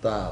tá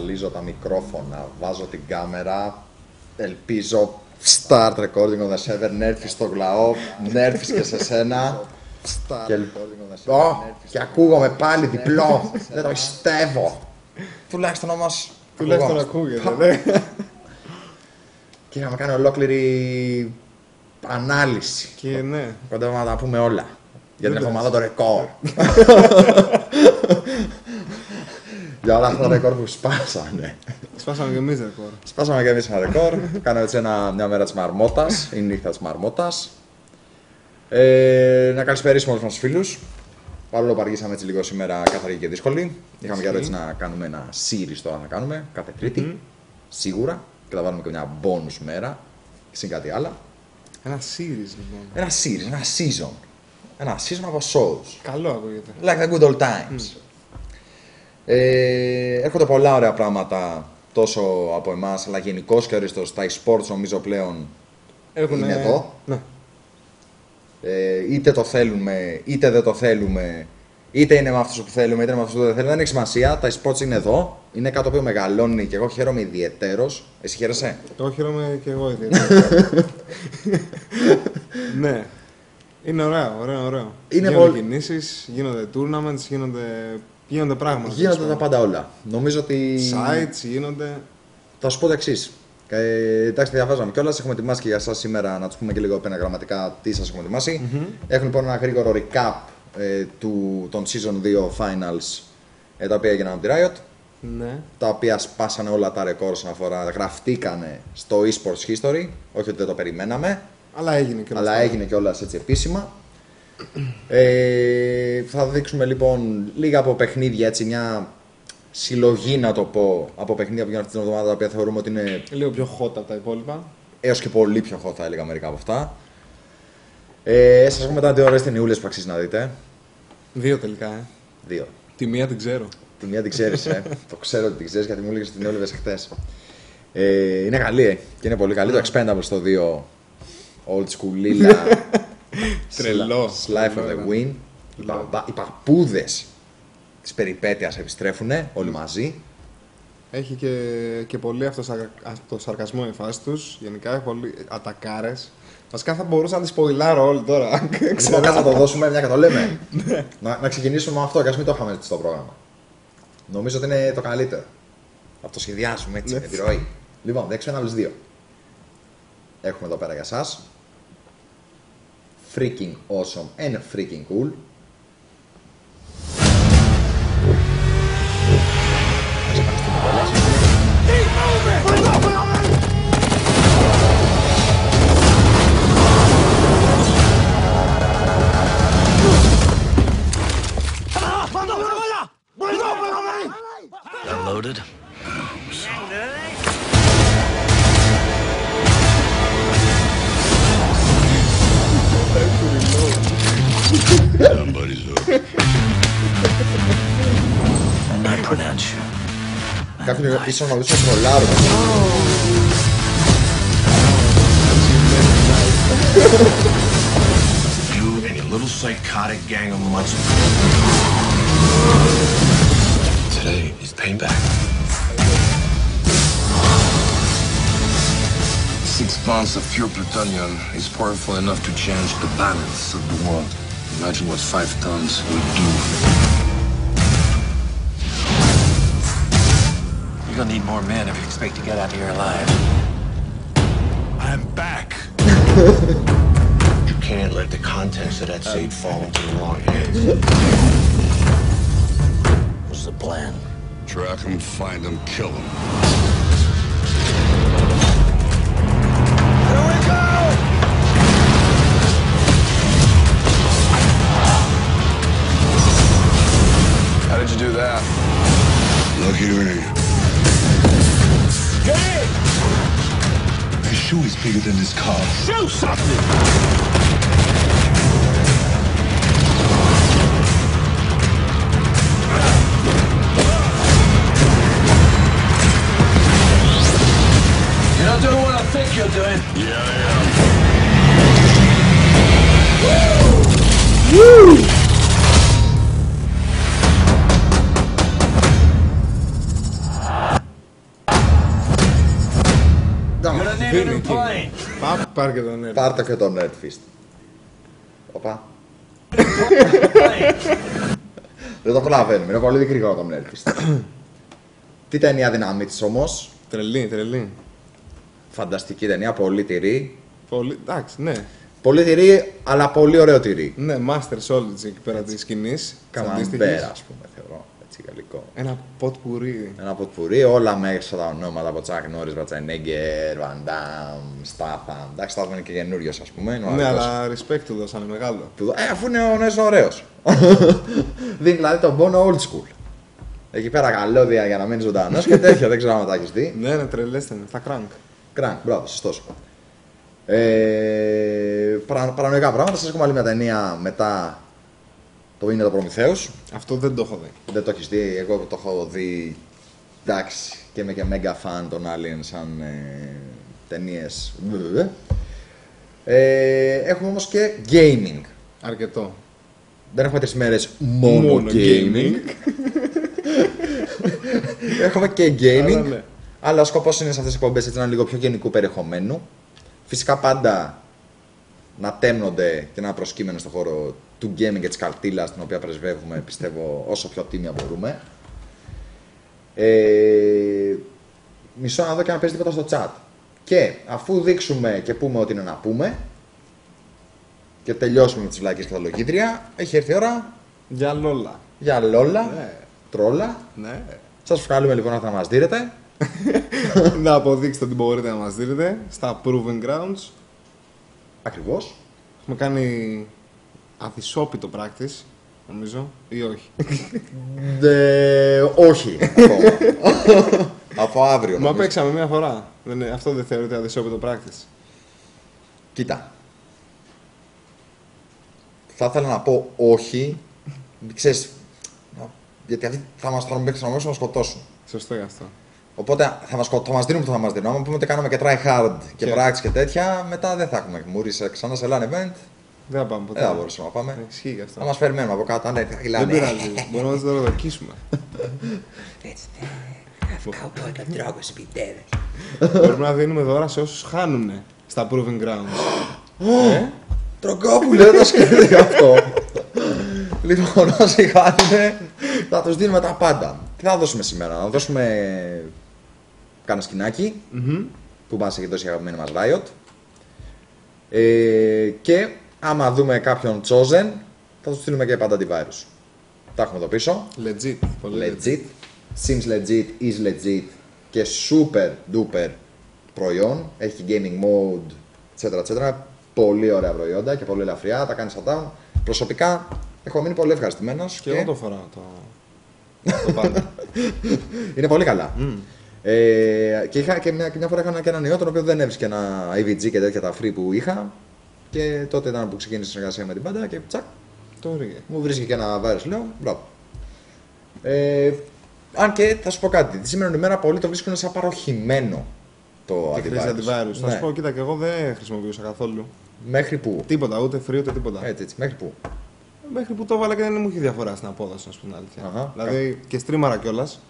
Απασφαλίζω τα μικρόφωνα, βάζω την κάμερα, ελπίζω start recording on the server, νέρφεις στο γλαό, νέρφεις και σε σένα. Και, Ω, και ακούγομαι πάλι διπλό, δεν το πιστεύω. Τουλάχιστον όμως... Τουλάχιστον ακούγόμαστε. ακούγεται, ναι. Και είχαμε κάνει ολόκληρη ανάλυση. Και ναι. Κοντεύουμε να τα πούμε όλα. Για την Δεν εβδομάδα το ρεκόρ. Για όλα αυτά τα ρεκόρ που σπάσανε. Σπάσαμε και εμείς ρεκόρ. Σπάσαμε και εμείς ένα ρεκόρ. Κάναμε έτσι ένα, μια μέρα της μαρμότας, η νύχτα της μαρμότας. Ε, να καλησπερίσουμε όλους μας τους φίλους. Παρόλο που αργήσαμε έτσι λίγο σήμερα καθαρή και δύσκολη. Είχαμε καιρό έτσι να κάνουμε ένα series τώρα θα κάνουμε, κάθε Τρίτη. Σίγουρα. Και θα βάλουμε και μια bonus μέρα. Συν κάτι άλλο. Ένα series λοιπόν. Ένα series, ένα season. Ένα season από shows. Καλό ακούγεται. Like the good old times. Ε, έρχονται πολλά ωραία πράγματα τόσο από εμάς, αλλά γενικώς και οριστό τα e-sports νομίζω πλέον Έχουνε- είναι εδώ. Ναι. Ε, είτε το θέλουμε, είτε δεν το θέλουμε, είτε είναι με αυτούς που θέλουμε, είτε είναι με αυτούς που δεν θέλουμε. Δεν έχει σημασία. Τα e-sports είναι εδώ. Είναι κάτι το οποίο μεγαλώνει και εγώ χαίρομαι ιδιαίτερο. Εσύ χαίρεσαι; Εγώ χαίρομαι και εγώ ιδιαίτερα. ναι. Είναι ωραίο, ωραίο, ωραίο. Είναι γίνονται πολύ- κινήσεις, γίνονται tournaments, γίνονται, γίνονται πράγματα. Γίνονται τέλος τα πάντα όλα. Νομίζω ότι. πάντων. Sites γίνονται. Θα σου πω το εξής. Ε, εντάξει, διαβάζαμε κιόλας. Έχουμε ετοιμάσει και για εσά σήμερα να τους πούμε και λίγο πεναγραμματικά τι σας έχουμε ετοιμάσει. Έχουμε λοιπόν ένα γρήγορο recap ε, του, των season 2 finals ε, τα οποία έγιναν από τη Riot. Ναι. Τα οποία σπάσανε όλα τα ρεκόρ όσον αφορά. Γραφτήκανε στο eSports history. Όχι ότι δεν το περιμέναμε. Αλλά έγινε και αλλά έγινε κιόλας έτσι επίσημα. Ε, θα δείξουμε λοιπόν λίγα από παιχνίδια, έτσι μια συλλογή να το πω, από παιχνίδια που γίνανε αυτή την εβδομάδα τα οποία θεωρούμε ότι είναι Λίγο πιο hot από τα υπόλοιπα. έως και πολύ πιο hot θα έλεγα μερικά από αυτά. Ε, σας έχουμε μετά δύο ωραίες ταινιούλες που αξίζει να δείτε. Δύο τελικά, ε. Δύο. Τη μία την ξέρω. Τη μία την ξέρεις, ε. το ξέρω ότι την ξέρεις γιατί μου έλεγες ότι την έβλεπες χτες. Ε, είναι καλή, ε. Και είναι πολύ καλή. Το Expendables το 2. Old school λίλα. Τρελό. Slife of the Win. Οι, παπα- οι παππούδες της περιπέτειας επιστρέφουν όλοι μαζί. Έχει και, και πολύ αυτοσαρκα... αυτοσαρκασμό η φάση τους. Γενικά έχει πολύ ατακάρες. Βασικά θα μπορούσα να τη σποιλάρω όλοι τώρα. Λοιπόν, να το δώσουμε μια και το λέμε. να, να ξεκινήσουμε με αυτό και ας μην το είχαμε έτσι στο πρόγραμμα. Νομίζω ότι είναι το καλύτερο. Να το σχεδιάσουμε έτσι Ναι. με επιρροή. Λοιπόν, The Expendables 2. Έχουμε εδώ πέρα για σας. Freaking awesome and freaking cool. Unloaded. Somebody's hooked. And I pronounce you. Capito che sono adesso sono largo. You and your little psychotic gang of monsters. Today is payback. Six months of pure plutonium is powerful enough to change the balance of the world. Imagine what five tons would do. You're gonna need more men if you expect to get out of here alive. I'm back. you can't let the contents of that safe fall into the wrong hands. What's the plan? Track them, find them, kill them. Did you do that? Lucky me. His shoe is bigger than this car. Show something! You're not doing what I think you're doing. Yeah, I am. You're πάρ και τον Nerd. Πάρτε και το Nerdfist. Οπα. Δεν το προλαβαίνουμε, είναι πολύ δικρυγό το Nerdfist. Τι ταινία δυναμή της όμως; Τρελή, τρελή. Φανταστική ταινία, πολύ τυρί. Πολύ, εντάξει, ναι. Πολύ τυρί, αλλά πολύ ωραίο τυρί. Ναι, Master Solid εκεί πέρα της σκηνής. Καμαμπέρα, ας πούμε, θεωρώ. Έτσι, γαλλικό. Ένα ποτ πουρί. Ένα ποτπουρί, όλα μέσα τα ονόματα από Τσάκ Νόρις, Βατσενέγκερ, Βαντάμ, Στάθαμ. Εντάξει, Στάθαμ είναι και καινούριο, ας πούμε. είναι ο Ναι, άλλος. αλλά respect του δώσανε μεγάλο. Του δω- Ε, αφού είναι ο νέος ωραίος. Δίνει δηλαδή τον πόνο old school. Εκεί πέρα καλώδια για να μείνει ζωντανός και τέτοια, δεν ξέρω αν τα έχεις δει. Ναι, ναι, τρελέστε με. Θα crank. Κράγκ, μπράβο, σωστό. Ε, παρα, παρανοϊκά πράγματα. Σας έχουμε άλλη μια ταινία μετά το είναι το Προμηθέους. Αυτό δεν το έχω δει. Δεν το έχεις δει, εγώ το έχω δει. Εντάξει, και είμαι και mega fan των Alien σαν ε, ταινίες. Ε, έχουμε όμως και gaming. Αρκετό. Δεν έχουμε τρεις μέρες μόνο, Μόνο gaming. έχουμε και gaming. Αλλά ναι. Αλλά ο σκοπός είναι σε αυτές τις εκπομπές να είναι λίγο πιο γενικού περιεχομένου. Φυσικά πάντα να τέμνονται και να είναι προσκύμενο στον χώρο του gaming και της καρτίλα, την οποία πρεσβεύουμε, πιστεύω, όσο πιο τίμια μπορούμε. Ε, μισό να δω και να παίζει τίποτα στο chat. Και αφού δείξουμε και πούμε ό,τι είναι να πούμε και τελειώσουμε με τις βλάκες και τα λογίδρια, έχει έρθει η ώρα Για λόλα. για λόλα, Ναι. τρόλα. Ναι. Σας ευχαριστούμε λοιπόν να μας δίνετε. να αποδείξετε ότι μπορείτε να μας δείτε στα Proven Grounds. Ακριβώς. Έχουμε κάνει αδυσόπιτο practice, νομίζω, ή όχι; Δε... όχι ακόμα. Από αύριο. Μα νομίζω. παίξαμε μία φορά. Δεν είναι- αυτό δεν θεωρείται αδυσόπιτο practice. Κοίτα. Θα ήθελα να πω όχι. Ξέρεις, να- γιατί αυτοί θα μας θέλουν να μας σκοτώσουν. Σωστό γι' αυτό. Οπότε θα μας, σκο- θα μας δίνουν που θα μας δίνουν. Αν πούμε ότι κάναμε και try hard και Και- practice και τέτοια, μετά δεν θα έχουμε μουρίσει ξανά σε LAN event. Δεν θα πάμε ποτέ. Δεν θα μπορούσαμε να πάμε. Ναι, Ισχύει γι' αυτό. Θα μας περιμένουμε από κάτω. Αν δεν θα Δεν γυλάνε. πειράζει. Μπορούμε να το δοκίσουμε. Μπορούμε να δίνουμε δώρα σε όσους χάνουν στα Proven Grounds. Ε, Τρογκόπουλε, δεν το σκέφτηκα αυτό. λοιπόν, όσοι χάνουν, θα τους δίνουμε τα πάντα. Τι θα δώσουμε σήμερα, να δώσουμε κάνα σκηνάκι που μας έχει δώσει η αγαπημένη μας Riot. Ε, και άμα δούμε κάποιον chosen, θα του στείλουμε και πάντα antivirus. Τα έχουμε εδώ πίσω. Legit. Πολύ legit. Legit. Seems legit, is legit και super duper προϊόν. Έχει και gaming mode, etc. etc. Πολύ ωραία προϊόντα και πολύ ελαφριά. Τα κάνεις shutdown. Προσωπικά έχω μείνει πολύ ευχαριστημένος. Και εγώ το φοράω το. το πάντα. Είναι πολύ καλά. Ε, και, είχα, και, μια, και μια φορά είχα και έναν ιό τον οποίο δεν έβρισκε ένα AVG και τέτοια τα free που είχα. Και τότε ήταν που ξεκίνησε η συνεργασία με την πάντα και τσακ, το ρίγε. μου βρίσκει και ένα virus, λέω, μπράβο. Ε, Αν και θα σου πω κάτι, τη σήμερα ημέρα πολλοί το βρίσκουν σαν παροχημένο το Και χρήση antivirus. antivirus. Θα Ναι. σου πω, κοίτα, και εγώ δεν χρησιμοποιούσα καθόλου. Μέχρι που; Τίποτα, ούτε free ούτε τίποτα. Έτσι, έτσι, μέχρι που; Μέχρι που το έβαλα και δεν μου είχε διαφορά στην απόδοση, να σου πω την αλήθεια. Αχα. Δηλαδή και στρίμαρα κιόλας.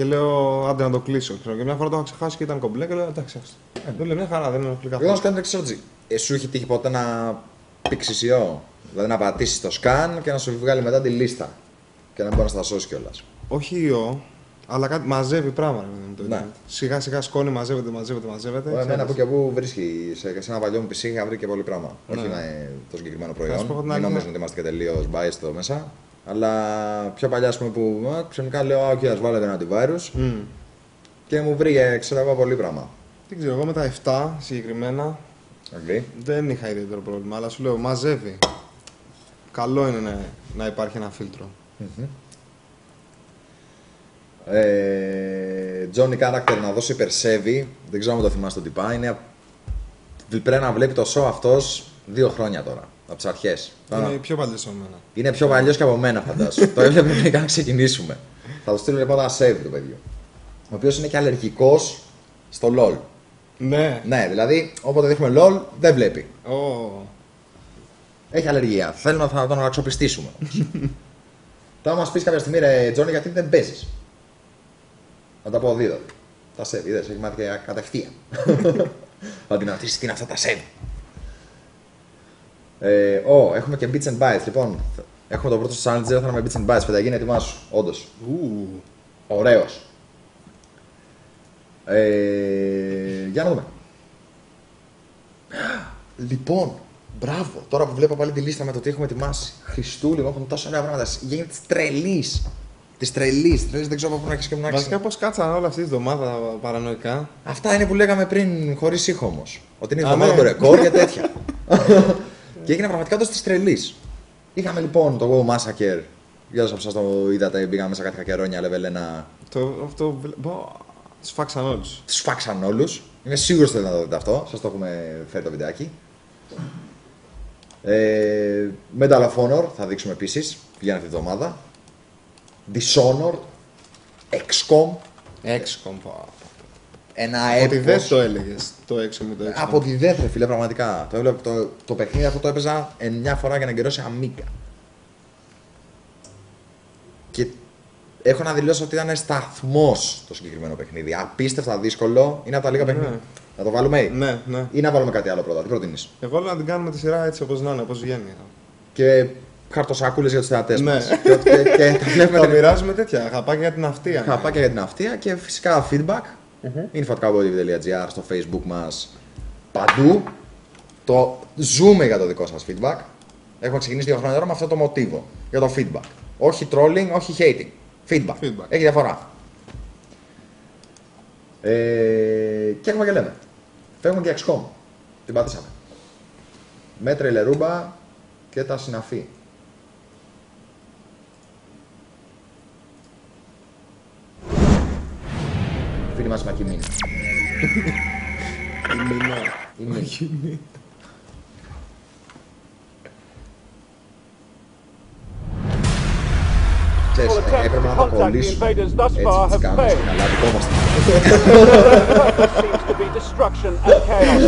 Και λέω άντε να το κλείσω. Ξέρω. Και μια φορά το είχα ξεχάσει και ήταν κομπλέ και λέω εντάξει, άστο. Ε, το λέω μια χαρά, δεν ενοχλεί Εγώ να καθόλου. σου κάνω το εξή ερώτηση. Ε, σου έχει τύχει ποτέ να πήξεις ιό; Δηλαδή να πατήσεις το scan και να σου βγάλει μετά τη λίστα. Και να μπορεί να στα σώσεις κιόλας. Όχι ιό, αλλά κάτι μαζεύει πράγμα. ρε παιδί μου, το Ναι. ίντερνετ. Σιγά σιγά σκόνη, μαζεύεται, μαζεύεται, μαζεύεται. Εμένα ξέρεις. που και που βρίσκει. Σε, σε ένα παλιό μου PC είχα βρει και πολύ πράγμα. Όχι Ναι. με το συγκεκριμένο Θα σου προϊόν. πω την Μην αλήθεια. νομίζουν ότι είμαστε και τελείως biased εδώ μέσα. Αλλά πιο παλιά, ας πούμε, που α, ξαφνικά λέω: Α, ok, ας βάλετε ένα antivirus. Μμ. Και μου βρήκε, ξέρω εγώ, πολύ πράγμα. Δεν ξέρω, εγώ με τα 7 συγκεκριμένα Okay. δεν είχα ιδιαίτερο πρόβλημα, αλλά σου λέω μαζεύει. Καλό είναι να, να υπάρχει ένα φίλτρο. Ε, Johnny Character να δώσει Persevi, δεν ξέρω αν το θυμάστε το τυπά, είναι πρέπει να βλέπει το show αυτός δύο χρόνια τώρα, από τις αρχές. Είναι πιο παλιός από μένα. Είναι πιο παλιός και από μένα φαντάσου. το έβλεπε πριν καν ξεκινήσουμε. Θα του στείλω λοιπόν ένα save του παιδιού. Ο οποίος είναι και αλλεργικός στο LOL. Ναι. Ναι, δηλαδή όποτε δείχνουμε LOL δεν βλέπει. Ω. Έχει αλλεργία. Θέλω να θα τον αξιοπιστήσουμε. Τώρα μας πεις κάποια στιγμή, ρε Τζόνι, γιατί δεν παίζεις; Να τα πω δύο. Τα σεβ, είδες, έχει μάθει και κατευθείαν. Θα την αφήσει τι είναι αυτά τα σεβ. Ε, Ω, έχουμε και Beats and Bytes. Λοιπόν, έχουμε το πρώτο challenge, θα είναι με Beats and Bytes. Παιδαγίνη, ετοιμάσου. Όντως. Ου. Ωραίος. Ε, για να δούμε. Λοιπόν, μπράβο. Τώρα που βλέπω πάλι τη λίστα με το τι έχουμε ετοιμάσει. Χριστούλη, έχουμε τόσα ωραία πράγματα. Γίνεται της τρελής. Της τρελής. Τρελής δεν ξέρω από πού να έχεις και πού να έχεις. Βασικά πώς κάτσαν όλα αυτή τη βδομάδα παρανοϊκά. Αυτά είναι που λέγαμε πριν, χωρίς ήχο όμως. Ότι είναι η Α, εβδομάδα ναι. του ρεκόρ και τέτοια. και έγινε πραγματικά τόσο της τρελής. Είχαμε λοιπόν το WoW Massacre. Για όσους από εσάς το είδατε, πήγαμε μέσα κάτι χακερόνια level 1 Το, αυτό. βλέ- Μπο, Τους φάξαν όλους. τους φάξαν όλους. Είμαι σίγουρος ότι θέλετε να το δείτε αυτό. Σας το έχουμε φέρει το βιντεάκι. Ε, Medal of Honor θα δείξουμε επίσης. Πηγαίνει αυτή τη βδομάδα. Dishonored. XCOM. Έξκομ. Ένα Ότι δεν έπος. το έλεγες το έξω μου το έξω. Από τη δεύτερη φίλε, πραγματικά. Το, έβλεπα- το, το παιχνίδι αυτό το έπαιζα 9 φορά για να καιρώσει αμίγκα. Και έχω να δηλώσω ότι ήταν σταθμός το συγκεκριμένο παιχνίδι. Απίστευτα δύσκολο. Είναι από τα λίγα παιχνίδια. Να το βάλουμε; Ναι, ναι. Ή να βάλουμε κάτι άλλο πρώτα. Τι προτείνεις; Εγώ λέω να την κάνουμε τη σειρά έτσι όπως να είναι, όπως βγαίνει. Και χαρτοσάκουλε για τους θεατές Ναι. μας. και, και, και τα βλέπουμε. Θα την- μοιράζουμε τέτοια χαπάκια για την αυτία. Χαπάκια για την αυτία και φυσικά feedback. info.cowboytv.gr στο facebook μας παντού. Το ζούμε για το δικό σας feedback. Έχουμε ξεκινήσει δύο χρόνια τώρα με αυτό το μοτίβο. Για το feedback. Όχι trolling, όχι hating. Feedback. Feedback. Έχει διαφορά. Ε, και έχουμε και λέμε. Φεύγουμε και XCOM. Την πατήσαμε. Με τρελερούμπα και τα συναφή. Φίλοι μας Μακιμίνη. Η Μίνη. Ξέρεις, ε, έπρεπε να το κολλήσουμε. Έτσι, τις κάνουμε στο καλά, δικό μας. seems to be destruction and chaos.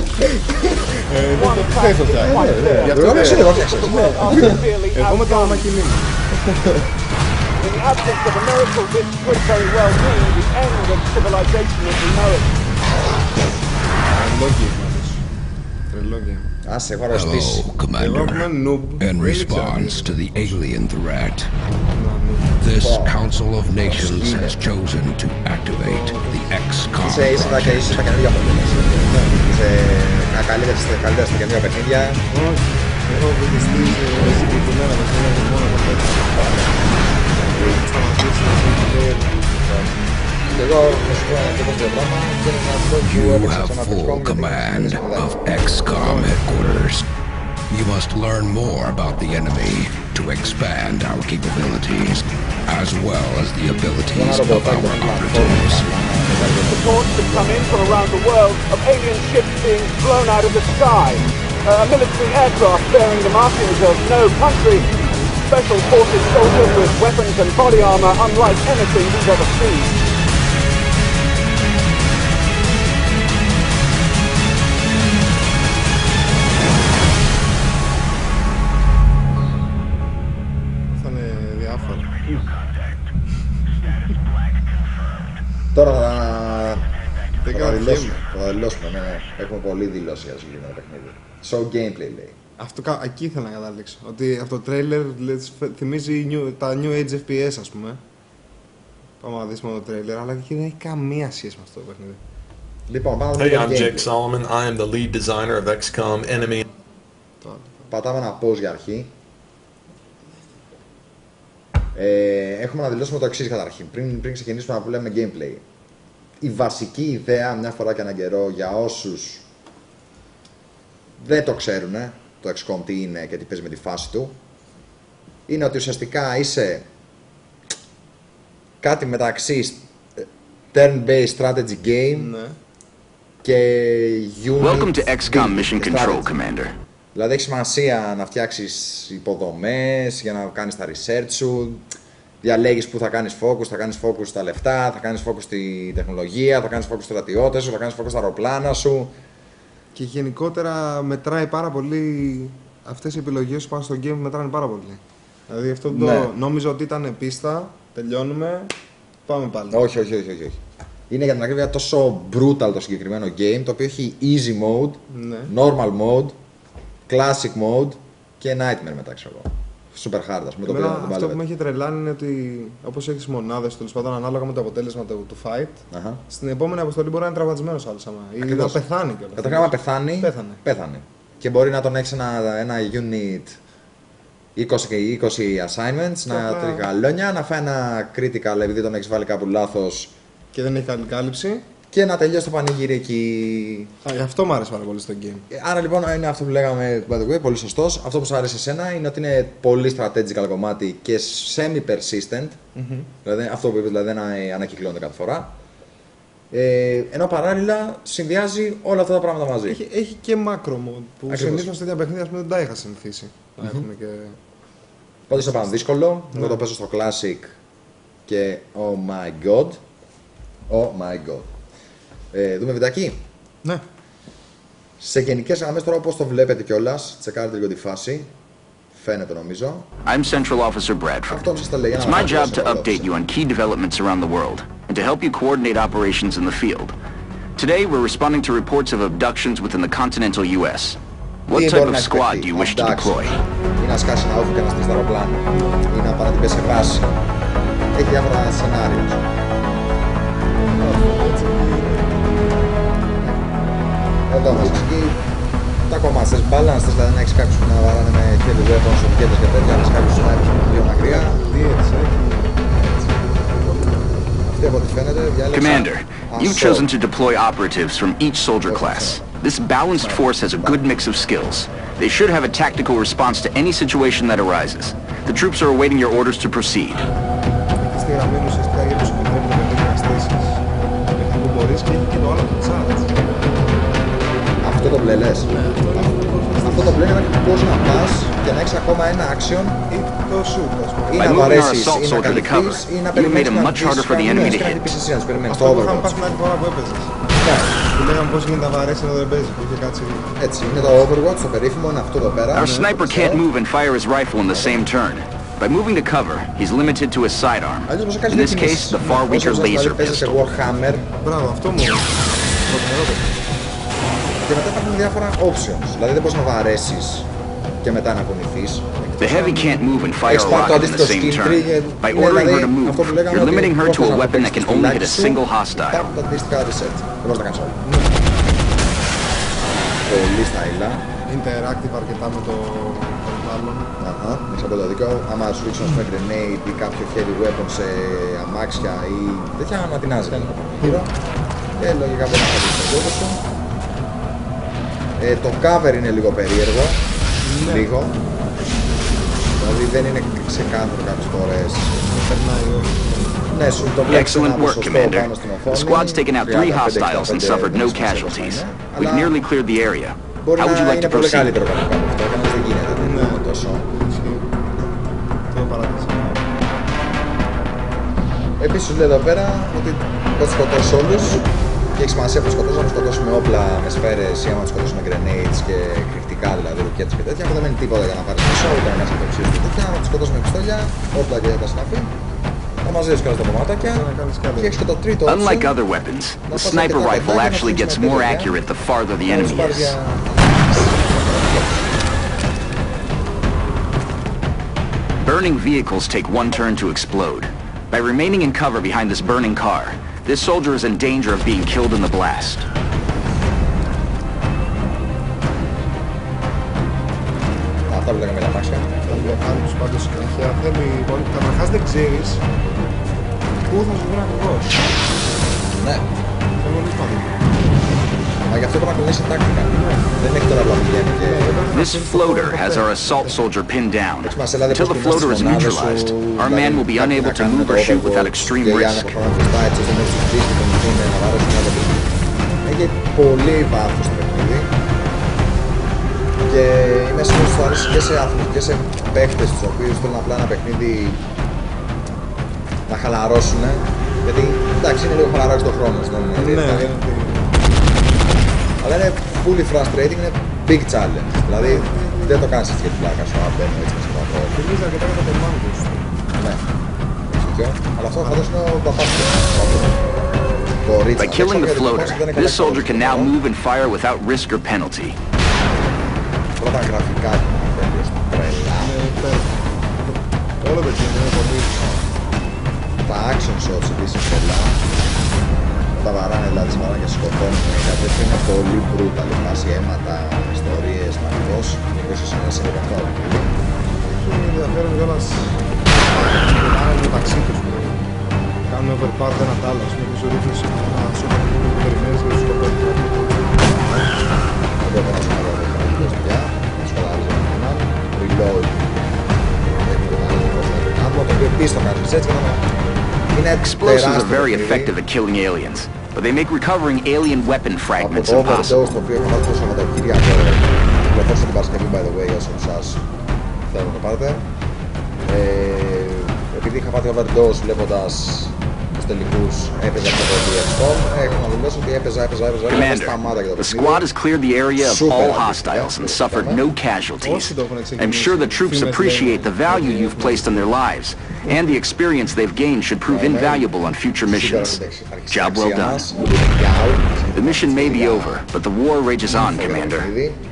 One fact is quite clear. Γι' αυτό Εγώ δεν- ξέρω, εγώ ξέρω. The world are severely Εγώ με το outgunned. In the absence of a miracle, this could very well be the end of civilization as we know it. Logiem, Logiem. I love you. Hello, Commander. In response to the alien threat, this Council of Nations has chosen to activate the XCOM project. Είσαι τα καινούργια παιχνίδια. Είσαι τα καλύτερα, στα- καλύτερα στα καινούργια παιχνίδια. Όχι. Εγώ έχω δει τρεις ε, συγκεκριμένα παιχνίδια και μόνο το πέτω. Έχει σταματήσει να συμβαίνει. Και εγώ θα σου πω ένα και δύο πράγμα. Και είναι αυτό που You έπαιξα have σε ένα full XCOM γιατί command είναι σπουδαίο. of XCOM headquarters. You must learn more about the enemy to expand our capabilities, as well as the abilities Ένα of ρομποτάκι our με operatives. πλατφόρμα. Reports have come in from around the world of alien ships being blown out of the sky. Uh, a military aircraft bearing the markings of no country special forces soldiers with weapons and body armor unlike anything we've ever seen. Θα είναι διάφορα. Τώρα θα. Δεν θα τα κρατιέμαι. δηλώσουμε. Θα τα δηλώσουμε, ναι, ναι. Έχουμε πολύ δηλώσει για το συγκεκριμένο παιχνίδι. So gameplay λέει. Αυτό κα- εκεί ήθελα να καταλήξω. Ότι αυτό το τρέιλερ λες, φε- θυμίζει new- τα New Age FPS, ας πούμε. Πάμε να δεις μόνο το τρέιλερ, αλλά και δεν έχει καμία σχέση με αυτό το παιχνίδι. Λοιπόν, πάμε να Hey, δούμε I'm το Jake gameplay. Solomon. I am the lead designer of XCOM Enemy. Τώρα. Πατάμε ένα pause για αρχή. Ε, έχουμε να δηλώσουμε το εξής καταρχήν. Πριν, πριν ξεκινήσουμε να λέμε gameplay. Η βασική ιδέα, μια φορά και έναν καιρό, για όσους δεν το ξέρουν το XCOM τι είναι και τι παίζει με τη φάση του, είναι ότι ουσιαστικά είσαι κάτι μεταξύ ε, turn-based strategy game Ναι. και unit Welcome to XCOM building Mission και Control, strategy. Commander. Δηλαδή έχεις σημασία να φτιάξεις υποδομές για να κάνεις τα research σου. Διαλέγεις που θα κάνεις focus, θα κάνεις focus στα λεφτά, θα κάνεις focus στη τεχνολογία, θα κάνεις focus στους στρατιώτες σου, θα κάνεις focus στα αεροπλάνα σου. Και γενικότερα μετράει πάρα πολύ. Αυτές οι επιλογές που πάνε στο game μετράνε πάρα πολύ. Δηλαδή αυτό το Ναι. νόμιζα ότι ήταν πίστα, τελειώνουμε, πάμε πάλι. Όχι, όχι, όχι, όχι. όχι. Είναι για την ακρίβεια τόσο brutal το συγκεκριμένο game, το οποίο έχει easy mode, Ναι. normal mode, classic mode και nightmare μετά, ξέρω εγώ. Super hard, ας πούμε, το οποίο Εμένα δεν τον αυτό που με παλεύετε. έχει τρελάνει είναι ότι όπως έχεις μονάδες τέλος πάντων ανάλογα με το αποτέλεσμα του, του fight, Αχα. στην επόμενη αποστολή μπορεί να είναι τραυματισμένος άλλος άμα. Ή να Ακριβώς. πεθάνει κιόλας. Καταρχήν, άμα πεθάνει, Πέθανε. πέθανε. Και μπορεί να τον έχεις ένα, ένα unit 20 και 20 assignments, να απλά- τρει γαλόνια, να φάει ένα critical επειδή τον έχεις βάλει κάπου λάθος Και δεν έχει καλή κάλυψη. Και να τελειώσει το πανηγύρι εκεί. Α, γι' αυτό μου άρεσε πάρα πολύ στο game. Ε, Άρα λοιπόν είναι αυτό που λέγαμε, by the way, πολύ σωστός. Αυτό που σου άρεσε εσένα είναι ότι είναι πολύ strategical κομμάτι και semi-persistent. Δηλαδή αυτό που είπες, δηλαδή δεν ανα- ανακυκλώνεται κάθε φορά. Ε, ενώ παράλληλα συνδυάζει όλα αυτά τα πράγματα μαζί. Έχει, έχει και macro mode που Ακριβώς. συνήθως τέτοια παιχνίδια ας πούμε, δεν τα είχα συνηθίσει. Να έχουμε και. Πάντως είναι δύσκολο. Εγώ το παίζω στο Classic και oh my god. Oh my god. Ε, δούμε βιντεάκι. Ναι. Σε γενικές γραμμές τώρα όπως το βλέπετε κιόλας, τσεκάρετε λίγο τη φάση. Φαίνεται νομίζω. I'm Central Officer Bradford. Αυτό σας τα λέει. It's my job to update you on key developments around the world and to help you coordinate operations in the field. Today, we're responding to reports of abductions within the continental U.S. What Τι type μπορεί of να squad εκπαιδευτεί. do you wish to Εντάξει. deploy? Ή να σκάσει ένα όχο και να στήσει το αεροπλάνο. Ή να πάει να την πέσει σε βάση. Έχει διάφορα σενάρια. Εδώ μας εξηγεί τα κομμάτια. Θες balance, θες δηλαδή να έχεις κάποιους που να βαράνε με heavy weapons, οδικέτες και τέτοια, να έχεις κάποιους που να έχουν πιο μακριά. Τι έτσι έχει. Αυτή από ό,τι φαίνεται διάλεξα Commander, you've assault. chosen to deploy operatives from each soldier class. This balanced force has a good mix of skills. They should have a tactical response to any situation that arises. The troops are awaiting your orders to proceed. Έχει στη γραμμή μου ουσιαστικά γιατί σου επιτρέπει το παιχνίδι να στήσει. Μέχρι που μπορείς και έχει και το άλλο το chat. Αυτό το μπλε λες. Αυτό το μπλε είναι πώς να πας και να έχεις ακόμα ένα action Ή το shoot, ας πούμε. ή By να moving our βαρέσεις assault ή να soldier to καλυφθείς cover, ή να you περιμένεις made it να much χτίσεις harder for the κανένας enemy και to να hit. χτυπήσεις εσύ, να τους περιμένεις Αυτό το που είχαμε Overwatch. πάθει την άλλη φορά που έπαιζες. Ναι, Που λέγαμε πώς γίνεται να βαρέσει ενώ δεν παίζει. Που είχε κάτσει. έτσι, είναι το Overwatch, το περίφημο, είναι αυτό εδώ πέρα. Our sniper can't move and fire his rifle in the same turn. By moving to cover, he's limited to his sidearm. Αλλιώς όσο κάνεις In this δοκιμές, case, the far όσο weaker δηλαδή laser παίζεις σε pistol. Warhammer Μπράβο, αυτό μου το νερό και μετά υπάρχουν διάφορα options. Δηλαδή δεν μπορείς να βαρέσεις και μετά να κουνηθείς. The heavy can't move and fire Έχεις a πάρει το rocket in the αντίστοιχο same skill turn. tree. ε, By είναι ordering her δηλαδή to move, αυτό που λέγαμε you're ότι limiting her to μπορείς a να weapon that παίξεις can only hit φυλάκι a σου, single hostile. Υπάρχουν τα αντίστοιχα reset. Δεν μπορείς να κάνεις όλα. Πολύ στάιλα. Interactive αρκετά με το περιβάλλον. Αχα, έχεις από το δικό. Άμα σου ρίξουν ας πούμε grenade ή κάποιο heavy weapon σε αμάξια ή τέτοια, ανατινάζει λίγο από γύρω. Και λογικά μπορεί να χωρίσεις τον κόπο σου. Ε, το cover είναι λίγο περίεργο. Λίγο. Δηλαδή δεν είναι ξεκάθαρο κάποιες φορές. Ναι, σου το βλέπεις ένα work, Commander. πάνω στην οθόνη. The squad's taken out three hostiles and suffered no casualties. We've nearly cleared the area. Μπορεί How would you like to proceed? Καλύτερο να αυτό, δεν. Επίσης λέει εδώ πέρα ότι θα σκοτώσει όλους έχει σημασία που σκοτώσει να του σκοτώσει με όπλα, με σφαίρες ή άμα τους σκοτώσει με grenades και κρυφτικά δηλαδή ρουκέτε και τέτοια. Που δεν μένει τίποτα για να πάρεις πίσω, ούτε να κάνει αυτοψίε και τέτοια. Να τους σκοτώσει με πιστόλια, όπλα και τα συναφή. Θα μαζεύει και τα κομματάκια και έχεις και το τρίτο. Unlike option, other weapons, να the πας sniper σε rifle κατεβάκι, actually να gets φτιάξεις more μια accurate the farther the να τους enemy πάρεις is. για- Burning vehicles take one turn to explode. By remaining in cover behind this burning car, this soldier is in danger of being killed in the blast. Αυτά που λέγαμε για τα μάξια. Θα βγάλει τους πάντως συνέχεια. Θέλει πολύ. Καταρχάς δεν ξέρεις πού θα σου βρουν ακριβώς. Ναι. Θέλω πολύ σημαντικό. Μα γι' αυτό πρέπει να κολλήσει τάκτικα. Δεν έχει τώρα απλά πηγαίνει και... This floater has our assault soldier pinned down. Μας έλαβε Until πως the κολλάς floater τις is μονάδες neutralized, σου, our δηλαδή, man will be κάτι να unable to κάνουν move το or shoot Overwatch without extreme και οι risk. άλλοι προχωράνε μπροστά, έτσι ώστε να τους δεις και τον είναι να βάρεσουν να το Έχει πολύ βάθος το παιχνίδι. Και είμαι σίγουρος ότι θα αρέσει και σε αθλητές και σε παίχτες τους οποίους θέλουν απλά ένα παιχνίδι να χαλαρώσουν. Γιατί εντάξει είναι λίγο χαλαρώσει το χρόνο, δεν είναι. Ναι, δηλαδή, είναι ότι- αλλά είναι fully frustrating, είναι big challenge. Δηλαδή δεν το κάνεις έτσι για την πλάκα σου, αν μπαίνουν έτσι μέσα στο βαθμό. θυμίζει αρκετά για το command τους. Ναι, έχεις δίκιο. Αλλά αυτό φαντάζομαι είναι ο παπάς του. Το Rich By killing the Alexander, floater, γιατί δεν είναι this καλά soldier can now εκτός. move and fire without risk or penalty. Πρώτα γραφικά είναι τέλειος, τρελά. Είναι υπέροχο. Όλο το game είναι πολύ. Τα action shots επίσης είναι πολλά. Τα βαράνε δηλαδή, τις βαράνε και σκοτώνουν και κάτι τέτοιο είναι πολύ brutal. Βάζει αίματα, ιστορίες, μαγικός. Και ίσως είναι σε αυτό το παιχνίδι. Έχει ενδιαφέρον κιόλας. Μιλάνε μεταξύ τους. που Κάνουν overpower το ένα τ' άλλο. Ας πούμε, και σου ρίχνεις ένα σώμα που περιμένεις και σου σκοτώνει. Εδώ πέρα σου πάρω το πραγματικό δουλειά, να σκοτάρεις έναν, reload. Έχει το άλλο άμμο, το οποίο επίσης το κάνεις έτσι και να είναι Explosives are τεράστιο very παιχνίδι. effective at killing aliens, but they make recovering alien weapon Από fragments το impossible. overdose το οποίο έχω βάλει στο Σαββατοκύριακο κυκλοφόρησε την Παρασκευή by the way για όσους σας θέλουν να το πάρετε ε, επειδή είχα πάθει overdose βλέποντας τους τελικούς έπαιζα αυτό το DXCOM έχω να δηλώσω ότι έπαιζα, έπαιζα, έπαιζα έπαιζα Commander, σταμάτα για το the παιχνίδι squad has cleared the area of Super all epic, hostiles and yeah. suffered no casualties. Όσοι το έχουν I'm sure the troops ξεκινήσει, appreciate the φήμες value λένε you've placed on their lives, and the experience they've gained should prove invaluable on future missions. Job well done. The mission may be over, but the war rages on, Commander.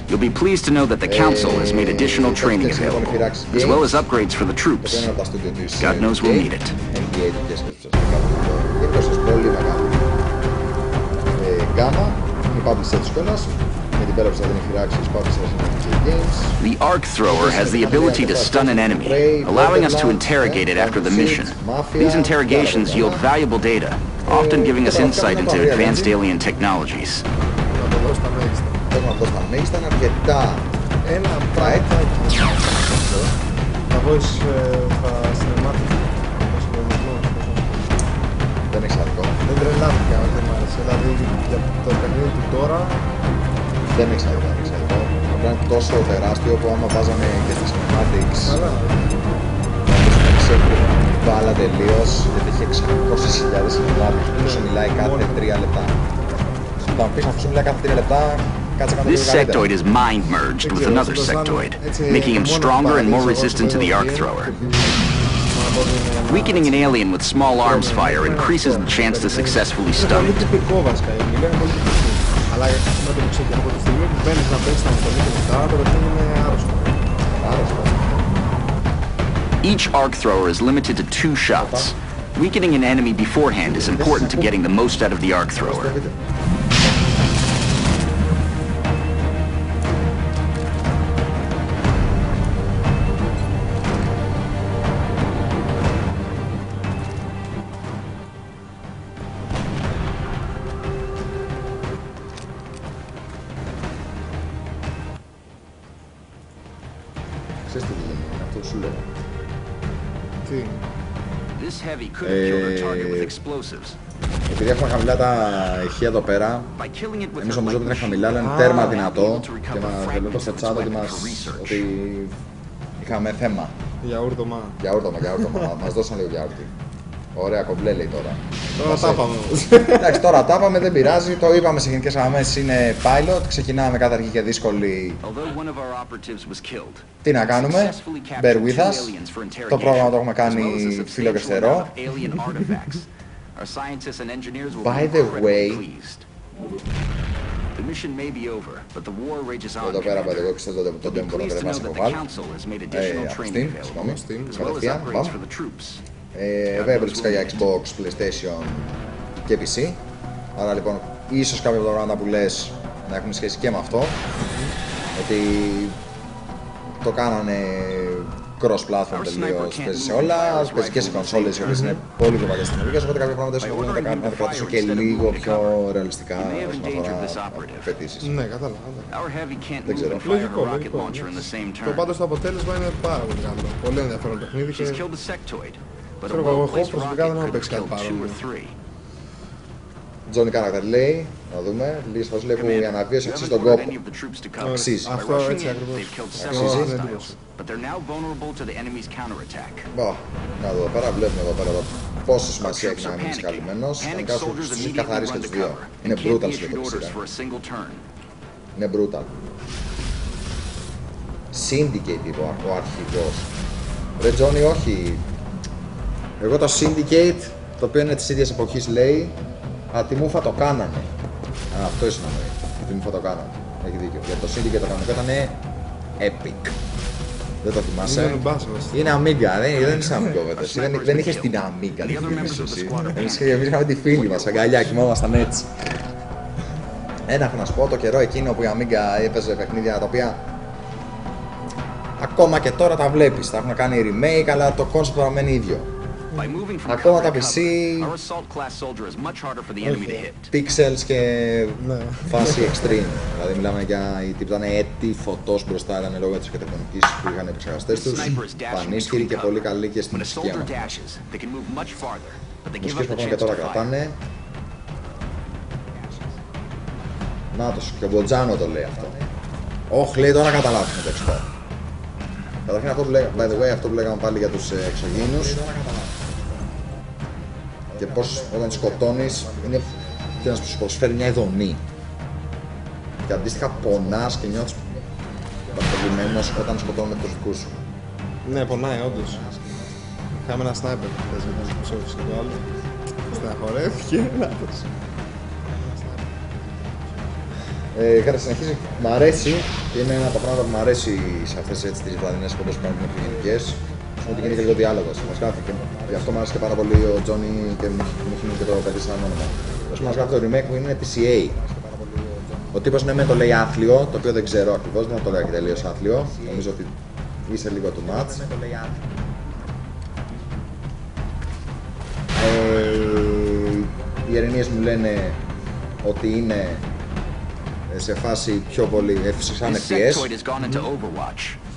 You'll be pleased to know that the Council has made additional training available, as well as upgrades for the troops. God knows we'll need it. Ε, Γκάμα, είναι publisher της κιόλας. Με την πέρα που θα την έχει φυράξει, publisher είναι Games. The Arc Thrower has the ability to stun an enemy, allowing us to interrogate it after the mission. These interrogations yield valuable data, often giving us insight into advanced alien technologies. Να το δώσω στα μέγιστα. Έχουμε αυτό στα μέγιστα, είναι αρκετά Ένα Right. πράγματάκι. Τα voice έχει άδικο. Δεν τρελάθηκα, δεν μ' άρεσε. Δηλαδή για το παιχνίδι του τώρα Δεν έχει άδικο, δεν έχεις άδικο. Απλά είναι τόσο τεράστιο που άμα βάζαμε και στα cinematics καλά. να ξέφυγε μπάλα τελείως γιατί έχει 600.000 cinematics που σου μιλάει κάθε 3 λεπτά. Θα μου πεις αφού σου μιλάει κάθε 3 λεπτά κάτσε κάτω This sectoid is mind merged with another sectoid, making him stronger and more resistant to the Arc Thrower. Weakening an alien with small arms fire increases the chance to successfully Είναι stun πολύ it. τυπικό βασικά, η μιλία είναι πολύ τυπική. Αλλά με το που ξεκινά από τη στιγμή που μπαίνεις να παίξεις τα μηχανή και μετά, το παιχνίδι είναι άρρωστο. Άρρωστο. Each arc thrower is limited to two shots. Weakening an enemy beforehand is important to getting the most out of the arc thrower. Επειδή έχουμε χαμηλά τα ηχεία εδώ πέρα, By killing it with εμείς our νομίζω ότι είναι light χαμηλά, αλλά είναι Α. τέρμα δυνατό Able to και recover μας βλέπω στο fragments of chat its ότι, weapon μας, for research. ότι είχαμε θέμα. Γιαούρτομα. Γιαούρτο, γιαούρτο, μα- μας δώσαν λίγο γιαούρτι. Ωραία, κομπλέ λέει τώρα. Τώρα τα. Εντάξει, τώρα τα δεν πειράζει. Το είπαμε σε γενικές γραμμές, είναι pilot. Ξεκινάμε κατά και δύσκολη. Τι να κάνουμε, bear. Το πρόγραμμα το έχουμε κάνει φίλο και στερό. By the way, Εδώ πέρα, παιδί, εγώ ξέρω ότι τον τέμπορο δεν ε, κατευθείαν for the troops. Ε, βέβαια βρίσκεται για Xbox, PlayStation και PC. Άρα λοιπόν, ίσως κάποια από τα πράγματα που λες να έχουν σχέση και με αυτό. Ότι το κάνανε cross-platform τελείως, παίζει σε όλα, παίζει και σε κονσόλες οι οποίες είναι πολύ πιο παλιές τεχνολογίε. Οπότε κάποια πράγματα ίσως μπορούν να τα κάνουν- να τα κρατήσουν και λίγο πιο ρεαλιστικά όσον αφορά απαιτήσεις. Ναι, κατάλαβα. κατάλαβα. Our heavy can't Δεν move ξέρω. and fire a Λογικό, rocket λογικό. launcher in the same Το turn. πάντως το αποτέλεσμα είναι πάρα πολύ καλό. Πολύ ενδιαφέρον παιχνίδι εγώ, εγώ προσωπικά δεν έχω παίξει κάτι παρόμοιο. Τζόνι Κάρακτερ λέει, να δούμε. Λίγες φορές λέει που η αναβίωση αξίζει τον κόπο. Αξίζει. Αυτό έτσι ακριβώς. Αξίζει. Μπα, να δω, πέρα βλέπουμε εδώ πέρα. Πόσο σημασία έχει να μην είσαι καλυμμένος. Αν κάθε φυσική καθαρίς και δύο. Είναι brutal στο παιχνίδι. Είναι brutal. Syndicate είπε ο αρχηγός. Ρε Τζόνι, όχι εγώ το Syndicate, το οποίο είναι της ίδιας εποχής λέει, α, τη Μούφα το κάνανε. Α, αυτό ήσουν να Τη Μούφα το κάνανε. Έχει δίκιο. Γιατί το Syndicate το κανονικό ήταν epic. Δεν το θυμάσαι. είναι μπάσος. Είναι Amiga, δεν, δεν είσαι Amiga βέβαια. Εσύ Δεν, δεν είχες την Amiga, δεν θυμίσαι εσύ. Εμείς, εμείς είχαμε τη φίλη μας, αγκαλιά, κοιμόμασταν έτσι. Ένα έχω να σου πω το καιρό εκείνο που η Amiga έπαιζε παιχνίδια τα οποία ακόμα και τώρα τα βλέπεις. Τα έχουν κάνει remake, αλλά το concept παραμένει ίδιο. By moving from Ακόμα cover τα to PC. cover, our assault class soldier is much harder for the enemy to hit. Pixels και Ναι. φάση extreme. δηλαδή μιλάμε για οι τύποι ήταν έτη φωτός μπροστά, ήταν λόγω της κατευθυντικής που είχαν οι επεξεργαστές The τους. sniper is dashing Πανίσχυροι between και cover. πολύ καλοί και στην When a φυσική soldier άμυνα. dashes, they can move much farther, but they give Μουσικές up που the ακόμα και chance to τώρα fire. κρατάνε. Νάτος, και ο Μποτζάνο το λέει αυτό. Όχι, λέει τώρα καταλάβουμε το εξπό. Καταρχήν αυτό που λέγαμε, by the way, αυτό που λέγαμε πάλι για τους ε, εξωγήινους και πως όταν τους σκοτώνεις είναι και να σου προσφέρει μια ειδονή. Και αντίστοιχα πονάς και νιώθεις παθολημένος όταν σκοτώνουν τους δικούς σου. Ναι, πονάει όντως. Είχαμε ένα σνάιπερ που παίζει με τους ψόφους και το άλλο. Στεναχωρέθηκε, λάθος. Ε, Κάτι συνεχίζει. Μ' αρέσει και είναι ένα από τα πράγματα που μου αρέσει σε αυτές τις βραδινές φωτέ που κάνουν πιο γενικές. Ότι γίνει και λίγο διάλογος. Μας γράφει και γι' αυτό μου άρεσε και πάρα πολύ ο Τζόνι και μου έχει μου έχει μείνει και το παιδί σαν όνομα. Όσο μας γράφει το remake που είναι τη EA. Ο τύπος ναι, με το λέει άθλιο, το οποίο δεν ξέρω ακριβώς, δεν θα το λέω και τελείως άθλιο. Νομίζω ότι είσαι λίγο too much. Ε, οι ερμηνείες μου λένε ότι είναι ε, σε φάση πιο πολύ ε, σαν This FPS.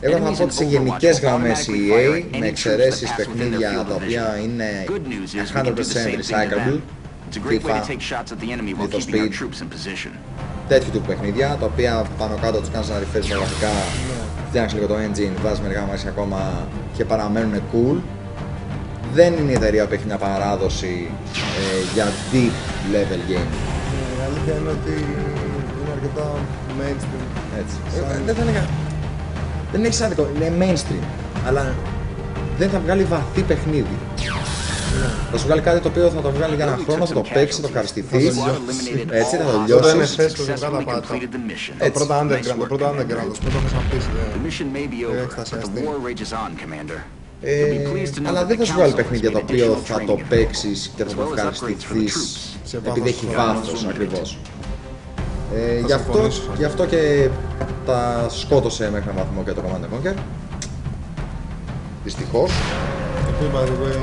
Έχω να πω ότι σε γενικές γραμμές η EA με εξαιρέσεις παιχνίδια τα οποία είναι 100% recyclable, free parking, or the speed, τέτοιου του παιχνίδια τα οποία πάνω κάτω τους κάνεις να ρυφέζει τα δορυφαρικά, φτιάξει λίγο το engine, βάζεις μερικά μέσα ακόμα και παραμένουν cool. Δεν είναι η εταιρεία που έχει μια παράδοση ε, για deep level game. Ε, η αλήθεια είναι ότι είναι αρκετά mainstream. Ε, δεν θα. Δεν έχεις άδικο, είναι mainstream. Αλλά δεν θα βγάλει βαθύ παιχνίδι. Θα σου βγάλει κάτι το οποίο θα το βγάλει για ένα χρόνο, θα το παίξει, θα το ευχαριστηθείς. Έτσι θα το Αυτό δεν είναι λιώσει. θες που βγάλα Successfully πάντα. completed the mission. Το πρώτο Nice underground, το work, πρώτο Commander. underground, το πρώτο θα πείσει. The mission may be over, but the εκστασιαστεί. war rages on, Commander. Ε, You'll be pleased to know αλλά that δεν the θα σου βγάλει Council has παιχνίδια το made οποίο additional θα το training παίξεις και θα as το well as upgrades for the ευχαριστηθείς troops. Σε επειδή βάθος έχει χρόνου. βάθος ακριβώς. Ε, Θα γι, αυτό, συμφωνήσω. γι' αυτό και τα σκότωσε μέχρι έναν βαθμό και το Command Conquer. Δυστυχώς. Το οποίο, by the way,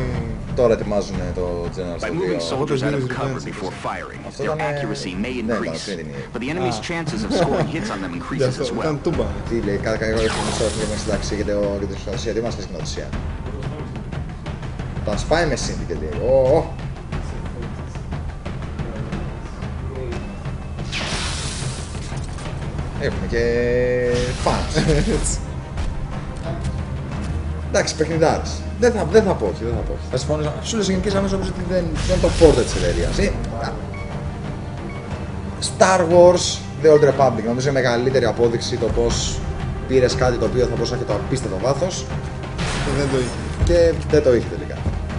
Τώρα ετοιμάζουν το General By στο moving 2. soldiers out of Revenge. cover before firing, Αυτό their ήταν, ε, accuracy may ναι, increase, ήταν πριν. but the enemy's chances of scoring hits on them γι' increases αυτό as well. ήταν τούμπα. Τι λέει, κάτι εγώ έχω μισό για την συντάξη για το- για τη σκηνοδοσία. Τι μας λέει σκηνοδοσία. Τα σπάει με Syndicate λέει. Έχουμε και fans. Έτσι. Εντάξει, παιχνιδάρες. Δεν θα, δεν θα πω όχι, δεν θα πω όχι. Θα συμφωνήσω. Σου λέω σε γενικές γραμμές νομίζω ότι δεν, δεν είναι το φόρτε της εταιρείας. Ε, α, Star Wars The Old Republic νομίζω είναι μεγαλύτερη απόδειξη το πώς πήρες κάτι το οποίο θα μπορούσε να έχει το απίστευτο βάθος Και δεν το είχε. και δεν το είχε τελικά.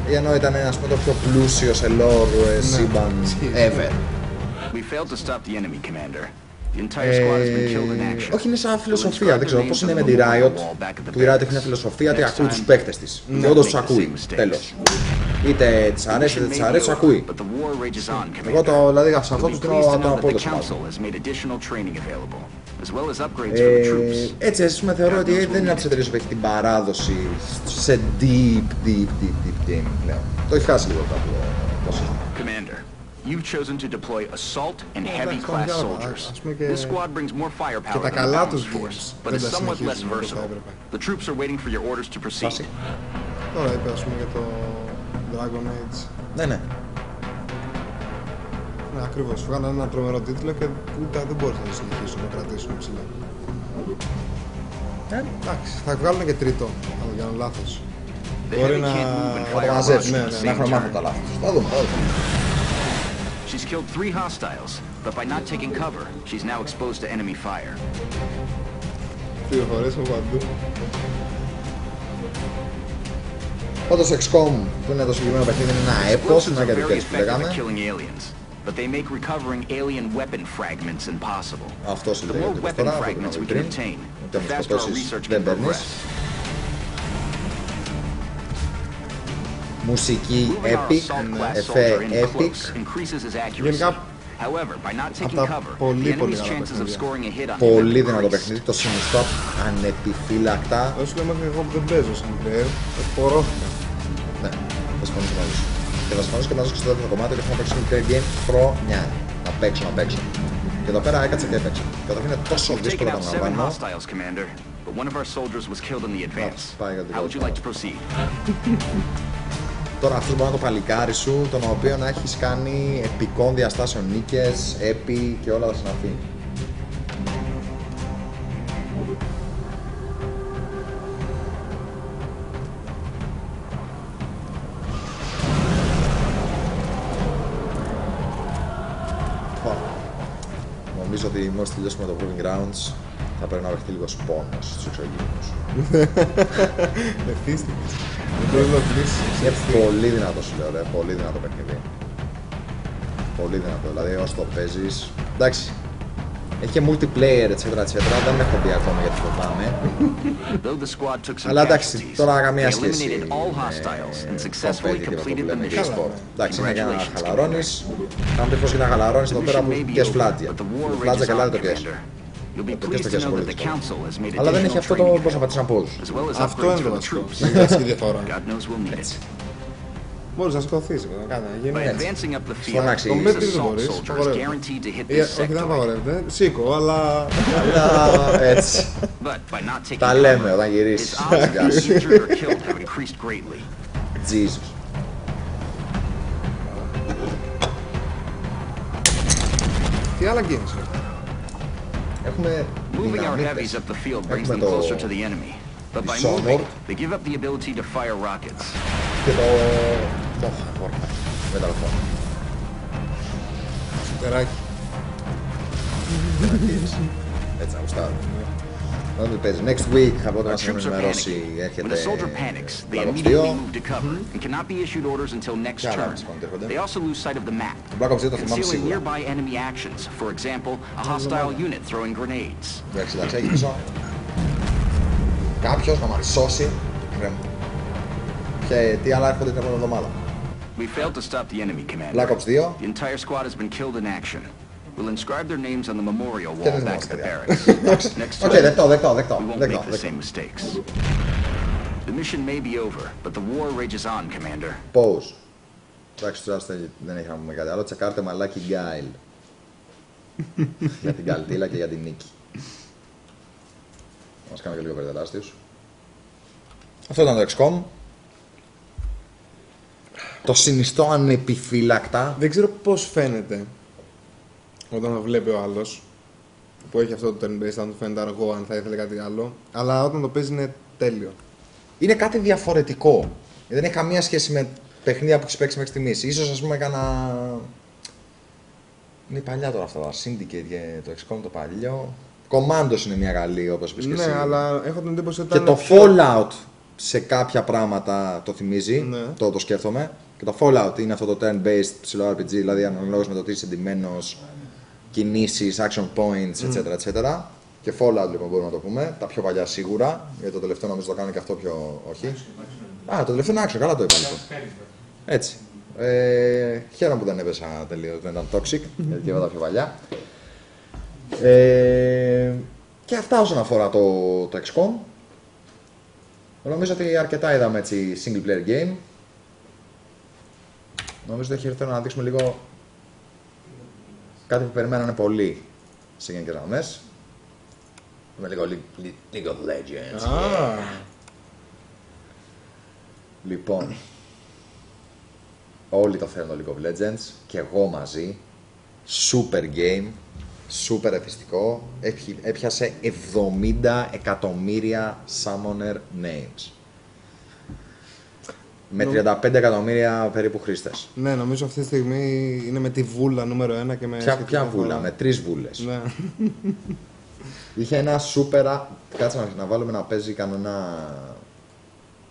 Ενώ ήταν ένας πούμε, το πιο πλούσιο σε lore ε, σύμπαν ισχύει. ever. We failed to stop the enemy, Commander. Ε, όχι, είναι σαν φιλοσοφία. Δεν ξέρω πώ είναι με τη Riot. Η Riot έχει μια φιλοσοφία ότι ακούει τους παίκτες της. Όντως τους ακούει, τέλος. Είτε τσαρέ, είτε δεν τσαρέ, ακούει. Εγώ το δηλαδή σαν αυτό, του τρώω τον απότερο σπάθμα. Έτσι, ας πούμε, θεωρώ ότι δεν είναι ένα τη εταιρεία που έχει την παράδοση σε deep, deep, deep, deep game πλέον. Το έχει χάσει λίγο το σύστημα you've chosen to deploy assault and Oh, heavy that's class fine, soldiers. ας πούμε και- This squad brings more Και firepower τα than the καλά τους balanced force, games but δεν is τα somewhat less συνεχίζουν όπως θα versatile. έπρεπε. The troops are waiting for your orders to proceed. Φάση. Τώρα είπε ας πούμε για το Dragon Age. Ναι, ναι. Ναι, ακριβώς. Βγάλανε ένα τρομερό τίτλο και ούτε δεν μπορείς να το συνεχίσουν να το κρατήσουν ψηλά. Ε, Εντάξει, θα βγάλουν και τρίτο, αν δεν κάνω λάθος. The Μπορεί heavy να... can't move and Θα το fire μαζέψουν. Ναι, rockets ναι, at Να the έχουν same μάθει time. τα λάθη τους. Θα δούμε, θα δούμε. She's killed three hostiles, but by not taking cover, she's now exposed to enemy fire. Πληροφορίες από παντού. Πάντως XCOM που είναι το συγκεκριμένο παιχνίδι είναι ένα έπος, Explosives μια are για very δικές που effective at λέγαμε. killing aliens, but they make recovering alien weapon fragments impossible. Αυτό The συνδέεται more και weapon τώρα, που fragments we είπαμε can πριν. obtain, Ούτε the με faster our σκοτώσεις research δεν can παίρνεις. progress. Μουσική Moving our epic, assault class εφέ soldier in epic. close increases his accuracy. Γενικά, However, by not taking τα cover, πολύ, the πολύ enemy's καλά chances of παιχνίδια. scoring a hit on him Πολύ have δυνατό increased. παιχνίδι, το συνιστώ ανεπιφύλακτα. Όσο λέμε και εγώ που δεν παίζω σαν player, επορώθηκα. Ναι, θα συμφωνήσω μαζί σου. Και θα συμφωνήσω και μαζί σου στο δεύτερο κομμάτι ότι έχω να παίξω multiplayer game χρόνια. Να παίξω, να παίξω. Και εδώ πέρα έκατσα και έπαιξα. Καταρχήν είναι τόσο We've taken δύσκολο να out seven αναλαμβάνω. hostiles, Commander, but one of our soldiers was killed in the advance. πάει για την How would you πρώτη like to proceed? Τώρα αυτό μπορεί να είναι το παλικάρι σου, τον οποίο να έχεις κάνει επικών διαστάσεων νίκες, έπι και όλα τα συναφή. Πω. Νομίζω ότι μόλις τελειώσουμε το Proving Grounds θα πρέπει να βρεθεί λίγος πόνος στους εξωγήινους. Εθίστηκες. Δεν μπορείς να κλείσεις. Είναι πολύ δυνατό σου λέω, ρε. Πολύ δυνατό παιχνίδι. Πολύ δυνατό. Δηλαδή, όσο το παίζεις. Εντάξει. Έχει και multiplayer, etc. etc. Δεν έχω δει ακόμα γιατί φοβάμαι. Though the squad took some Αλλά εντάξει, casualties, τώρα καμία they σχέση. eliminated all με hostiles and το successfully competitive, αυτό που completed the λέμε, mission. e-sport. Εντάξει, είναι για να Congratulations, χαλαρώνεις. Commander. Θα μου πει πώ και να χαλαρώνεις The εδώ πέρα mission που may be πιες over, πλάτια. but the war Πλάτια rages και on, λάδι το πιες. Αλλά δεν έχει αυτό το πρόσωπο της αμπούλου. Αυτό είναι το πρόσωπο. Δεν έχει τη διαφορά. Μπορείς να σκορφίσει τώρα, Καμία. Φαντάξει, ο Μέτρη δεν μπορείς. Ε, όχι, δεν απαγορεύεται. Σήκω, αλλά. Τα λέμε όταν γυρίσεις. Αλλιώ. Τι άλλα γίνεσαι. Moving our heavies up the field brings them closer to the enemy. But by moving, they give up the ability to fire rockets. Το φόρμα. Μεταλφόρμα. Σουτεράκι. Έτσι, να γουστάρω. Να δούμε τι παίζει. Next week θα πω Our να σας troops are ενημερώσει. panicking. When Έρχεται... a soldier panics, they Black Ops immediately 2. move to cover and cannot be issued orders until next Και άλλα turn. τις έρχονται. They also lose sight of the map, Black Ops 2 το θυμάμαι concealing σίγουρα. nearby enemy actions. For example, a hostile unit throwing grenades. Εντάξει, εντάξει, έχει πίσω. Κάποιος να μας σώσει. Κρέμ. Και τι άλλα έρχονται την επόμενη εβδομάδα. We failed to stop the enemy, Commander. Black Ops 2. The entire squad has been killed in action. We'll inscribe their names on the memorial Και wall δεν back at θυμόμαστε the παιδιά. barracks. Next Οκ, time, δεκτό, δεκτό, δεκτό. we won't δεκτό, make the δεκτό. same mistakes. The mission may be over, but the war rages on, Commander. Pause. Εντάξει, τώρα δεν- δεν έχει να πούμε κάτι άλλο. Τσεκάρτε μαλάκι Γκάιλ. για την καλτήλα και για την νίκη. Να μας κάνω και λίγο περιτελάστιος. Αυτό ήταν το XCOM. Το συνιστώ ανεπιφύλακτα. Δεν ξέρω πώς φαίνεται όταν το βλέπει ο άλλος που έχει αυτό το turn based, αν του φαίνεται αργό, αν θα ήθελε κάτι άλλο. Αλλά όταν το παίζει είναι τέλειο. Είναι κάτι διαφορετικό. Δεν έχει καμία σχέση με παιχνίδια που έχει παίξει μέχρι στιγμής. Ίσως ας πούμε έκανα. Είναι παλιά τώρα αυτά τα Syndicate και το XCOM το παλιό. Commandos είναι μια καλή όπως είπες και εσύ. Ναι, αλλά έχω την εντύπωση ότι Και ήταν το πιο- Fallout σε κάποια πράγματα το θυμίζει, Ναι. το, το σκέφτομαι. Και το Fallout είναι αυτό το turn-based ψηλό RPG, δηλαδή αναλόγως με το τι είσαι εντυμένος, κινήσεις, action points, etc. etc. Και Fallout λοιπόν μπορούμε να το πούμε, τα πιο παλιά σίγουρα, γιατί το τελευταίο νομίζω το κάνω και αυτό πιο όχι. Α, το τελευταίο είναι action, καλά το είπα λοιπόν. Έτσι. Ε, χαίρομαι που δεν έπεσα τελείως, δεν ήταν toxic, γιατί και εγώ τα πιο παλιά. Ε, και αυτά όσον αφορά το, το XCOM. Νομίζω ότι αρκετά είδαμε έτσι single player game. Νομίζω ότι έχει έρθει να δείξουμε λίγο κάτι που περιμένανε πολύ σε γενικές γραμμές. Με λίγο League- League of Legends. Α, Λοιπόν, όλοι το θέλουν το League of Legends και εγώ μαζί. Super game, super εθιστικό. Έπι- Έπιασε 70 εκατομμύρια summoner names. Με 35 εκατομμύρια περίπου χρήστες. ναι, νομίζω αυτή τη στιγμή είναι με τη βούλα νούμερο 1 και με. Ποια, σχετικά ποια βούλα, φορά. με τρεις βούλες. Ναι. Είχε ένα super. Κάτσε να, να βάλουμε να παίζει κανένα.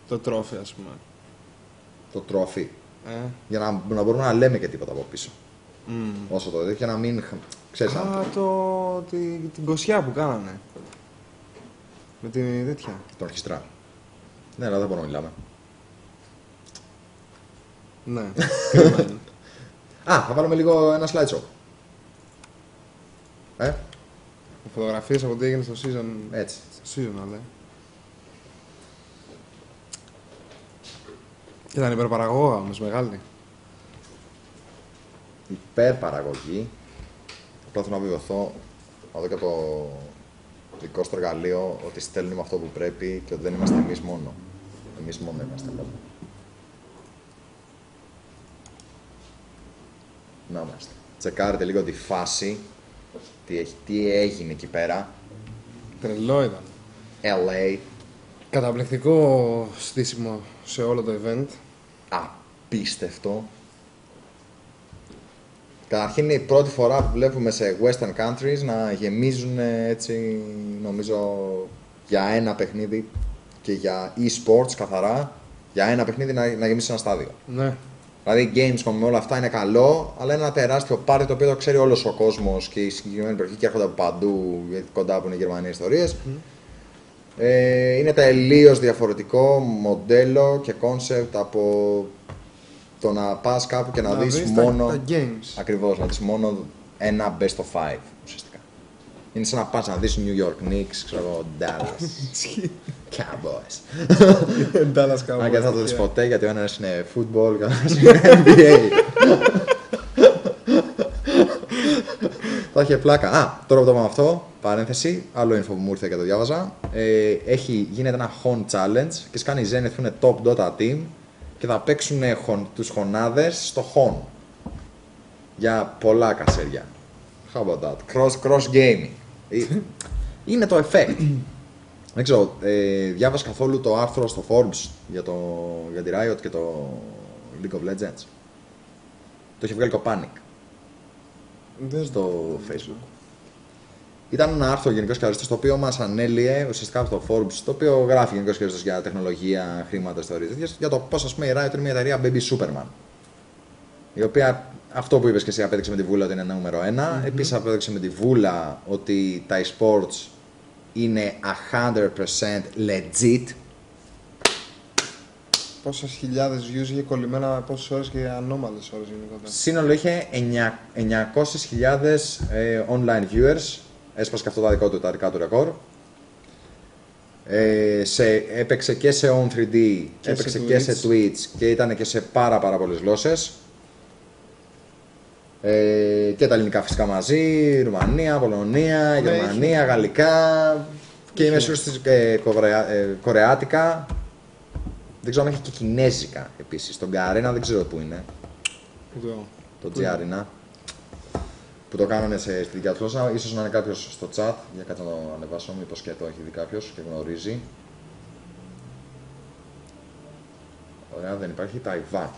Το τρόφι, ας πούμε. το τρόφι. Ε. Για να, να μπορούμε να λέμε και τίποτα από πίσω. μμ. Όσο το δει και να μην. ξέρεις, να- Α, το, τη, την κοσιά που κάνανε. Με την τέτοια. τον ορχιστρά. Ναι, αλλά δεν μπορούμε να μιλάμε. Ναι. κρίμα είναι. Α, θα βάλουμε λίγο ένα slideshow. Ε, Φωτογραφίες από τι έγινε στο season. έτσι. Στο season, αλλά. Και ήταν υπερπαραγωγά όμως, μεγάλη. Υπερπαραγωγή. Απλά θέλω να βεβαιωθώ, να δω και το δικό στο εργαλείο, ότι στέλνουμε αυτό που πρέπει και ότι δεν είμαστε εμείς μόνο. Εμείς μόνο είμαστε μόνο. Να είμαστε. Τσεκάρετε λίγο τη φάση, τι, έχει, τι έγινε εκεί πέρα. Τρελό ήταν. LA, Καταπληκτικό στήσιμο σε όλο το event. απίστευτο. Καταρχήν είναι η πρώτη φορά που βλέπουμε σε western countries να γεμίζουν ε, έτσι νομίζω για ένα παιχνίδι και για e-sports καθαρά για ένα παιχνίδι να, να γεμίσει ένα στάδιο. Ναι. Δηλαδή Gamescom με όλα αυτά είναι καλό, αλλά είναι ένα τεράστιο πάρτι το οποίο το ξέρει όλος ο κόσμος και η συγκεκριμένη περιοχή και έρχονται από παντού, γιατί κοντά που είναι οι Γερμανίες ιστορίες. Ε, είναι τελείως διαφορετικό μοντέλο και concept από το να πας κάπου και να, Να δεις δεις τα- μόνο. τα games. Ακριβώς, να δεις μόνο ένα best of five ουσιαστικά. Είναι σαν να πας να δεις New York Knicks, ξέρω εγώ, Dallas. Cowboys. Dallas Cowboys. Αν και δεν θα το δεις τυχαία. ποτέ γιατί ο ένας είναι football και ο άλλος είναι NBA. Θα είχε πλάκα. Α, τώρα που το είπαμε αυτό, παρένθεση, άλλο info που μου ήρθε και το διάβαζα. Ε, έχει, γίνεται ένα Hon Challenge και σκάνει η Zenith που είναι top Dota team και θα παίξουν χον, τους χονάδες στο Hon. Για πολλά κασέρια. How about that? Cross, cross gaming. Ε, είναι το effect. Δεν ξέρω, ε, διάβασα καθόλου το άρθρο στο Forbes για, το, για τη Riot και το League of Legends; Το είχε βγάλει το Panic Δεν στο Facebook. Ήταν ένα άρθρο γενικός και το οποίο μας ανέλυε ουσιαστικά από το Forbes, το οποίο γράφει γενικός και για τεχνολογία, χρήματα, ιστορίες τέτοιες, για το πώς ας πούμε η Riot είναι μια εταιρεία Baby Superman. Η οποία αυτό που είπες και εσύ απέδειξε με τη βούλα ότι είναι νούμερο ένα. Επίσης απέδειξε με τη βούλα ότι τα e-sports είναι 100% legit. Πόσες χιλιάδες views είχε κολλημένα, πόσες ώρες και ανώμαλες ώρες γενικότερα. Σύνολο είχε 900.000 ε, online viewers. Έσπασε και αυτό τα δικό του, τα δικά του ρεκόρ. Ε, σε, έπαιξε και σε On 3D, Και έπαιξε σε και σε Twitch. Twitch και ήταν και σε πάρα πάρα πολλές γλώσσες. Ε, και τα ελληνικά φυσικά μαζί, Ρουμανία, Πολωνία, Ναι, Γερμανία, Γαλλικά και είμαι σίγουρος στις ε, κορεα- ε, κορεάτικα. Δεν ξέρω αν έχει και κινέζικα επίσης. Τον Καρένα δεν ξέρω πού είναι Ούτε εγώ. το Τζιάρινα που το κάνανε σε, στη δικιά τους γλώσσα. Ίσως να είναι κάποιος στο chat, για κάτι να το ανεβάσω, μήπως και το έχει δει κάποιος και γνωρίζει. Ωραία, δεν υπάρχει, Ταϊβάν.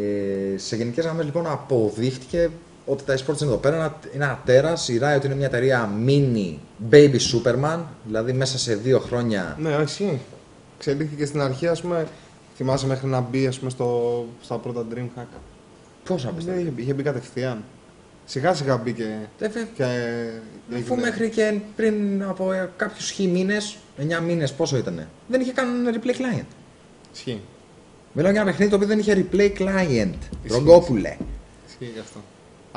Ε, σε γενικές γραμμές λοιπόν αποδείχτηκε ότι τα esports είναι εδώ πέρα. Ένα- Είναι ένα τέρας. Η Riot είναι μια εταιρεία mini baby Superman. Δηλαδή μέσα σε δύο χρόνια. Ναι, όχι. Εξελίχθηκε στην αρχή, ας πούμε. Θυμάσαι μέχρι να μπει ας πούμε, στο, στα πρώτα Dreamhack. Πώς να πει. Ναι, είχε, είχε μπει κατευθείαν. Σιγά σιγά μπήκε. Ε, βε- Και, Αφού έγινε- μέχρι και πριν από κάποιους χι μήνες, 9 μήνες πόσο ήταν, δεν είχε καν replay client. Ισχύει. Μιλάω για ένα παιχνίδι το οποίο δεν είχε replay client. Ρογκόπουλε. Ισχύει και αυτό.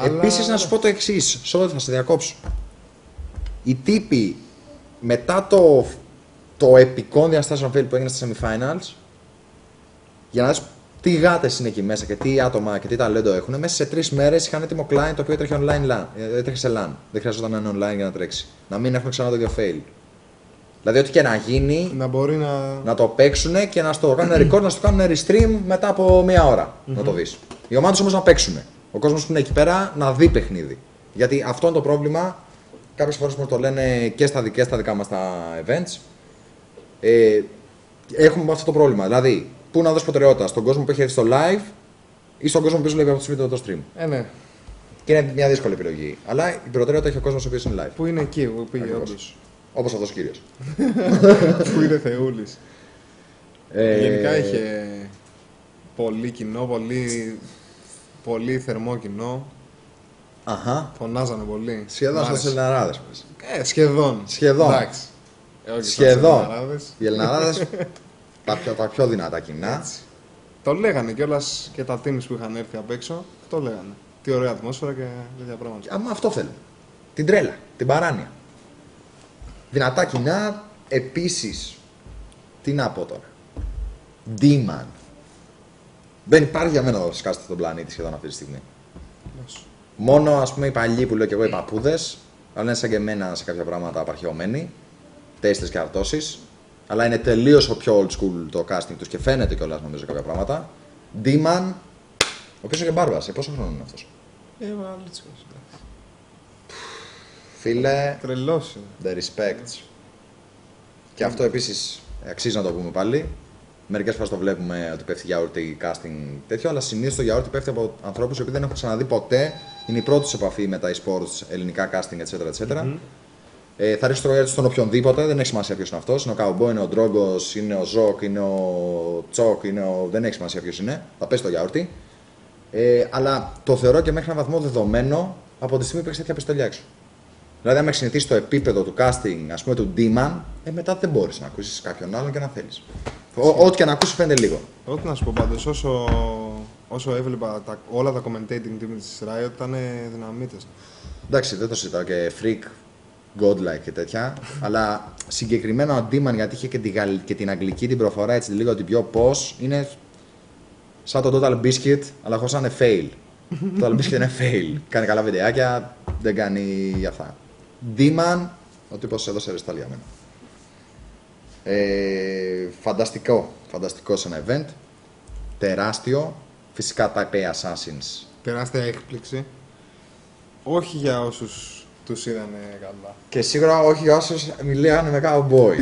Επίσης, να σου πω το εξής. Sorry, θα σε διακόψω. Οι τύποι μετά το, το επικό διαστάσεων fail που έγινε στα semifinals, για να δεις τι γάτες είναι εκεί μέσα και τι άτομα και τι ταλέντο έχουν, μέσα σε τρεις μέρες είχαν έτοιμο client το οποίο έτρεχε online LAN. ε, Έτρεχε σε LAN. Δεν χρειαζόταν να είναι online για να τρέξει. Να μην έχουν ξανά το ίδιο fail. Δηλαδή, ό,τι και να γίνει, Να μπορεί να. να το παίξουν και να στο κάνουν record, να στο κάνουν restream μετά από μία ώρα. Να το δεις. Οι ομάδες όμως να παίξουν. Ο κόσμος που είναι εκεί πέρα να δει παιχνίδι. Γιατί αυτό είναι το πρόβλημα. Κάποιες φορές μου το λένε και στα δικά, στα δικά μας τα events. Ε, έχουμε αυτό το πρόβλημα. Δηλαδή, πού να δώσει προτεραιότητα, στον κόσμο που έχει έρθει στο live ή στον κόσμο που βλέπει από το σπίτι του το stream. Ε, ναι. Και είναι μια δύσκολη επιλογή. Αλλά η προτεραιότητα έχει ο κόσμος ο οποίος είναι live. Που είναι εκεί, που πήγε Ακριβώς. όντως. Όπως αυτός ο κύριος. που είναι θεούλης. Ε, Γενικά είχε πολύ κοινό, πολύ, πολύ θερμό κοινό. Αχα. Φωνάζανε πολύ. Σχεδόν Μ' σαν άρεσε. Ελληναράδε. Ε, σχεδόν. Σχεδόν. Εντάξει. Ε, όχι σαν Σχεδόν. Ελληναράδες. Οι Ελληναράδες τα, πιο, τα πιο δυνατά κοινά. Έτσι. Το λέγανε κιόλας και τα teams που είχαν έρθει απ' έξω. Το λέγανε. Τι ωραία ατμόσφαιρα και τέτοια πράγματα. Άμα αυτό θέλουμε. Την τρέλα, την παράνοια. Δυνατά κοινά, επίσης. Τι να πω τώρα. Demon. Δεν υπάρχει για μένα ο σκάστη στον πλανήτη σχεδόν αυτή τη στιγμή. Μόνο ας πούμε οι παλιοί που λέω και εγώ οι παππούδες, αλλά είναι σαν και εμένα σε κάποια πράγματα απαρχαιωμένοι, τέστες και αυτόσει. Αλλά είναι τελείως ο πιο old school το casting τους και φαίνεται κιόλας νομίζω σε κάποια πράγματα. Demon, ο οποίος είναι και μπάρμπας. Σε πόσο χρόνο είναι αυτός; Ε, μα λίτσος. Φίλε, Τρελός είναι. the respects. Και αυτό επίσης αξίζει να το πούμε πάλι. Μερικές φορές το βλέπουμε ότι πέφτει γιαούρτι casting τέτοιο, αλλά συνήθως το γιαούρτι πέφτει από ανθρώπους οι οποίοι δεν έχουν ξαναδεί ποτέ. Είναι η πρώτη τους επαφή με τα e-sports, ελληνικά casting, etc. etc. Ε, θα ρίξει το γιαούρτι στον οποιονδήποτε, δεν έχει σημασία ποιος είναι αυτός. Είναι ο Cowboy, είναι ο Ντρόγκο, είναι ο Ζοκ, είναι ο Τσοκ, είναι ο... δεν έχει σημασία ποιος είναι. Θα πέσει το γιαούρτι. Ε, αλλά το θεωρώ και μέχρι έναν βαθμό δεδομένο από τη στιγμή που έχεις τέτοια πιστολιά έξω. Δηλαδή, αν έχεις συνηθίσει το επίπεδο του casting, ας πούμε, του Demon, ε, μετά δεν μπορείς να ακούσεις κάποιον άλλον και να θέλεις. Ό,τι και να ακούσεις φαίνεται λίγο. Ό,τι να σου πω πάντως, όσο, όσο έβλεπα τα, όλα τα commentating team της Riot ήταν δυναμίτες. Εντάξει, δεν το συζητάω και freak, godlike και τέτοια. αλλά συγκεκριμένα ο Demon, γιατί είχε και, τη, γαλλ- και την αγγλική την προφορά έτσι λίγο την πιο πώς, είναι σαν το Total Biscuit, αλλά χωρί να είναι fail. το Total Biscuit είναι fail. Κάνει καλά βιντεάκια, δεν κάνει για αυτά. Demon, ο τύπος έδωσε ρεστάλ για μένα. Ε, φανταστικό, φανταστικό σε ένα event. Τεράστιο. Φυσικά τα IP Assassins. Τεράστια έκπληξη. Όχι για όσους τους είδανε καλά. Και σίγουρα όχι για όσους μιλάνε με cowboy.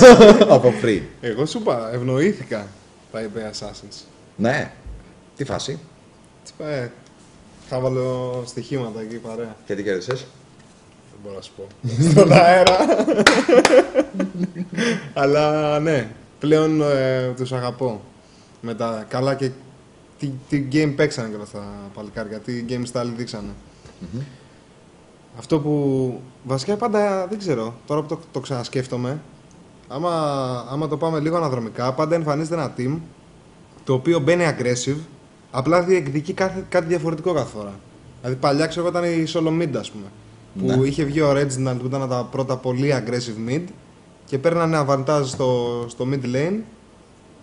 Από πριν. Εγώ σου είπα, ευνοήθηκα τα IP Assassins. Ναι. Τι φάση; Τι είπα, ε, θα βάλω στοιχήματα εκεί παρέα. Και τι κέρδισες; Δεν μπορώ να σου πω. Στον αέρα. Αλλά ναι, πλέον ε, τους αγαπώ. Μετά, καλά και τι, τι game παίξανε και τα παλικάρια, τι game style δειξανε Αυτό που βασικά πάντα δεν ξέρω, τώρα που το, το ξανασκέφτομαι, άμα, άμα το πάμε λίγο αναδρομικά, πάντα εμφανίζεται ένα team το οποίο μπαίνει aggressive, απλά διεκδικεί κάθε, κάτι διαφορετικό κάθε φορά. Δηλαδή παλιά ξέρω εγώ ήταν η solo mid ας πούμε. Που Ναι. είχε βγει ο Reginald που ήταν τα πρώτα πολύ aggressive mid και παίρνανε advantage στο, στο mid lane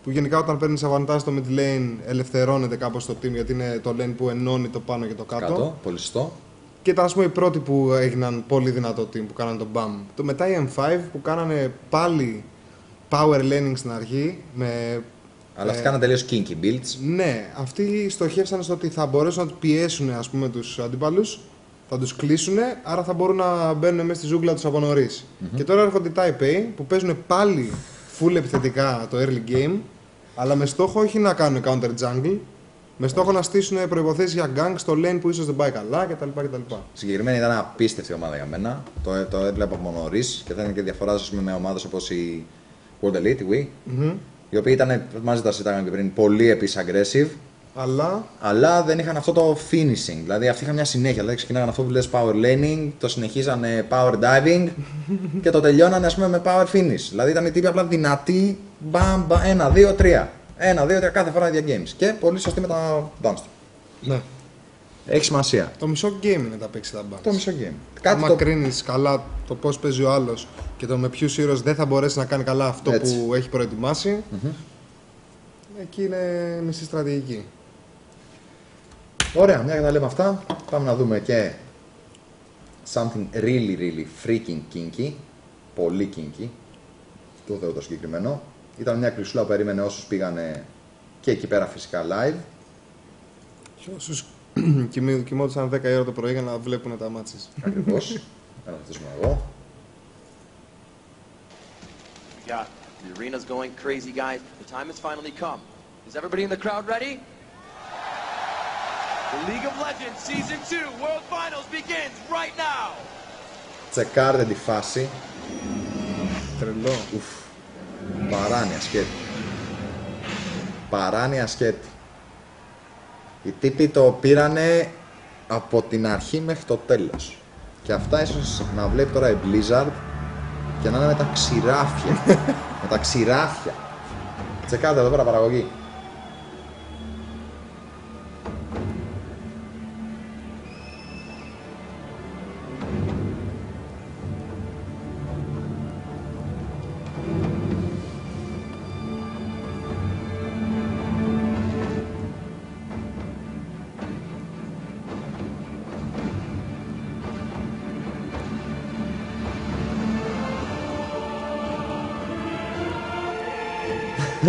που γενικά όταν παίρνεις advantage στο mid lane ελευθερώνεται κάπως το team γιατί είναι το lane που ενώνει το πάνω και το κάτω. Κάτω. Πολύ σωστό. Και ήταν ας πούμε οι πρώτοι που έγιναν πολύ δυνατό team που κάνανε τον BAM. Το μετά οι M5 που κάνανε πάλι power laning στην αρχή με Αλλά Ε, αυτοί κάναν τελείως kinky builds. ναι, αυτοί στοχεύσαν στο ότι θα μπορέσουν να τους πιέσουν ας πούμε τους αντίπαλους, θα τους κλείσουν, άρα θα μπορούν να μπαίνουν μέσα στη ζούγκλα τους από νωρίς. Και τώρα έρχονται οι Taipei που παίζουν πάλι full επιθετικά το early game Αλλά με στόχο όχι να κάνουν counter jungle, με στόχο να στήσουν προποθέσει για gang στο lane που ίσως δεν πάει καλά κτλ. κτλ. Συγκεκριμένη ήταν απίστευτη ομάδα για μένα. Το, το έβλεπα από νωρίς και θα είναι και διαφορά ας πούμε, με ομάδες όπως η World Elite, η Wii. Οι οποίοι ήταν, μαζί τα συζητάγαμε και πριν, πολύ επίσης aggressive. Αλλά Αλλά δεν είχαν αυτό το finishing. Δηλαδή αυτοί είχαν μια συνέχεια. Δηλαδή ξεκινάγαν αυτό που λες power laning, το συνεχίζανε power diving και το τελειώνανε ας πούμε με power finish. Δηλαδή ήταν οι τύποι απλά δυνατοί, μπαμ, μπαμ, ένα, δύο, τρία. Ένα, δύο, τρία κάθε φορά ίδια games. Και πολύ σωστή με τα bounce. ναι. Έχει σημασία. Το μισό game είναι τα παίξεις τα μπάνια. Το μισό game. Κάτι Άμα το... κρίνεις καλά το πώς παίζει ο άλλος και το με ποιους ήρωες δεν θα μπορέσει να κάνει καλά αυτό Έτσι. που έχει προετοιμάσει, εκεί είναι μισή στρατηγική. Ωραία, μια και τα λέμε αυτά, πάμε να δούμε και something really really freaking kinky. Πολύ kinky. Το θεό το συγκεκριμένο. Ήταν μια κλεισούλα που περίμενε όσους πήγανε και εκεί πέρα φυσικά live. Και όσους κοιμόντουσαν 10 η ώρα το πρωί για να βλέπουν τα μάτια. Ακριβώς. Να το θέσουμε εγώ. Yeah, the arena's going crazy, guys. The time has finally come. Is everybody in the crowd ready? The League of Legends Season 2 World Finals begins right now! Τσεκάρτε τη φάση. Τρελό. Ουφ. Παράνοια σκέτη. Παράνοια σκέτη. Οι τύποι το πήρανε από την αρχή μέχρι το τέλος. Και αυτά ίσως να βλέπει τώρα η Blizzard και να είναι με τα ξηράφια. με τα ξηράφια. Τσεκάρτε εδώ πέρα παραγωγή.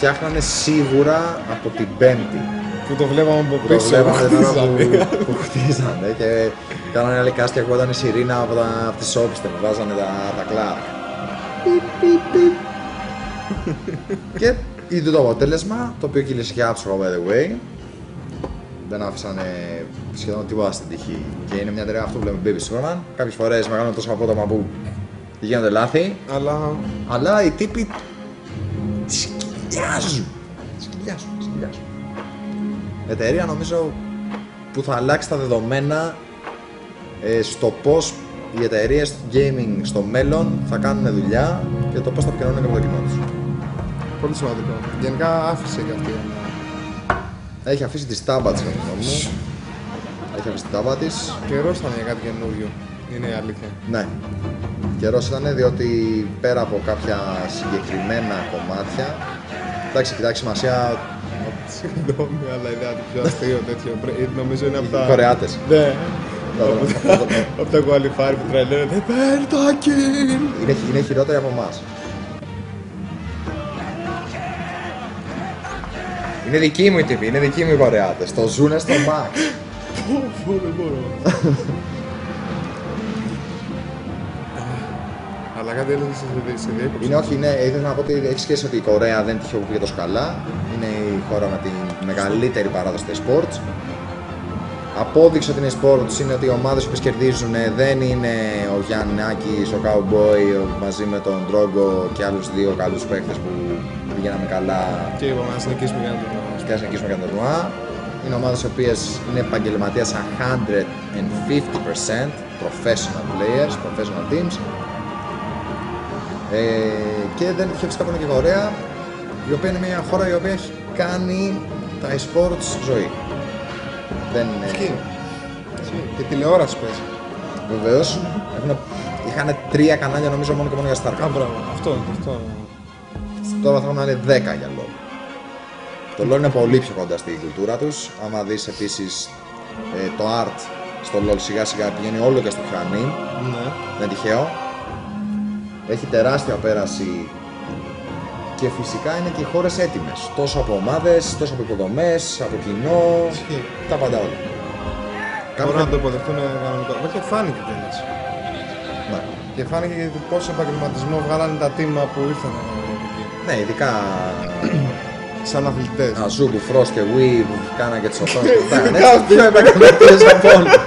φτιάχνανε σίγουρα από την Πέμπτη. Που το βλέπαμε από Που το πίσω. βλέπαμε την ώρα χτίζανε. που, που χτίζανε και κάνανε άλλη κάστη ακούγονταν η σιρήνα από, τα, από τις όπιστες που βάζανε τα, τα κλάρ. και είδε το αποτέλεσμα, το οποίο κύλησε και άψογα by the way. Δεν άφησαν σχεδόν τίποτα στην τύχη. Και είναι μια εταιρεία αυτό που λέμε Baby Superman. Κάποιες φορές μεγάλωνε τόσο απότομα που γίνονται λάθη. Αλλά Αλλά οι τύποι σκυλιάζουν. Σκυλιάζουν, σκυλιάζουν. Εταιρεία νομίζω που θα αλλάξει τα δεδομένα ε, στο πώς οι εταιρείες gaming στο μέλλον θα κάνουν δουλειά και το πώς θα επικοινωνούν και με το κοινό τους. πολύ σημαντικό. Γενικά άφησε και αυτή. ένα- Έχει αφήσει τη στάμπα της, κατά τη γνώμη μου. Έχει αφήσει τη στάμπα της. Καιρός ήταν για κάτι καινούριο. Είναι η αλήθεια. Ναι. Καιρός ήταν διότι πέρα από κάποια συγκεκριμένα κομμάτια Εντάξει, κοιτάξει σημασία Συγγνώμη, αλλά είναι κάτι πιο αστείο τέτοιο. Πρέ- Νομίζω είναι από οι τα. Κορεάτες. Ναι. Θα δω- θα δω- Από τα qualifier που τρελαίνονται. Πέρτακιν! είναι, είναι χειρότεροι από εμάς. Είναι δική μου η τύπη, είναι δική μου οι Κορεάτες. Το ζουνε στο max. Πω, δεν μπορώ. Αλλά κάτι έλεγε σε, σε διέκοψη. Είναι όχι, είναι, ήθελα να πω ότι έχεις σχέση ότι η Κορέα δεν τυχαίο που πήγε τόσο καλά. Είναι η χώρα με τη μεγαλύτερη παράδοση στα sports. Απόδειξη ότι είναι sports είναι ότι οι ομάδες που κερδίζουν δεν είναι ο Γιάννάκης, ο Cowboy μαζί με τον Ντρόγκο και άλλους δύο καλούς παίκτες που πηγαίναμε καλά Και είπαμε να συνεχίσουμε για να το και ας νικήσουμε για το τουρνουά. Είναι ομάδες οι οποίες είναι επαγγελματίες 150% professional players, professional teams. Ε, και δεν είναι τυχαίο φυσικά που είναι και η Κορέα, η οποία είναι μια χώρα η οποία έχει κάνει τα e-sports ζωή. Δεν είναι... Ισχύει. Ισχύει. Και τηλεόραση παίζει. Βεβαίως. Είχαν τρία κανάλια νομίζω μόνο και μόνο για Α, StarCraft. μπράβο. Αυτό, αυτό. Τώρα θα έχουν να είναι 10 για LoL. Το LoL είναι πολύ πιο κοντά στην κουλτούρα τους. Άμα δεις επίσης ε, το art στο LoL σιγά σιγά πηγαίνει όλο και στο πιο ανή. Ναι. Δεν είναι τυχαίο. Έχει τεράστια πέραση και φυσικά είναι και οι χώρες έτοιμες. Τόσο από ομάδες, τόσο από υποδομές, από κοινό, Ισχύει. τα πάντα όλα. Μπορούν να το υποδεχτούν κανονικά. Μα και φάνηκε τέλος. Ναι. Και φάνηκε και πόσο επαγγελματισμό βγάλανε τα τίμα που ήρθαν εκεί. Ναι, ειδικά Σαν αθλητές. Αζούμπου, Frost και Wii που κάνα και τις οθόνες και αυτά. Ναι, πιο επαγγελματίες από όλους.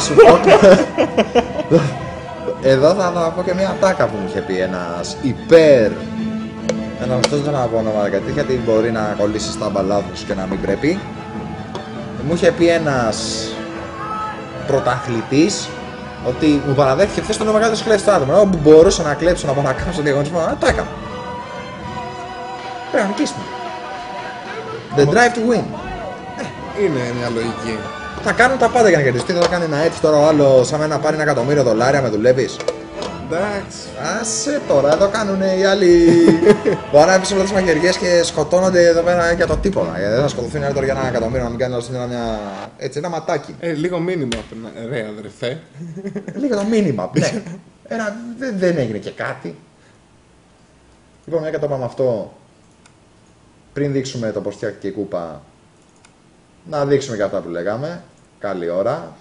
Θα- θα- Θα σου πω και... Εδώ θα, θα πω και μια τάκα που μου είχε πει ένας υπέρ ένα αυτό δεν θα πω όνομα γιατί, γιατί μπορεί να κολλήσει στα μπαλάθος και να μην πρέπει. Μου είχε πει ένας πρωταθλητής ότι μου παραδέχθηκε χθες τον ο μεγαλύτερο κλέφτη στο άτομο. Όπου μπορούσα να κλέψω, να παρακάμψω τον διαγωνισμό, α, το έκανα. Πρέπει να νικήσουμε. The drive to win. Είναι μια λογική. Θα κάνουν τα πάντα για να κερδίσει. Τι θα κάνει ένα έτσι τώρα ο άλλο, σαν να πάρει ένα εκατομμύριο δολάρια με δουλεύεις. Εντάξει. Άσε τώρα, εδώ κάνουν οι άλλοι. Μπορεί να πίσω από τι μαχαιριέ και σκοτώνονται εδώ πέρα για το τίποτα. Γιατί δεν θα σκοτωθούν οι άλλοι τώρα για ένα εκατομμύριο να μην κάνει άλλο μια. Έτσι, ένα ματάκι. Ε, λίγο μήνυμα πρέπει να. Ρε αδερφέ. Λίγο το μήνυμα. Ναι. Ένα, δεν, δεν έγινε και κάτι. Λοιπόν, μια και το είπαμε αυτό, πριν δείξουμε το πώς φτιάχτηκε η κούπα, να δείξουμε και αυτά που λέγαμε. Καλή ώρα.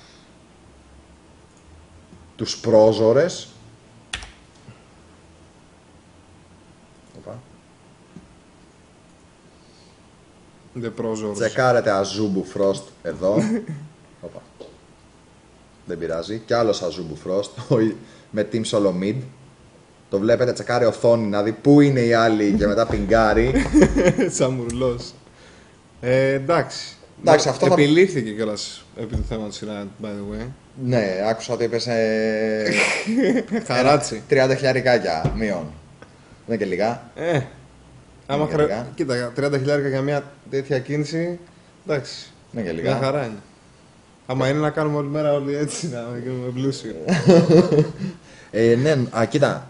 Τους πρόζορες. Οπα. Δεν πρόζωρος. Τσεκάρετε Αζούμπου Frost εδώ. Οπα. Δεν πειράζει. Κι άλλος Αζούμπου Frost ο- με Team Solo Mid. Το βλέπετε, τσεκάρει οθόνη να δει πού είναι οι άλλοι και μετά πιγκάρει. Τσαμουρλός. Ε, εντάξει. Εντάξει, αυτό θα- Επιλήφθηκε κιόλας επί του θέματος σειρά, by the way. ναι, άκουσα ότι έπεσε. Χαράτσι. 30 χιλιαρικάκια μείον. Δεν είναι και λίγα. Ε, άμα Είναι χρε... λίγα. Κοίτα, 30 χιλιάρικα για μια τέτοια κίνηση, εντάξει. Δεν είναι και Μια λίγα. χαρά είναι. Άμα είναι να κάνουμε όλη μέρα όλοι έτσι, να γίνουμε πλούσιοι. Ε, ναι, α, κοίτα.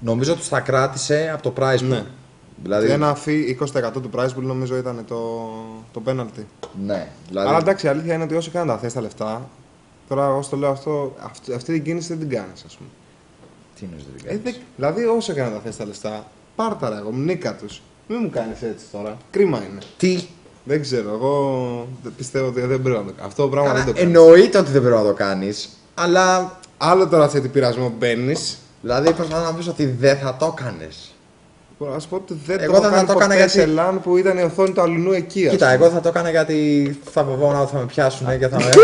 Νομίζω ότι θα κράτησε από το prize pool. Ναι. Δηλαδή, Ένα αφή 20% του prize που νομίζω ήταν το, το penalty. ναι, δηλαδή, Αλλά εντάξει, η αλήθεια είναι ότι όσοι κάνουν τα θες τα λεφτά, τώρα εγώ στο λέω αυτό, αυτή, αυτή την κίνηση δεν την κάνεις, ας πούμε. Τι είναι το Ε, δεν- δηλαδή, όσο έκανα τα θες τα λεφτά, πάρτα ρε, εγώ μνήκα τους. Μην μου κάνεις έτσι τώρα. Κρίμα είναι. Τι; Δεν ξέρω, εγώ δεν- πιστεύω ότι δεν πρέπει να το κάνω. Αυτό το πράγμα Καλά, δεν το κάνω. εννοείται ότι δεν πρέπει να το κάνεις, αλλά Άλλο τώρα σε τι πειρασμό μπαίνεις. Δηλαδή προσπαθώ να πεις ότι δεν θα το έκανε. Μπορώ να σου πω ότι δεν Εγώ το δεν θα κάνω το ποτέ έκανα γιατί- σε LAN που ήταν η οθόνη του αλουνού εκεί. ας Κοίτα, πούμε. εγώ θα το έκανα γιατί θα φοβόμουν ότι θα με πιάσουν και θα με.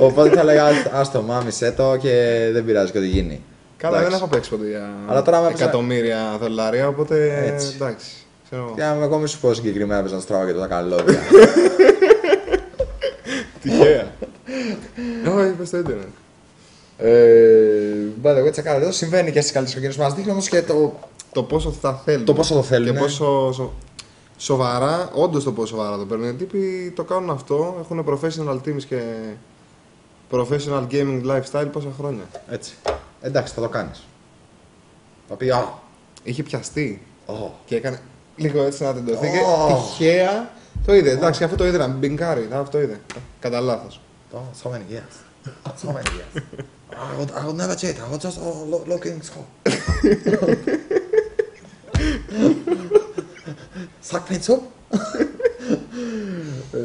Οπότε θα λέγα άστο μάμισέ το και δεν πειράζει και ό,τι γίνει. Καλά, δεν Εντάξει. έχω παίξει ποτέ για Αλλά τώρα με έπαιζε- εκατομμύρια δολάρια, οπότε Έτσι. εντάξει. Ξέρω εγώ. Και αν εγώ μη σου πω συγκεκριμένα πες να στράω και τα καλώδια. Τυχαία. Όχι, είπες το ίντερνετ. Ε, by the way, τσακάρω, εδώ συμβαίνει και στις καλύτερε οικογένειες. Μας δείχνει όμως και το. Το πόσο θα θέλουν. Το πόσο το θέλουν, Και ναι. πόσο σο- σοβαρά, όντως το πόσο σοβαρά το παίρνουν. Οι τύποι το κάνουν αυτό, έχουν professional teams και professional gaming lifestyle πόσα χρόνια. Έτσι. Εντάξει, θα το κάνεις. Θα πει, Α, Είχε πιαστεί ω, και έκανε λίγο έτσι να τεντωθεί και Ω. τυχαία το είδε. Εντάξει, αυτό το είδε να μην μπινκάρει. Αυτό είδε. Κατά λάθος. oh, so many years. So many years. I would, I would never cheat. I would just oh, lo- looking so. Suck pencil. Ε,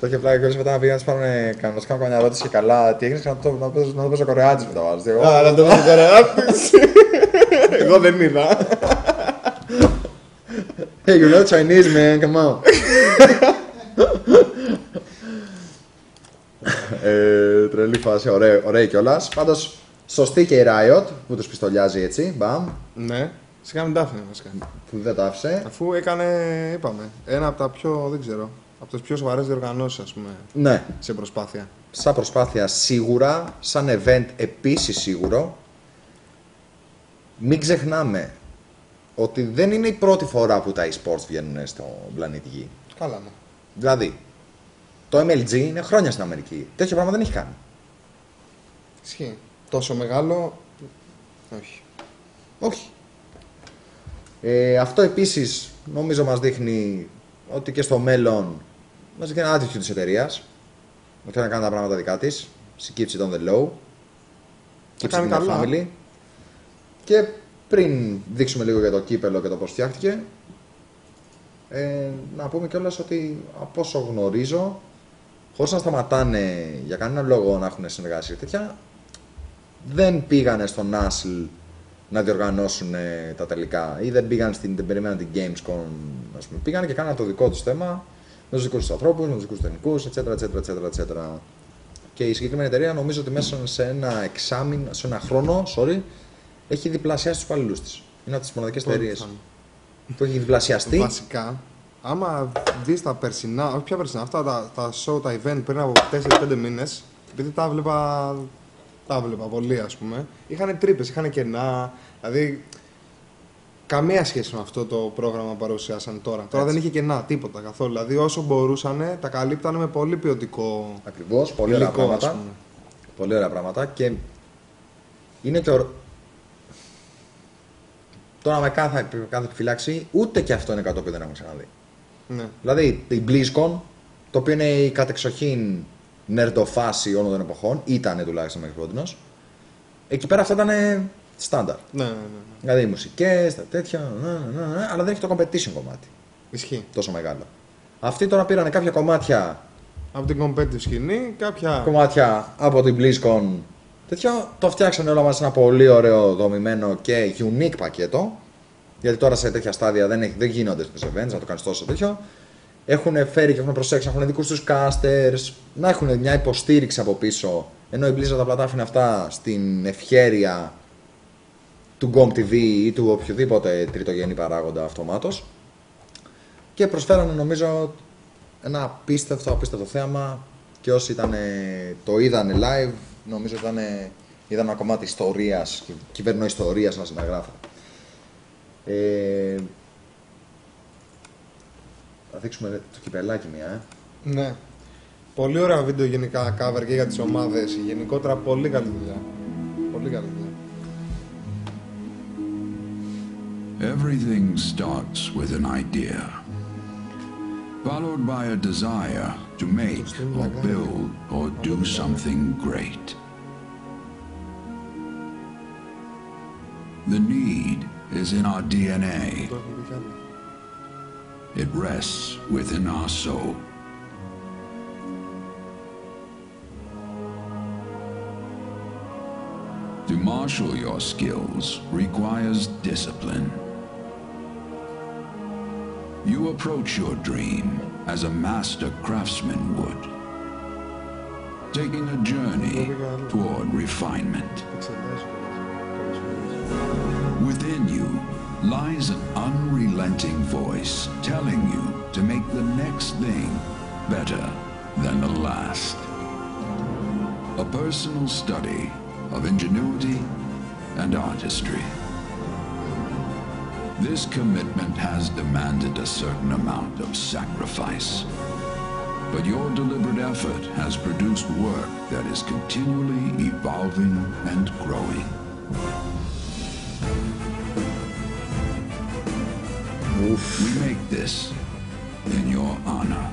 Το είχε πλάκα και μετά να πήγαν να σπάρουν να μας κάνουν καμιά ερώτηση και καλά τι έγινες και να το να παίζω να το παίζω κορεάτης μετά βάζεις. Εγώ, Α, να το βρει κορεάτης. Εγώ δεν είδα. Hey, you're not Chinese man, come on. ε, τρελό. Τρελή φάση, ωραία, ωραία κιόλας. Πάντως, σωστή και η Riot που τους πιστολιάζει έτσι, μπαμ, Ναι, σιγά μην τα άφηνε βασικά. που δεν το άφησε. Αφού έκανε, είπαμε, ένα από τα πιο, δεν ξέρω, από τις πιο σοβαρές διοργανώσεις, ας πούμε, Ναι, σε προσπάθεια. σαν προσπάθεια σίγουρα, σαν event επίσης σίγουρο. Μην ξεχνάμε ότι δεν είναι η πρώτη φορά που τα e-sports βγαίνουν στο πλανήτη Γη. Καλά, ναι. Δηλαδή, το MLG είναι χρόνια στην Αμερική. Τέτοιο πράγμα δεν έχει κάνει. Ισχύει. Τόσο μεγάλο. Όχι. Όχι. Ε, αυτό επίσης νομίζω μας δείχνει ότι και στο μέλλον μας δείχνει ένα attitude της εταιρείας. Ότι θέλει να κάνει τα πράγματα δικά της. She keeps it on the low. Keeps it κάνει in the καλά. family. Και πριν δείξουμε λίγο για το κύπελο και το πώς φτιάχτηκε, ε, να πούμε κιόλας ότι από όσο γνωρίζω, χωρίς να σταματάνε για κανένα λόγο να έχουν συνεργάσει και τέτοια, δεν πήγανε στο Νάσλ να διοργανώσουν ε, τα τελικά ή δεν πήγαν στην, δεν περιμέναν την Gamescom, ας πούμε. Πήγαν και κάναν το δικό τους θέμα με τους δικούς τους ανθρώπους, με τους δικούς τους τεχνικούς, etc, etc, etc, etc. Και η συγκεκριμένη εταιρεία νομίζω ότι μέσα σε ένα εξάμεινο, σε ένα χρόνο, sorry, έχει διπλασιάσει τους υπαλλήλους της. Είναι από τις μοναδικές Πολύ εταιρείες πιθανό. που έχει διπλασιαστεί. Βασικά, άμα δεις τα περσινά, όχι πια περσινά, αυτά τα, τα show, τα event πριν από 4-5 μήνες, επειδή τα βλέπα, τα βλέπα πολύ ας πούμε, είχαν τρύπες, είχαν κενά. Δηλαδή, καμία σχέση με αυτό το πρόγραμμα που παρουσιάσαν τώρα. Τώρα δεν είχε κενά, τίποτα καθόλου. Δηλαδή, όσο μπορούσαν, τα καλύπτανε με πολύ ποιοτικό Ακριβώς, πολύ ωραία υλικό, ας πράγματα. πούμε. Πολύ ωραία πράγματα και είναι και ορ... Τώρα με κάθε, κάθε επιφυλάξη, ούτε και αυτό είναι κάτι το οποίο δεν έχουμε ξαναδεί. Ναι. Δηλαδή, η BlizzCon, το οποίο είναι η κατεξοχήν νερντοφάση όλων των εποχών, ήταν τουλάχιστον μέχρι πρώτη. Εκεί πέρα αυτά ήταν στάνταρ. Ναι, ναι, ναι. Δηλαδή, οι μουσικές, τα τέτοια, ναι, ναι, ναι, ναι, αλλά δεν έχει το competition κομμάτι Ισχύει. τόσο μεγάλο. Αυτοί τώρα πήραν κάποια κομμάτια Από την competitive σκηνή, κάποια. κομμάτια από την BlizzCon τέτοιο, το φτιάξανε όλα μαζί σε ένα πολύ ωραίο δομημένο και unique πακέτο. Γιατί τώρα σε τέτοια στάδια δεν, έχει, δεν γίνονται στις events, να το κάνεις τόσο τέτοιο. Έχουν φέρει και έχουν προσέξει, έχουν δικούς τους casters, να έχουν μια υποστήριξη από πίσω. Ενώ η Blizzard απλά τα άφηνε αυτά στην ευχέρεια του GOM TV ή του οποιοδήποτε τριτογενή παράγοντα αυτομάτως. Και προσφέρανε νομίζω ένα απίστευτο, απίστευτο θέαμα και όσοι ήταν, το είδανε live, νομίζω ήταν, είδαν ένα κομμάτι ιστορίας, κυβερνοϊστορίας να συναγράφω. Ε, θα δείξουμε το κυπελάκι μία, ε. Ναι. Πολύ ωραία βίντεο γενικά cover και για τις ομάδες. Γενικότερα πολύ καλή δουλειά. Πολύ καλή δουλειά. Everything starts with an idea, followed by a desire to make or build or do something great. The need is in our DNA. It rests within our soul. To marshal your skills requires discipline. You approach your dream as a master craftsman would taking a journey toward refinement. Within you lies an unrelenting voice telling you to make the next thing better than the last. A personal study of ingenuity and artistry. This commitment has demanded a certain amount of sacrifice. But your deliberate effort has produced work that is continually evolving and growing. We make this in your honor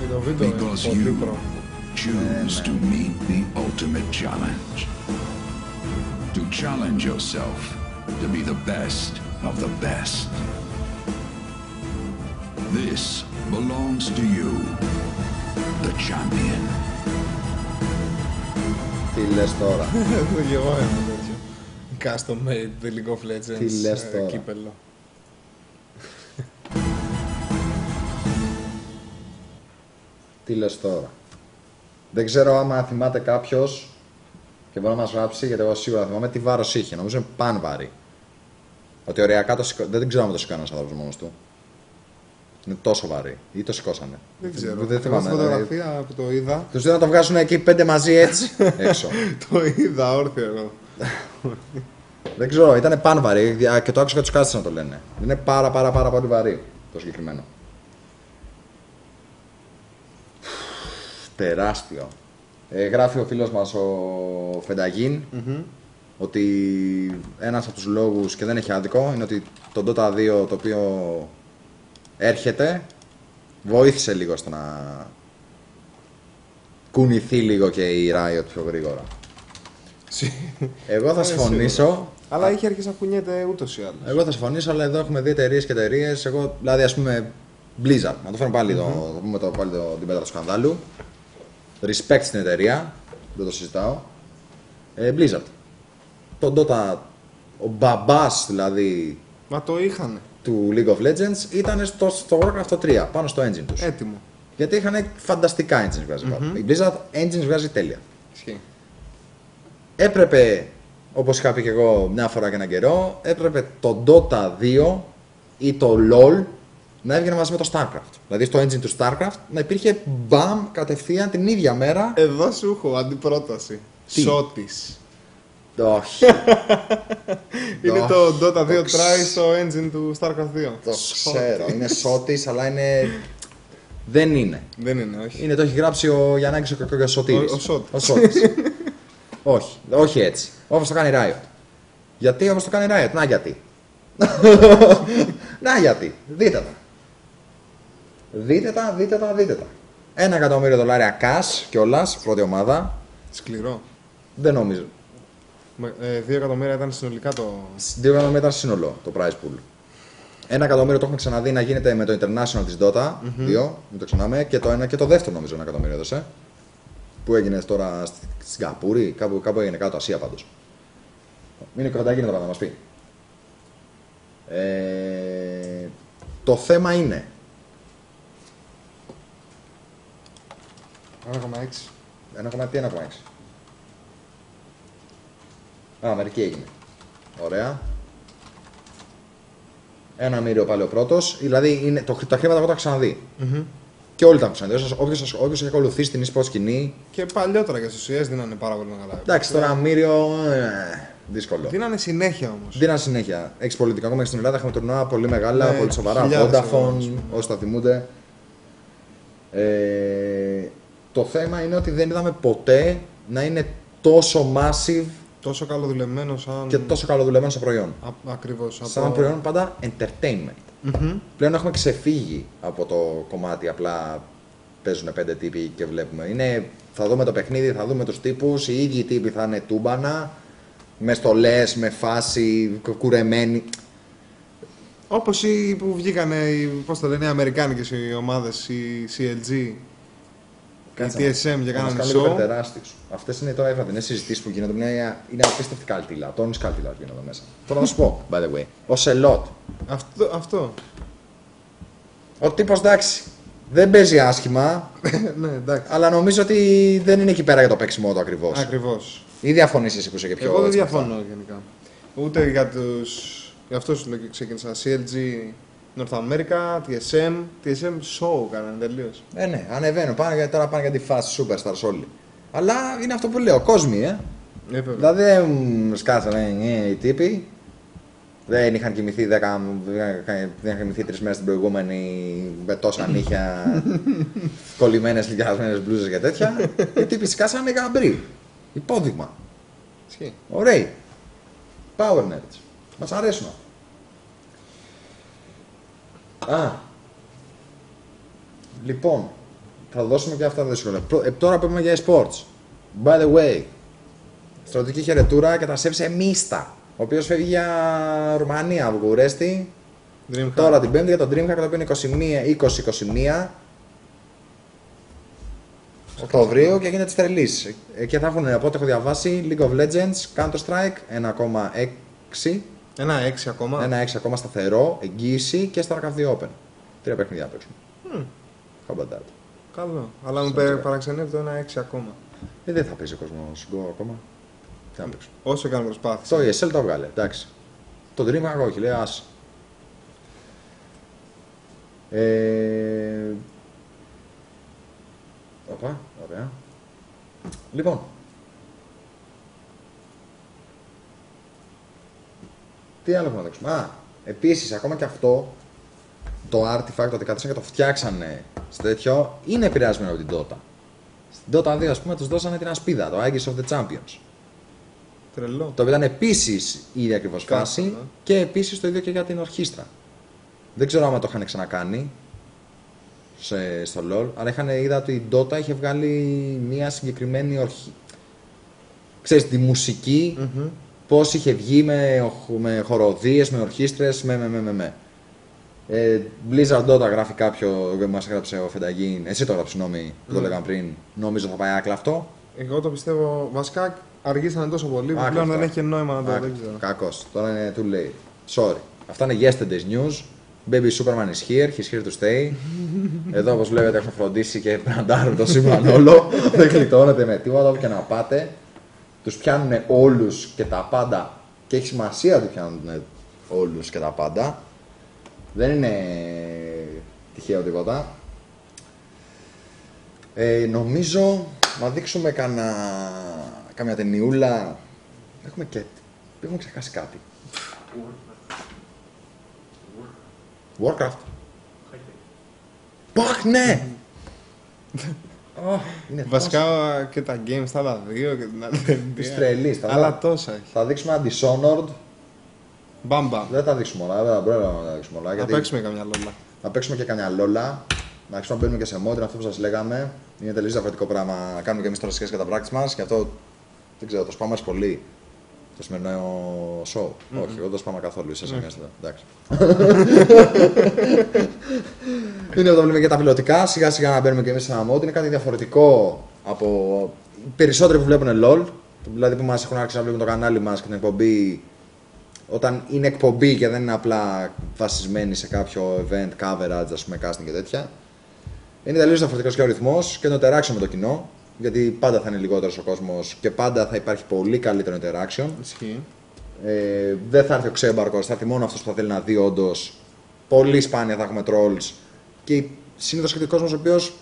Και το βίντεο είναι because πολύ you προ. choose to meet the ultimate challenge. To challenge yourself to be the best of the best. This belongs to you, the champion. Τι λες τώρα. Έχω και εγώ ένα τέτοιο. Custom made The League of Legends Τι λες ε, τώρα. κύπελο. Τι λες τώρα. Δεν ξέρω άμα θυμάται κάποιος και μπορεί να μας γράψει, γιατί εγώ σίγουρα θυμάμαι τι βάρος είχε. Νομίζω είναι παν βαρύ. Ότι ωριακά το σηκώ... δεν ξέρω αν το σηκώνει ένα άνθρωπος μόνος του. Είναι τόσο βαρύ. Ή το σηκώσανε. Δεν ξέρω. Δεν Εγώ θυμάμαι. στη φωτογραφία που το είδα, Τους δίνω να το βγάζουν εκεί πέντε μαζί έτσι έξω. το είδα όρθιο εγώ. δεν ξέρω, ήταν παν βαρύ Α, και το άκουσα και τους κάτσε να το λένε. Είναι πάρα πάρα πάρα πολύ βαρύ το συγκεκριμένο. Τεράστιο. Ε, γράφει ο φίλος μας ο φενταγιν ότι ένας από τους λόγους και δεν έχει άδικο είναι ότι το Dota 2 το οποίο έρχεται βοήθησε λίγο στο να κουνηθεί λίγο και η Riot πιο γρήγορα. Εγώ θα Ε, συμφωνήσω. Αλλά είχε αρχίσει να κουνιέται ούτως ή άλλως. Εγώ θα συμφωνήσω, αλλά εδώ έχουμε δύο εταιρείες και εταιρείες. Εγώ, δηλαδή, ας πούμε, Blizzard. Να το φέρουμε πάλι, το, το πούμε το, πάλι το, την πέτρα του σκανδάλου. Respect στην εταιρεία. Δεν το συζητάω. Ε, Blizzard. Το Dota, ο μπαμπάς δηλαδή Μα το είχαν. του League of Legends ήταν στο, στο Warcraft 3, πάνω στο engine τους. Έτοιμο. Γιατί είχαν φανταστικά engines βγάζει. mm Η Blizzard engines βγάζει τέλεια. Ισχύει. έπρεπε, όπως είχα πει και εγώ μια φορά και έναν καιρό, έπρεπε το Dota 2 ή το LOL να έβγαινε μαζί με το StarCraft. Δηλαδή στο engine του StarCraft να υπήρχε μπαμ κατευθείαν την ίδια μέρα. Εδώ σου έχω αντιπρόταση. Τι; Σότη. Όχι. Είναι Όχι, το Dota 2 το Try ξ- στο engine του StarCraft 2. Το ξέρω. Είναι σώτης, αλλά είναι... Δεν είναι. Δεν είναι, όχι. Είναι, το έχει γράψει ο Γιαννάκης ο Κακογιασοτήρης. Ο- ο Σώτης. Ο Σώτης. όχι, όχι έτσι. Όπως το κάνει Riot. Γιατί όπως το κάνει Riot. Να γιατί. Να γιατί. Δείτε τα. Δείτε τα, δείτε τα, δείτε τα. Ένα εκατομμύριο δολάρια cash κιόλας, πρώτη ομάδα. Σκληρό. Δεν νομίζω. Με- ε, Δύο εκατομμύρια ήταν συνολικά το. Δύο εκατομμύρια ήταν σύνολο το prize pool. Ένα εκατομμύριο το έχουμε ξαναδεί να γίνεται με το international της Dota. Δύο, μην το ξεχνάμε. Και το ένα και το δεύτερο νομίζω ένα εκατομμύριο έδωσε. Που έγινε τώρα στη στη Σιγκαπούρη, κάπου, κάπου έγινε κάτω, Ασία πάντως. Είναι κρατάκι είναι το πράγμα, να μας πει. Ε, το θέμα είναι 1,6. 1,6. Τι 1,6. Α, Αμερική έγινε. Ωραία. Ένα μύριο πάλι ο πρώτος. Δηλαδή είναι, το, τα χρήματα εγώ τα έχω ξαναδεί. Και όλοι τα έχουν ξαναδεί. Όποιος έχει ακολουθήσει την e σκηνή. Και παλιότερα και στους ΙΕΣ δίνανε πάρα πολύ μεγάλα. Εντάξει, τώρα μύριο. Ε, δύσκολο. Δίνανε συνέχεια όμως. Δίναν συνέχεια. Έχεις πολιτικά ακόμα και στην Ελλάδα. Έχουμε τουρνουά πολύ μεγάλα, Ναι, πολύ σοβαρά. χιλιάδες ευρώ, ας Vodafone, πούμε. όσοι τα θυμούνται. Ε, το θέμα είναι ότι δεν είδαμε ποτέ να είναι τόσο massive Τόσο καλοδουλεμένο σαν. και τόσο καλοδουλεμένο στο προϊόν. Ακριβώς. Σαν προϊόν πάντα entertainment. Πλέον έχουμε ξεφύγει από το κομμάτι απλά παίζουν πέντε τύποι και βλέπουμε. Είναι, θα δούμε το παιχνίδι, θα δούμε τους τύπους, οι ίδιοι τύποι θα είναι τούμπανα, με στολές, με φάση, κου- κουρεμένοι. Όπως οι που βγήκανε, οι, πώς το λένε, οι Αμερικάνικες οι ομάδες, οι CLG, οι TSM και κάνανε show. τεράστιου. Αυτές είναι τώρα οι βραδινέ συζητήσεις που γίνονται. Είναι, είναι απίστευτη καλτήλα. Τόνις καλτήλα γίνονται εδώ μέσα. Τώρα να σου πω, by the way. Ο Σελότ. Αυτό, αυτό. Ο τύπος εντάξει. Δεν παίζει άσχημα, ναι, εντάξει. αλλά νομίζω ότι δεν είναι εκεί πέρα για το παίξιμό του ακριβώς. Ακριβώς. Ή διαφωνείς εσύ που είσαι και πιο Εγώ δεν έτσι με αυτά. διαφωνώ γενικά. Ούτε για του. Γι' αυτό σου λέω και ξεκίνησα. CLG North America, TSM. TSM show κάνανε τελείως. Ε, ναι, ανεβαίνουν. Πάνε, για- τώρα πάνε για τη φάση superstars όλοι. Αλλά είναι αυτό που λέω, κόσμοι, ε. Δηλαδή δεν μου σκάσανε ε, οι τύποι. Δεν είχαν κοιμηθεί 10, δεν είχαν κοιμηθεί τρεις μέρες την προηγούμενη με τόσα νύχια, κολλημένες λιγιασμένε μπλούζες και τέτοια. Οι τύποι σκάσανε γαμπρί. Υπόδειγμα. Ισχύει. Ωραίοι. Power nerds. Μας αρέσουν. Α. Λοιπόν, θα δώσουμε και αυτά τα δύσκολα. Προ- ε, τώρα πούμε για e-sports. By the way, στρατιωτική χαιρετούρα κατασέβησε Μίστα, ο οποίος φεύγει για Ρουμανία από Βουκουρέστι. Dreamhack. Τώρα την Πέμπτη για τον Dreamhack, το οποίο είναι 21, 20-21 Οκτωβρίου και γίνεται τρελής. Και θα έχουν, από ό,τι έχω διαβάσει, League of Legends, Counter-Strike 1,6 Ένα 6 ακόμα. ένα 6 ακόμα σταθερό, εγγύηση και StarCraft 2 Open. Τρία παιχνίδια να παίξουν. How about that? Καλό. Αλλά μου Στο πε- Τζέκα. παραξενεύει το 1-6 ακόμα. Ε, δεν θα παίζει ο κόσμος Go ακόμα. Τι να παίξω. Όσο κάνει προσπάθεια. Το ESL το βγάλε, εντάξει. Το Dream όχι, λέει ας. Ε... Οπα, ωραία. Λοιπόν. Τι άλλο έχουμε να δείξουμε. Α, επίσης ακόμα και αυτό το artifact, ότι καθίσαν και το φτιάξανε στο τέτοιο, είναι επηρεασμένο από την Dota. Στην Dota 2, ας πούμε, τους δώσανε την ασπίδα, το Aegis of the Champions. Τρελό. Το οποίο ήταν επίσης η ίδια ακριβώς Κάτω, φάση ναι. και επίσης το ίδιο και για την ορχήστρα. Δεν ξέρω άμα το είχαν ξανακάνει σε, στο LOL, αλλά είχαν, είδα ότι η Dota είχε βγάλει μια συγκεκριμένη ορχή. Ξέρεις, τη μουσική, πώς είχε βγει με, οχ- με χοροδίες, με ορχήστρες, με με με με με. Ε, Blizzard Dota γράφει κάποιο, μας έγραψε ο Φενταγίν, εσύ το έγραψες νόμι, που το Ναι. λέγαμε πριν, νομίζω θα πάει άκλα αυτό. Εγώ το πιστεύω. Βασικά αργήσανε τόσο πολύ που Άκλα πλέον αυτό. δεν έχει και νόημα να το Άκου, δεν ξέρω. Κακός. Τώρα είναι too late. Sorry. Αυτά είναι yesterday's news. Baby Superman is here, he's here to stay. Εδώ όπως βλέπετε έχουμε φροντίσει και πραντάρουν το σύμπαν όλο. Δεν γλιτώνεται με τίποτα όπου και να πάτε. Τους πιάνουν όλους και τα πάντα και έχει σημασία ότι πιάνουν όλους και τα πάντα. Δεν είναι τυχαίο τίποτα. Ε, νομίζω να δείξουμε κανένα, καμιά ταινιούλα. Έχουμε και. Έχουμε ξεχάσει κάτι. Warcraft. Παχ, ναι! Αχ, είναι Βασικά και τα games τα άλλα δύο και την άλλη ταινία. Της τρελής, τα Αλλά δω. τόσα έχει. Θα δείξουμε ένα Dishonored. Μπαμπα. Δεν τα δείξουμε όλα, δεν θα πρέπει να τα δείξουμε όλα. Θα γιατί παίξουμε καμιά λόλα. Θα παίξουμε και καμιά λόλα. Να αρχίσουμε να μπαίνουμε και σε mod, είναι αυτό που σας λέγαμε. Είναι τελείως διαφορετικό πράγμα. Να κάνουμε και εμείς τώρα σχέση και τα πράκτη μας. Και αυτό δεν ξέρω, το σπάμε πολύ. Το σημερινό show. Μμμ. Όχι, εγώ δεν το σπάμε καθόλου. Είσαι σε Ναι. μια στιγμή. Εντάξει. είναι αυτό που λέμε και τα πιλωτικά. Σιγά σιγά να μπαίνουμε και εμείς σε ένα mod. Είναι κάτι διαφορετικό από οι περισσότεροι που βλέπουν LOL. Δηλαδή που μας έχουν άρχισει να βλέπουν το κανάλι μας και την εκπομπή όταν είναι εκπομπή και δεν είναι απλά βασισμένη σε κάποιο event, coverage, ας πούμε, casting και τέτοια. Είναι τελείως διαφορετικός και ο ρυθμός και το interaction με το κοινό. Γιατί πάντα θα είναι λιγότερος ο κόσμος και πάντα θα υπάρχει πολύ καλύτερο interaction. Ισχύει. Ε, δεν θα έρθει ο ξέμπαρκος, θα έρθει μόνο αυτός που θα θέλει να δει όντως. Πολύ σπάνια θα έχουμε trolls. Και συνήθως και ο κόσμος ο οποίος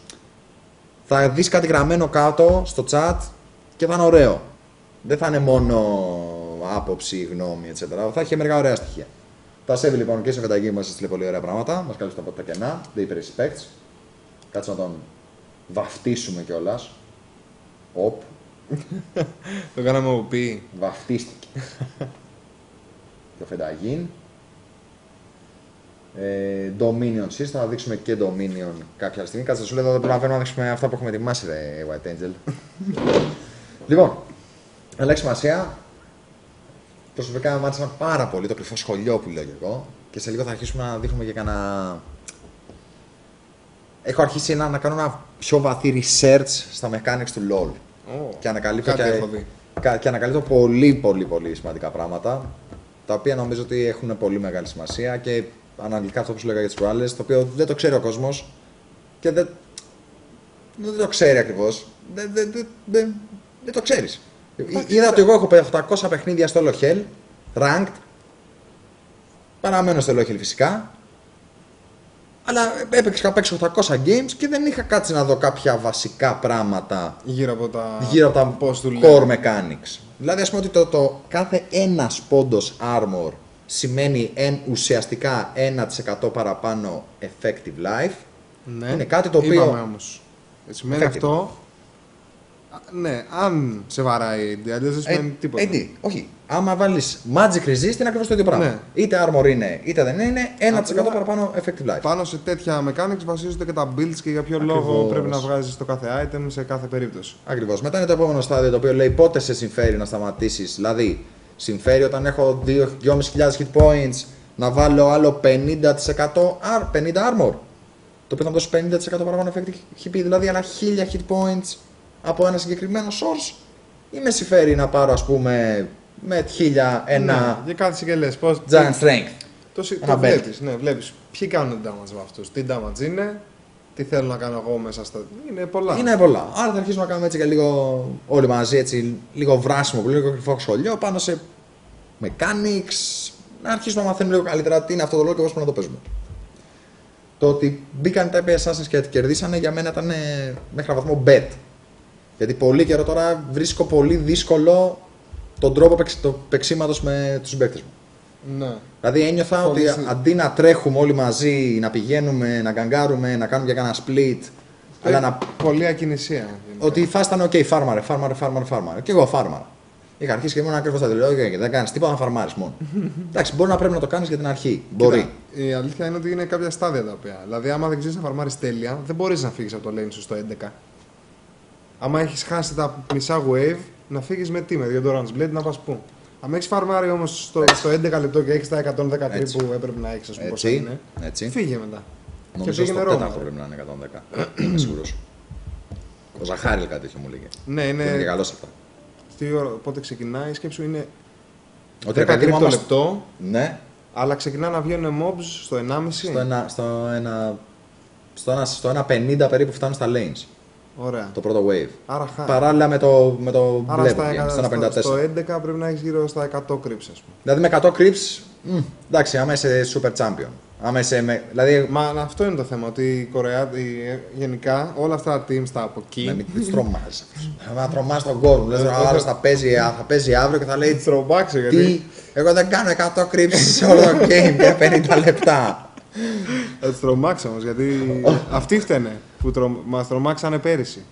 θα δεις κάτι γραμμένο κάτω στο chat και θα είναι ωραίο. Δεν θα είναι μόνο άποψη, γνώμη, etc. Θα έχει και μερικά ωραία στοιχεία. Τα Σέβη λοιπόν και σε Φεταγή μας έστειλε πολύ ωραία πράγματα. Μας κάλεσε από τα κενά. They pay respects. Κάτσε να τον βαφτίσουμε κιόλας. Οπ, Το κάναμε OP. βαφτίστηκε. το Φενταγίν. Ε, Dominion System, θα δείξουμε και Dominion κάποια στιγμή. Κάτσε σου λέω εδώ δεν προλαβαίνουμε να δείξουμε αυτά που έχουμε ετοιμάσει, ρε White Angel. λοιπόν, αλλά έχει σημασία. Προσωπικά μου άρεσαν πάρα πολύ το κρυφό σχολείο που λέω και εγώ. Και σε λίγο θα αρχίσουμε να δείχνουμε και κανένα. Έχω αρχίσει να, να κάνω ένα πιο βαθύ research στα mechanics του LoL. Ω, Και ανακαλύπτω, κάτι και, έχω δει. κα- και ανακαλύπτω πολύ πολύ πολύ σημαντικά πράγματα τα οποία νομίζω ότι έχουν πολύ μεγάλη σημασία και αναλυτικά αυτό που σου λέγα για τις προάλλες το οποίο δεν το ξέρει ο κόσμος και δεν, δεν το ξέρει ακριβώς δεν, δεν, δεν, δεν, δεν το ξέρεις Είδα ότι εγώ έχω 800 παιχνίδια στο LOL ranked παραμένω στο LOL φυσικά αλλά έπαιξα, παίξω 800 games και δεν είχα κάτσει να δω κάποια βασικά πράγματα Γύρω από τα. γύρω από τα Πώς του core λέει. mechanics. Δηλαδή, ας πούμε ότι το, το κάθε ένας πόντος armor σημαίνει εν, ουσιαστικά 1% παραπάνω effective life. Ναι. Είναι κάτι το οποίο- Είπαμε όμως. Σημαίνει Effective. αυτό. Α, Ναι, αν σε βαράει, αλλιώς δεν σημαίνει τίποτα. Ε, τι, όχι. Άμα βάλεις magic resist είναι ακριβώς το ίδιο πράγμα. Ναι. Είτε armor είναι, είτε δεν είναι, 1% Απλά- παραπάνω effective life. Πάνω σε τέτοια mechanics βασίζονται και τα builds και για ποιο λόγο Ακριβώς. πρέπει να βγάζεις το κάθε item σε κάθε περίπτωση. Ακριβώς. Μετά είναι το επόμενο στάδιο το οποίο λέει πότε σε συμφέρει να σταματήσεις. Δηλαδή, συμφέρει όταν έχω 2.500 hit points να βάλω άλλο 50% ar- 50 armor. Το οποίο θα μου δώσει 50% παραπάνω effective HP, δηλαδή ένα 1000 hit points από ένα συγκεκριμένο source. Ή με συμφέρει να πάρω, ας πούμε, με 1000 ένα Ναι, και κάθεσαι και λες πώς... giant strength. Το, συ- Ένα το belt. βλέπεις, ναι, βλέπεις. Ποιοι κάνουν damage με αυτούς, τι damage είναι, τι θέλω να κάνω εγώ μέσα στα. Είναι πολλά. Είναι πολλά. Άρα θα αρχίσουμε να κάνουμε έτσι και λίγο όλοι μαζί, έτσι, λίγο βράσιμο, λίγο κρυφό σχολείο πάνω σε mechanics. Να αρχίσουμε να μαθαίνουμε λίγο καλύτερα τι είναι αυτό το λόγο και πώς πρέπει να το παίζουμε. Το ότι μπήκαν τα IP Assassins και κερδίσανε για μένα ήταν ε, μέχρι ένα βαθμό bet. Γιατί πολύ καιρό τώρα βρίσκω πολύ δύσκολο τον τρόπο παίξ- το παίξήματος με τους συμπαίκτες μου. Ναι. Δηλαδή ένιωθα Πολύ ότι συ- αντί να τρέχουμε όλοι μαζί, να πηγαίνουμε, να γκανκάρουμε, να κάνουμε για κανένα split, αλλά να Πολύ ακινησία. ότι η φάση ήταν οκ, φάρμαρε, φάρμαρε, φάρμαρε, φάρμαρε. Και εγώ φάρμαρα. Είχα αρχίσει και ήμουν ακριβώς τα τελειώδη και δεν κάνεις τίποτα να φαρμάρεις μόνο. Εντάξει, μπορεί να πρέπει να το κάνεις για την αρχή. Μπορεί. Κοίτα, η αλήθεια είναι ότι είναι κάποια στάδια τα οποία. Δηλαδή, άμα δεν ξέρεις να φαρμάρεις τέλεια, δεν μπορείς να φύγεις από το lane σου στο 11. Άμα έχεις χάσει τα μισά wave, να φύγεις με τι, με δύο Doran's Blade να πας πού. Αν έχεις φαρμάρει όμως στο, στο 11 λεπτό και έχεις τα 110 τρίπ Έτσι. που έπρεπε να έχεις, ας πούμε, πόσα Έτσι. είναι, Έτσι. φύγε μετά. Νομίζω και στο πήγαινε Ρώμα. τέταρτο πρέπει να είναι 110. Είμαι σίγουρος. Ο Ζαχάρη κάτι τέτοιο μου λέγε. Ναι, Είναι και είναι. καλό αυτά. Τι ώρα, πότε ξεκινάει, η σκέψη είναι Ότι 10 ρε παιδί μου, τρίπ το άμα- λεπτό, Ναι, αλλά ξεκινά να βγαίνουν mobs στο 1,5. στο ένα, στο ένα, στο ένα, στο ένα 50 περίπου φτάνουν στα lanes. Ωραία. Το πρώτο wave. Άρα χάρη. Παράλληλα με το, με το Άρα level στα, game, εκα- στο ένα 54. στο, στο 11 πρέπει να έχεις γύρω στα 100 creeps, ας πούμε. Δηλαδή με 100 creeps, μ, εντάξει, άμα είσαι super champion. Άμα είσαι με, δηλαδή, Μα αυτό είναι το θέμα, ότι η Κορεά, η- γενικά όλα αυτά τα teams τα από εκεί. με μην τις τρομάζεις. Θα τρομάζει τον κόσμο. Λες, ο άλλος θα παίζει, θα παίζει αύριο και θα λέει Τρομάξε γιατί. τι, εγώ δεν κάνω 100 creeps σε όλο το game για 50 λεπτά. Θα τους τρομάξει όμως, γιατί αυτοί φταίνε που τρο... μας τρομάξανε πέρυσι.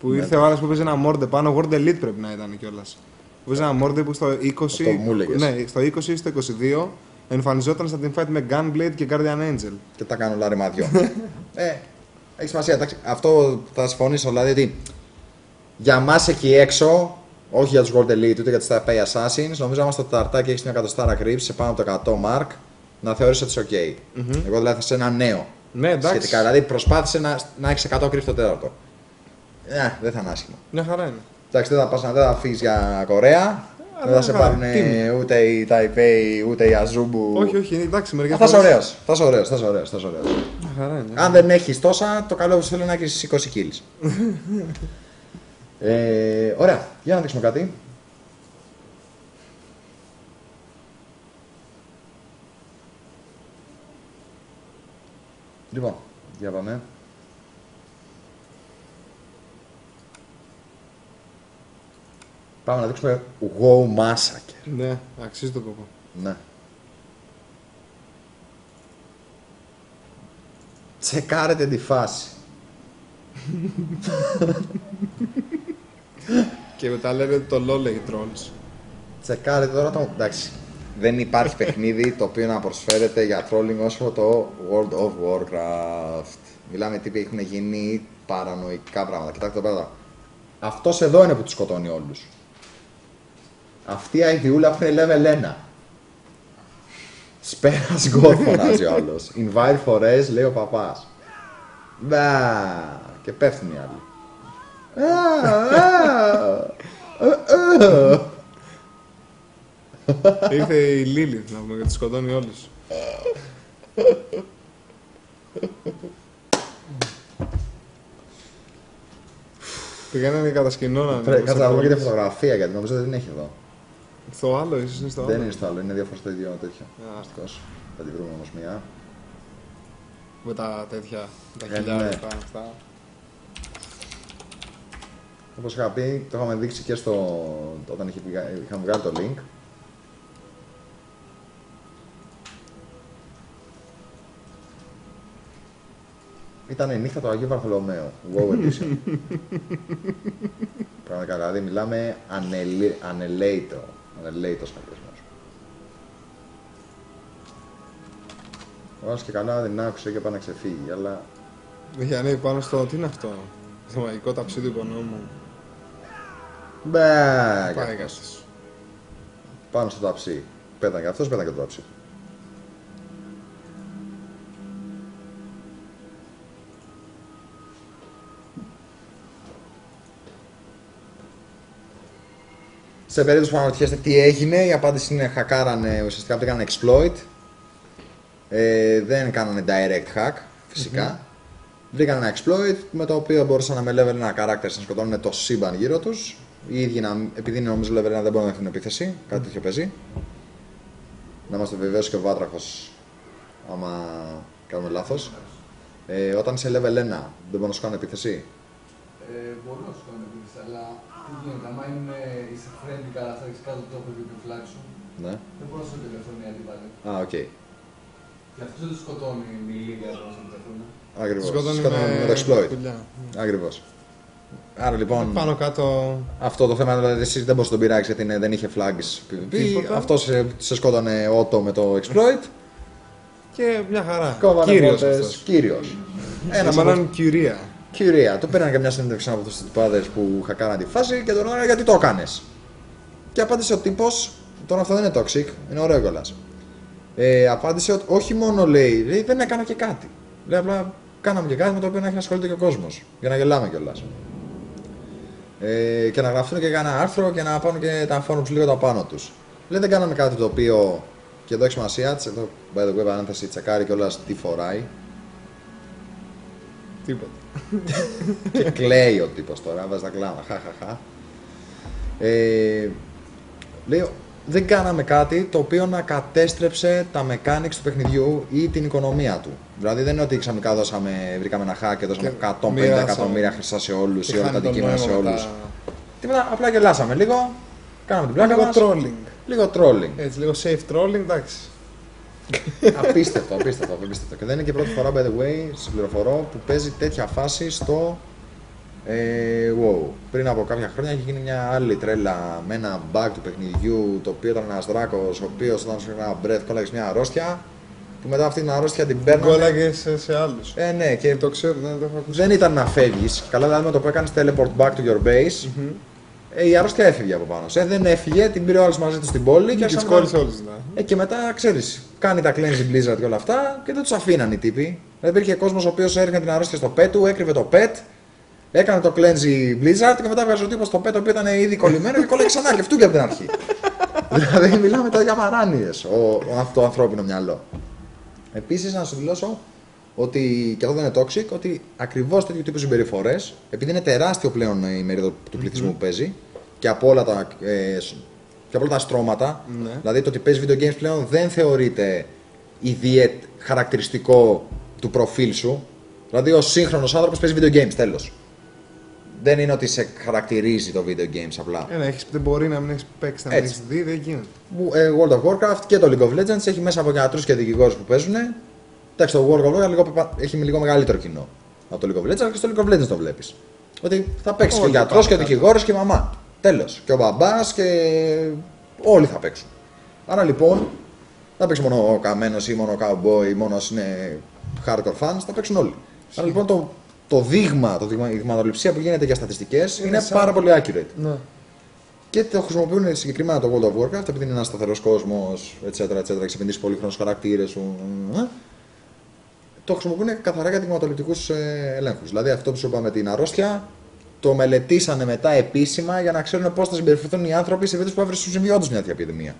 Που ήρθε ο άλλος που παίζει ένα μόρντε πάνω, World Elite πρέπει να ήταν κιόλας. Που παίζει ένα μόρντε που στο 20. Αυτό μου έλεγες. ναι, στο 20 ή στο 22 εμφανιζόταν στα teamfight με Gunblade και Guardian Angel. Και τα κάνω όλα ρημαδιό. ε, έχει σημασία. εντάξει, αυτό θα συμφωνήσω δηλαδή ότι για μας εκεί έξω, όχι για τους Gold Elite ούτε για τις Pay Assassins, νομίζω άμα στο τεταρτάκι έχεις μια εκατοστάρα creeps σε πάνω από το 100 mark, να θεωρήσει ότι είσαι ok. Εγώ δηλαδή θα σε ένα νέο. Ναι, εντάξει. Σχετικά. Δηλαδή προσπάθησε να, να έχεις 100 creeps το τέταρτο. Ε, δεν θα είναι άσχημο. Μια χαρά είναι. Εντάξει, δεν θα πας να δεν θα φύγεις για Κορέα. δεν θα σε καλά, πάρουν τίμη. ούτε η Taipei ούτε η Αζούμπου. Όχι, όχι, εντάξει, μερικές Α, Θα είσαι ωραίος. Θα είσαι ωραίος. Θα είσαι ωραίος, θα είσαι ωραίος. Μια χαρά είναι. Αν δεν έχεις τόσα, το καλό που σου θέλω είναι να έχεις 20 kills. ε, ωραία, για να δείξουμε κάτι. Λοιπόν, για πάμε. Πάμε να δείξουμε Wow Massacre. Ναι, αξίζει τον κόπο. Ναι. Τσεκάρετε τη φάση. Και μετά λένε ότι το LOL έχει trolls. Τσεκάρετε τώρα το. Εντάξει. Δεν υπάρχει παιχνίδι το οποίο να προσφέρεται για trolling όσο το World of Warcraft. Μιλάμε τύποι έχουν γίνει παρανοϊκά πράγματα. Κοιτάξτε εδώ πέρα. Αυτός εδώ είναι που τους σκοτώνει όλους. Αυτή η αηδιούλα που είναι level 1. Σπέρας God φωνάζει ο άλλος. Invite for S λέει ο παπάς. Μπα και πέφτουν οι άλλοι. Α, α, α, α. Ήρθε η Lilith να πούμε και του σκοτώνει όλους. Πηγαίνανε και κατασκηνώνανε. Πρέπει κάτσε να δούμε και τη φωτογραφία γιατί νομίζω δεν την έχει εδώ. Στο άλλο, ίσως είναι στο άλλο. Δεν είναι στο άλλο, είναι διαφορετικό το ίδιο τέτοιο. Α. Ευτυχώς. Θα την βρούμε όμως μία. Με τα τέτοια, τα Ε, χιλιάρια ναι. τα αυτά. Όπως είχα πει, το είχαμε δείξει και στο. όταν είχε βγα- είχαμε βγάλει το link. Ήταν η νύχτα του Αγίου Βαρθολομαίου. Wow Edition. Πραγματικά, δηλαδή μιλάμε ανελί- ανελέητο. Ανελέητος χαρακτηρισμός. Ο άλλος και καλά δεν άκουσε και πάει να ξεφύγει, αλλά Είχε ανέβει πάνω στο. Τι είναι αυτό; Το μαγικό ταψίδι του υπονόμου. Μπε, Πάει και κάτι. αυτός. Πάνω στο ταψί. Πέταγε αυτός, πέταγε το ταψί. Σε περίπτωση που αναρωτιέστε τι έγινε, η απάντηση είναι χακάρανε, ουσιαστικά πήγαν exploit. Ε, δεν κάνανε direct hack, φυσικα Βρήκαν ένα exploit με το οποίο μπορούσαν να με level ένα character να σκοτώνουν το σύμπαν γύρω τους. Οι ίδιοι να, επειδή είναι νομίζω level 1 δεν μπορούν να έχουν επίθεση, κάτι τέτοιο παίζει. Να είμαστε βεβαίως και ο Βάτραχος, άμα κάνουμε λάθος. Ε, όταν είσαι level 1, δεν μπορούν να σου κάνουν επίθεση; Ε, μπορώ να σου κάνω επίθεση, αλλά τι γίνεται, άμα είναι, είσαι friendly καλά, θα έχεις κάτω το παιδί του flag σου, Ναι. δεν μπορώ να σου τελειωθούν οι αντίπαλοι. Α, οκ. Και αυτούς δεν τους σκοτώνει η λίγα για να σου τελειωθούν. Ακριβώ. Σκοτώνει με το exploit. πουλιά. Ακριβώς. Άρα λοιπόν. Πάνω κάτω Αυτό το θέμα δηλαδή εσύ δεν μπορεί να τον πειράξει γιατί είναι- δεν είχε flags PvP. Τίποτα. Αυτός σε, σε σκότωνε auto με το exploit. και μια χαρά. Κόβανε Κύριος βόλτες, αυτός. Κύριος. Ένας Ένα από- μάλλον κυρία. Κυρία, του πήραν και μια συνέντευξη από τους τυπάδε που χακάραν τη φάση και τον ρώτησαν γιατί το έκανες; Και απάντησε ο τύπος, τώρα αυτό δεν είναι toxic, είναι ωραίο κιόλα. Ε, απάντησε ότι όχι μόνο λέει, λέει, δεν έκανα και κάτι. Λέει απλά κάναμε και κάτι με το οποίο να έχει να ασχολείται και ο κόσμος. Για να γελάμε κιόλας. Ε, και να γραφτούν και ένα άρθρο και να πάνε και τα forums λίγο τα πάνω τους. Λέει δεν κάναμε κάτι το οποίο. Και εδώ έχει σημασία, της, εδώ by the way παρένθεση τσεκάρει κιόλας τι φοράει. Τίποτα. και κλαίει ο τύπος τώρα, βάζει τα κλάμα, χαχαχα. Ε, λέει, δεν κάναμε κάτι το οποίο να κατέστρεψε τα mechanics του παιχνιδιού ή την οικονομία του. Δηλαδή δεν είναι ότι ξαφνικά δώσαμε, βρήκαμε ένα hack και δώσαμε 150 μοίρασαμε. εκατομμύρια χρυσά σε όλους Και ή όλα τα χάνει τον αντικείμενα σε νόημα όλους. τα- Τίποτα, απλά γελάσαμε λίγο, κάναμε την πλάκα Λίγο μας. trolling. Λίγο trolling. Έτσι, λίγο safe trolling, εντάξει. Απίστευτο, απίστευτο, απίστευτο. Και δεν είναι και η πρώτη φορά, by the way, συμπληροφορώ, που παίζει τέτοια φάση στο ε, WoW. Πριν από κάποια χρόνια έχει γίνει μια άλλη τρέλα με ένα bug του παιχνιδιού, το οποίο ήταν ένας δράκος, ο οποίος όταν σου ένα breath κόλλαγες μια αρρώστια, που μετά αυτή την αρρώστια την παίρνανε. Γκόλαγε σε, σε άλλους. Ε, ναι, και Το ξέρω, δεν το έχω ακούσει. δεν ήταν να φεύγεις. Καλά, δηλαδή με το που έκανες teleport back to your base, ε, η αρρώστια έφυγε από πάνω. Σε δεν έφυγε, την πήρε ο άλλος μαζί του στην πόλη και Και του άρχισαν να- κόλλησε όλους. δηλαδή. ε, και μετά ξέρεις, κάνει τα cleansing blizzard και όλα αυτά και δεν τους αφήναν οι τύποι. Δηλαδή υπήρχε κόσμος ο οποίος έριχνε την αρρώστια στο pet του, έκρυβε το pet, έκανε το cleansing blizzard και μετά βγάζει ο τύπος το pet το οποίος ήταν ήδη κολλημένο και κόλλαγε ξανά και αυτού και από την αρχή. δηλαδή μιλάμε τώρα για παράνοιες το ανθρώπινο μυαλό. Επίσης να σου δηλώσω ότι, και αυτό δεν είναι toxic, ότι ακριβώς τέτοιου τύπου συμπεριφορές, επειδή είναι τεράστιο πλέον η μερίδα του πληθυσμού που παίζει και από όλα τα, ε, σ- και από όλα τα στρώματα, Ναι. δηλαδή το ότι παίζει video games πλέον δεν θεωρείται ιδιαίτερα χαρακτηριστικό του προφίλ σου. Δηλαδή, ο σύγχρονος άνθρωπος παίζει video games, τέλος. Δεν είναι ότι σε χαρακτηρίζει το video games απλά. Ένα, έχεις, δεν μπορεί να μην έχεις παίξει, να μην Έτσι. έχεις δει, δεν γίνεται. Που, ε, World of Warcraft και το League of Legends έχει μέσα από γιατρούς και δικηγόρους που παίζουν. Εντάξει, το World of Warcraft λίγο, πεπα- έχει λίγο μεγαλύτερο κοινό από το League of Legends, αλλά και στο League of Legends το βλέπεις. Ότι θα παίξεις και Όλοι γιατρός πάνε και κάτω. δικηγόρος και μαμά. Τέλος. Και ο μπαμπάς και. Όλοι θα παίξουν. Άρα λοιπόν, θα παίξει μόνο ο καμένος ή μόνο ο cowboy ή μόνος όσοι είναι hardcore fans, θα παίξουν όλοι. Άρα λοιπόν το, το δείγμα, το δείγμα, η δειγματοληψία που γίνεται για στατιστικές είναι, σαν- πάρα πολύ accurate. Ναι. Και το χρησιμοποιούν συγκεκριμένα το World of Warcraft, επειδή είναι ένας σταθερός κόσμος, etc. etc. Έχει επενδύσει πολύ χρόνος στου χαρακτήρε σου. ε, Το χρησιμοποιούν καθαρά για δειγματοληπτικούς ελέγχους. Δηλαδή αυτό που σου είπα με την αρρώστια, το μελετήσανε μετά επίσημα για να ξέρουν πώς θα συμπεριφερθούν οι άνθρωποι σε περίπτωση που αύριο σου συμβεί όντω μια τέτοια επιδημία.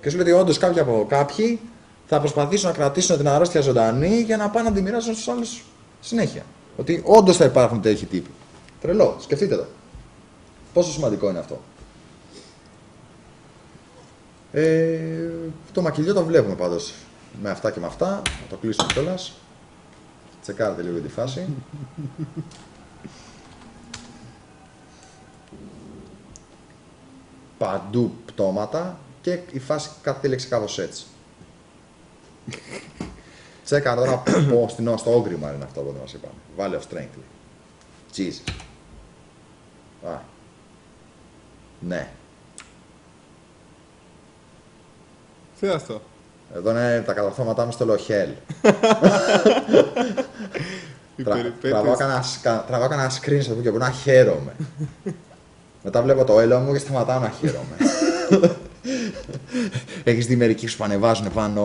Και σου λέει ότι όντως κάποιοι από κάποιοι θα προσπαθήσουν να κρατήσουν την αρρώστια ζωντανή για να πάνε να τη μοιράσουν στους άλλους συνέχεια. Ότι όντως θα υπάρχουν τέτοιοι τύποι. Τρελό, σκεφτείτε το. Πόσο σημαντικό είναι αυτό. Ε, το μακελιό το βλέπουμε πάντως με αυτά και με αυτά. Να το κλείσουμε κιόλας. Τσεκάρετε λίγο τη φάση. Παντού πτώματα και η φάση κατέληξε κάπως έτσι. Τσέκα τώρα πω στην στο όγκριμα είναι αυτό που μας είπαμε. Valley of Strength. Jesus. Α. Ναι. Τι είναι αυτό; Εδώ είναι τα κατορθώματά μου στο Λοχέλ. Οι Τρα- περιπέτειες. Τραβάω κανένα σκα- τραβάω κανένα screenshot από εκεί που να χαίρομαι. Μετά βλέπω το έλαιο μου και σταματάω να χαίρομαι. Έχεις δει μερικοί που ανεβάζουν πάνω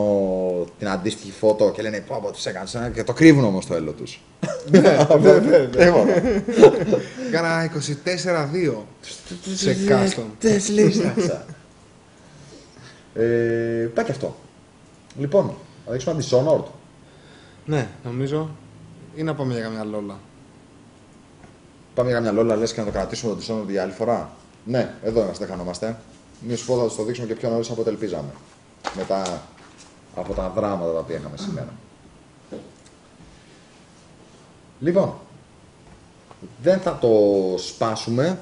την αντίστοιχη φώτο και λένε πω πω τους έκανες ένα», και το κρύβουν όμως το έλαιο τους. Ναι, ναι, ναι. Τίποτα. Κάνα 24-2 σε custom. Τες λίστατσα. Ε, Πάει και αυτό. Λοιπόν, θα δείξουμε Dishonored. Ναι, νομίζω. ή να πάμε για καμιά λόλα. Πάμε για μια λόλα, λες και να το κρατήσουμε τον Dishonored για άλλη φορά. Ναι, εδώ είμαστε, δεν χανόμαστε. Μη σου πω θα το δείξουμε και πιο νωρίς από ό,τι ελπίζαμε. Μετά από τα δράματα τα οποία είχαμε σήμερα. Λοιπόν, δεν θα το σπάσουμε,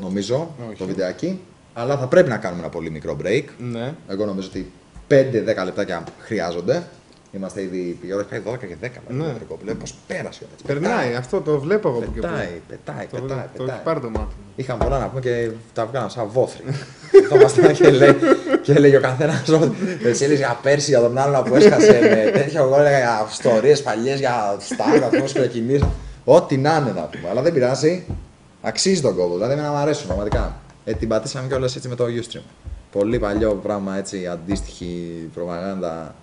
νομίζω, Όχι. το βιντεάκι, αλλά θα πρέπει να κάνουμε ένα πολύ μικρό break. Ναι. Εγώ νομίζω ότι 5-10 λεπτάκια χρειάζονται. Είμαστε ήδη, η ώρα έχει πάει 12 και 10. Ναι. Ναι. Πώς πέρασε η ώρα. έτσι. Περνάει, αυτό το βλέπω εγώ που και που. Πετάει, πετάει, Το, πετάει. το πετάει. έχει πάρει το μάτι. Είχαμε πολλά να πούμε και τα βγάλαμε σαν βόθρι. Καθόμασταν και λέει, και έλεγε ο καθένας ότι εσύ έλεγες για πέρσι για τον άλλον που έσκασε με τέτοια. Εγώ έλεγα για ιστορίες παλιές, για στάγα, πώ ξεκινήσει. Ό,τι να είναι να πούμε. Αλλά δεν πειράζει. Αξίζει τον κόπο. Δηλαδή, εμένα μου αρέσουν πραγματικά. Ε, την πατήσαμε κιόλας έτσι με το Ustream. Πολύ παλιό πράγμα έτσι, αντίστοιχη προπαγάνδα.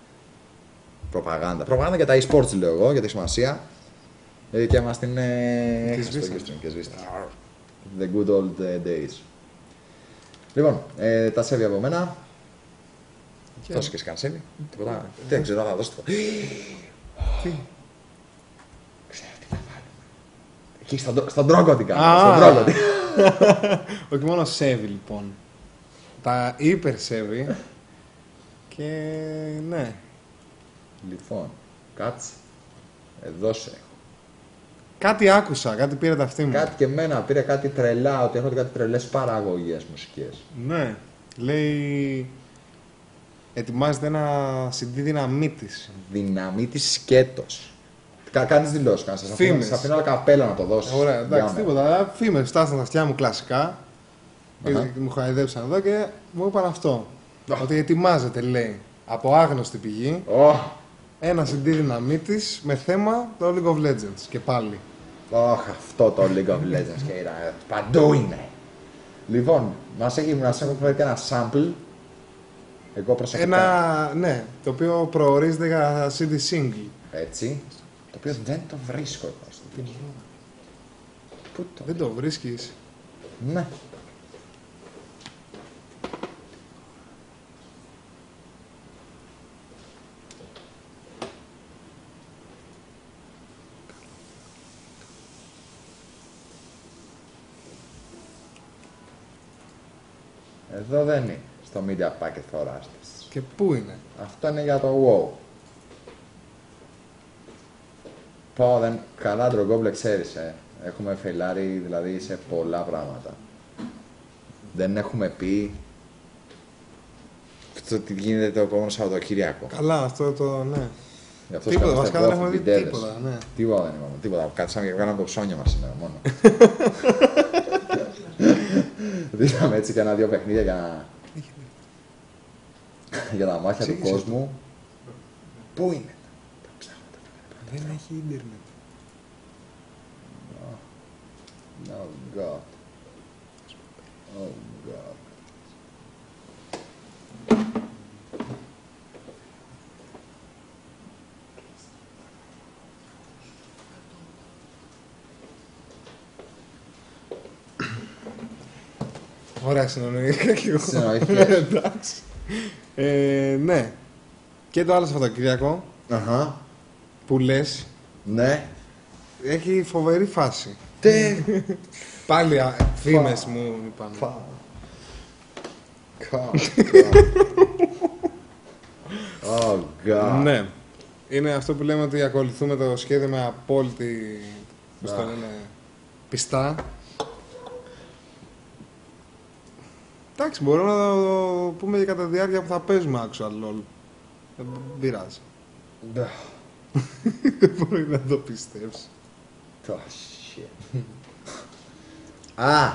Προπαγάνδα. Προπαγάνδα για τα e-sports λέω εγώ, για τη σημασία. Ε, και μας την ε, έχασε στο σβήσανε. Ustream και σβήσανε. The good old uh, days. Λοιπόν, ε, τα σέβη από μένα. Τόσο και εσύ κανένα σέβη. Τίποτα. Δεν ξέρω, θα δώσω το. Τι; Ξέρω τι θα βάλουμε. Εκεί στον, τρο- στον τρόκο την Α. κάνω. Στον τρόκο την. Όχι μόνο σέβη λοιπόν. Τα υπερ σέβη. Και ναι. Λοιπόν, κάτσε. Εδώ σε έχω. Κάτι άκουσα, κάτι πήρε τα αυτή μου. Κάτι και εμένα πήρε κάτι τρελά, ότι έρχονται κάτι τρελές παραγωγές μουσικές. Ναι. Λέει. Ετοιμάζεται ένα CD δυναμίτη. Δυναμίτη σκέτος. Κάνει δηλώσεις, κάνει. Σας αφήνω, Φήμες. σας αφήνω ένα καπέλα να το δώσεις. Ωραία, εντάξει, τίποτα. Φήμες, φτάσαν τα αυτιά μου κλασικά. Αχα. Μου χαϊδέψαν εδώ και μου είπαν αυτό. Ότι ετοιμάζεται, λέει, από άγνωστη πηγή ένα CD δυναμίτης με θέμα το League of Legends. Και πάλι. Ωχ, αυτό το League of Legends και είναι. Παντού είναι. Λοιπόν, μα έχει, μας έχουν φέρει και ένα sample. Εγώ προσωπικά. Ένα, ναι, το οποίο προορίζεται για CD single. Έτσι. Το οποίο δεν το βρίσκω εγώ στην τύχη. Πού το. Δεν το βρίσκεις. Ναι. Εδώ δεν είναι. Στο Media Packet for Artists. Και πού είναι; Αυτό είναι για το WoW. Πω, δεν... Καλά, Ντρογκόμπλε, ξέρεις, ε. Έχουμε φελάρει, δηλαδή, σε πολλά πράγματα. Δεν έχουμε πει το τι γίνεται το επόμενο Σαββατοκύριακο. Καλά, αυτό το, ναι. Γι' αυτό Τίποτα, σκέφτεστε βασικά δεν εδώ, έχουμε δει φοιτητές. τίποτα, ναι. Τίποτα δεν είπαμε, τίποτα. Κάτσαμε και κάναμε το ψώνιο μας σήμερα μόνο. Δίναμε έτσι και ένα-δύο παιχνίδια για να... για τα μάτια του Εξήγησε κόσμου. Πού είναι. Δεν έχει ίντερνετ. Oh God. Oh God. Ωραία συνεννοήθηκα και εγώ. Συνεννοήθηκες. Εντάξει. Ε, ναι. Και το άλλο Σαββατοκύριακο Αχα. που λες Ναι. έχει φοβερή φάση. Τι. Πάλι α, φήμες μου είπαν. God. Oh God. Ναι. Είναι αυτό που λέμε ότι ακολουθούμε το σχέδιο με απόλυτη πώς το Αχ. λένε, πιστά. Εντάξει, μπορούμε να το πούμε και κατά τη διάρκεια που θα παίζουμε actual LOL. Δεν πειράζει. Δεν μπορεί να το πιστέψεις. Το shit. Α!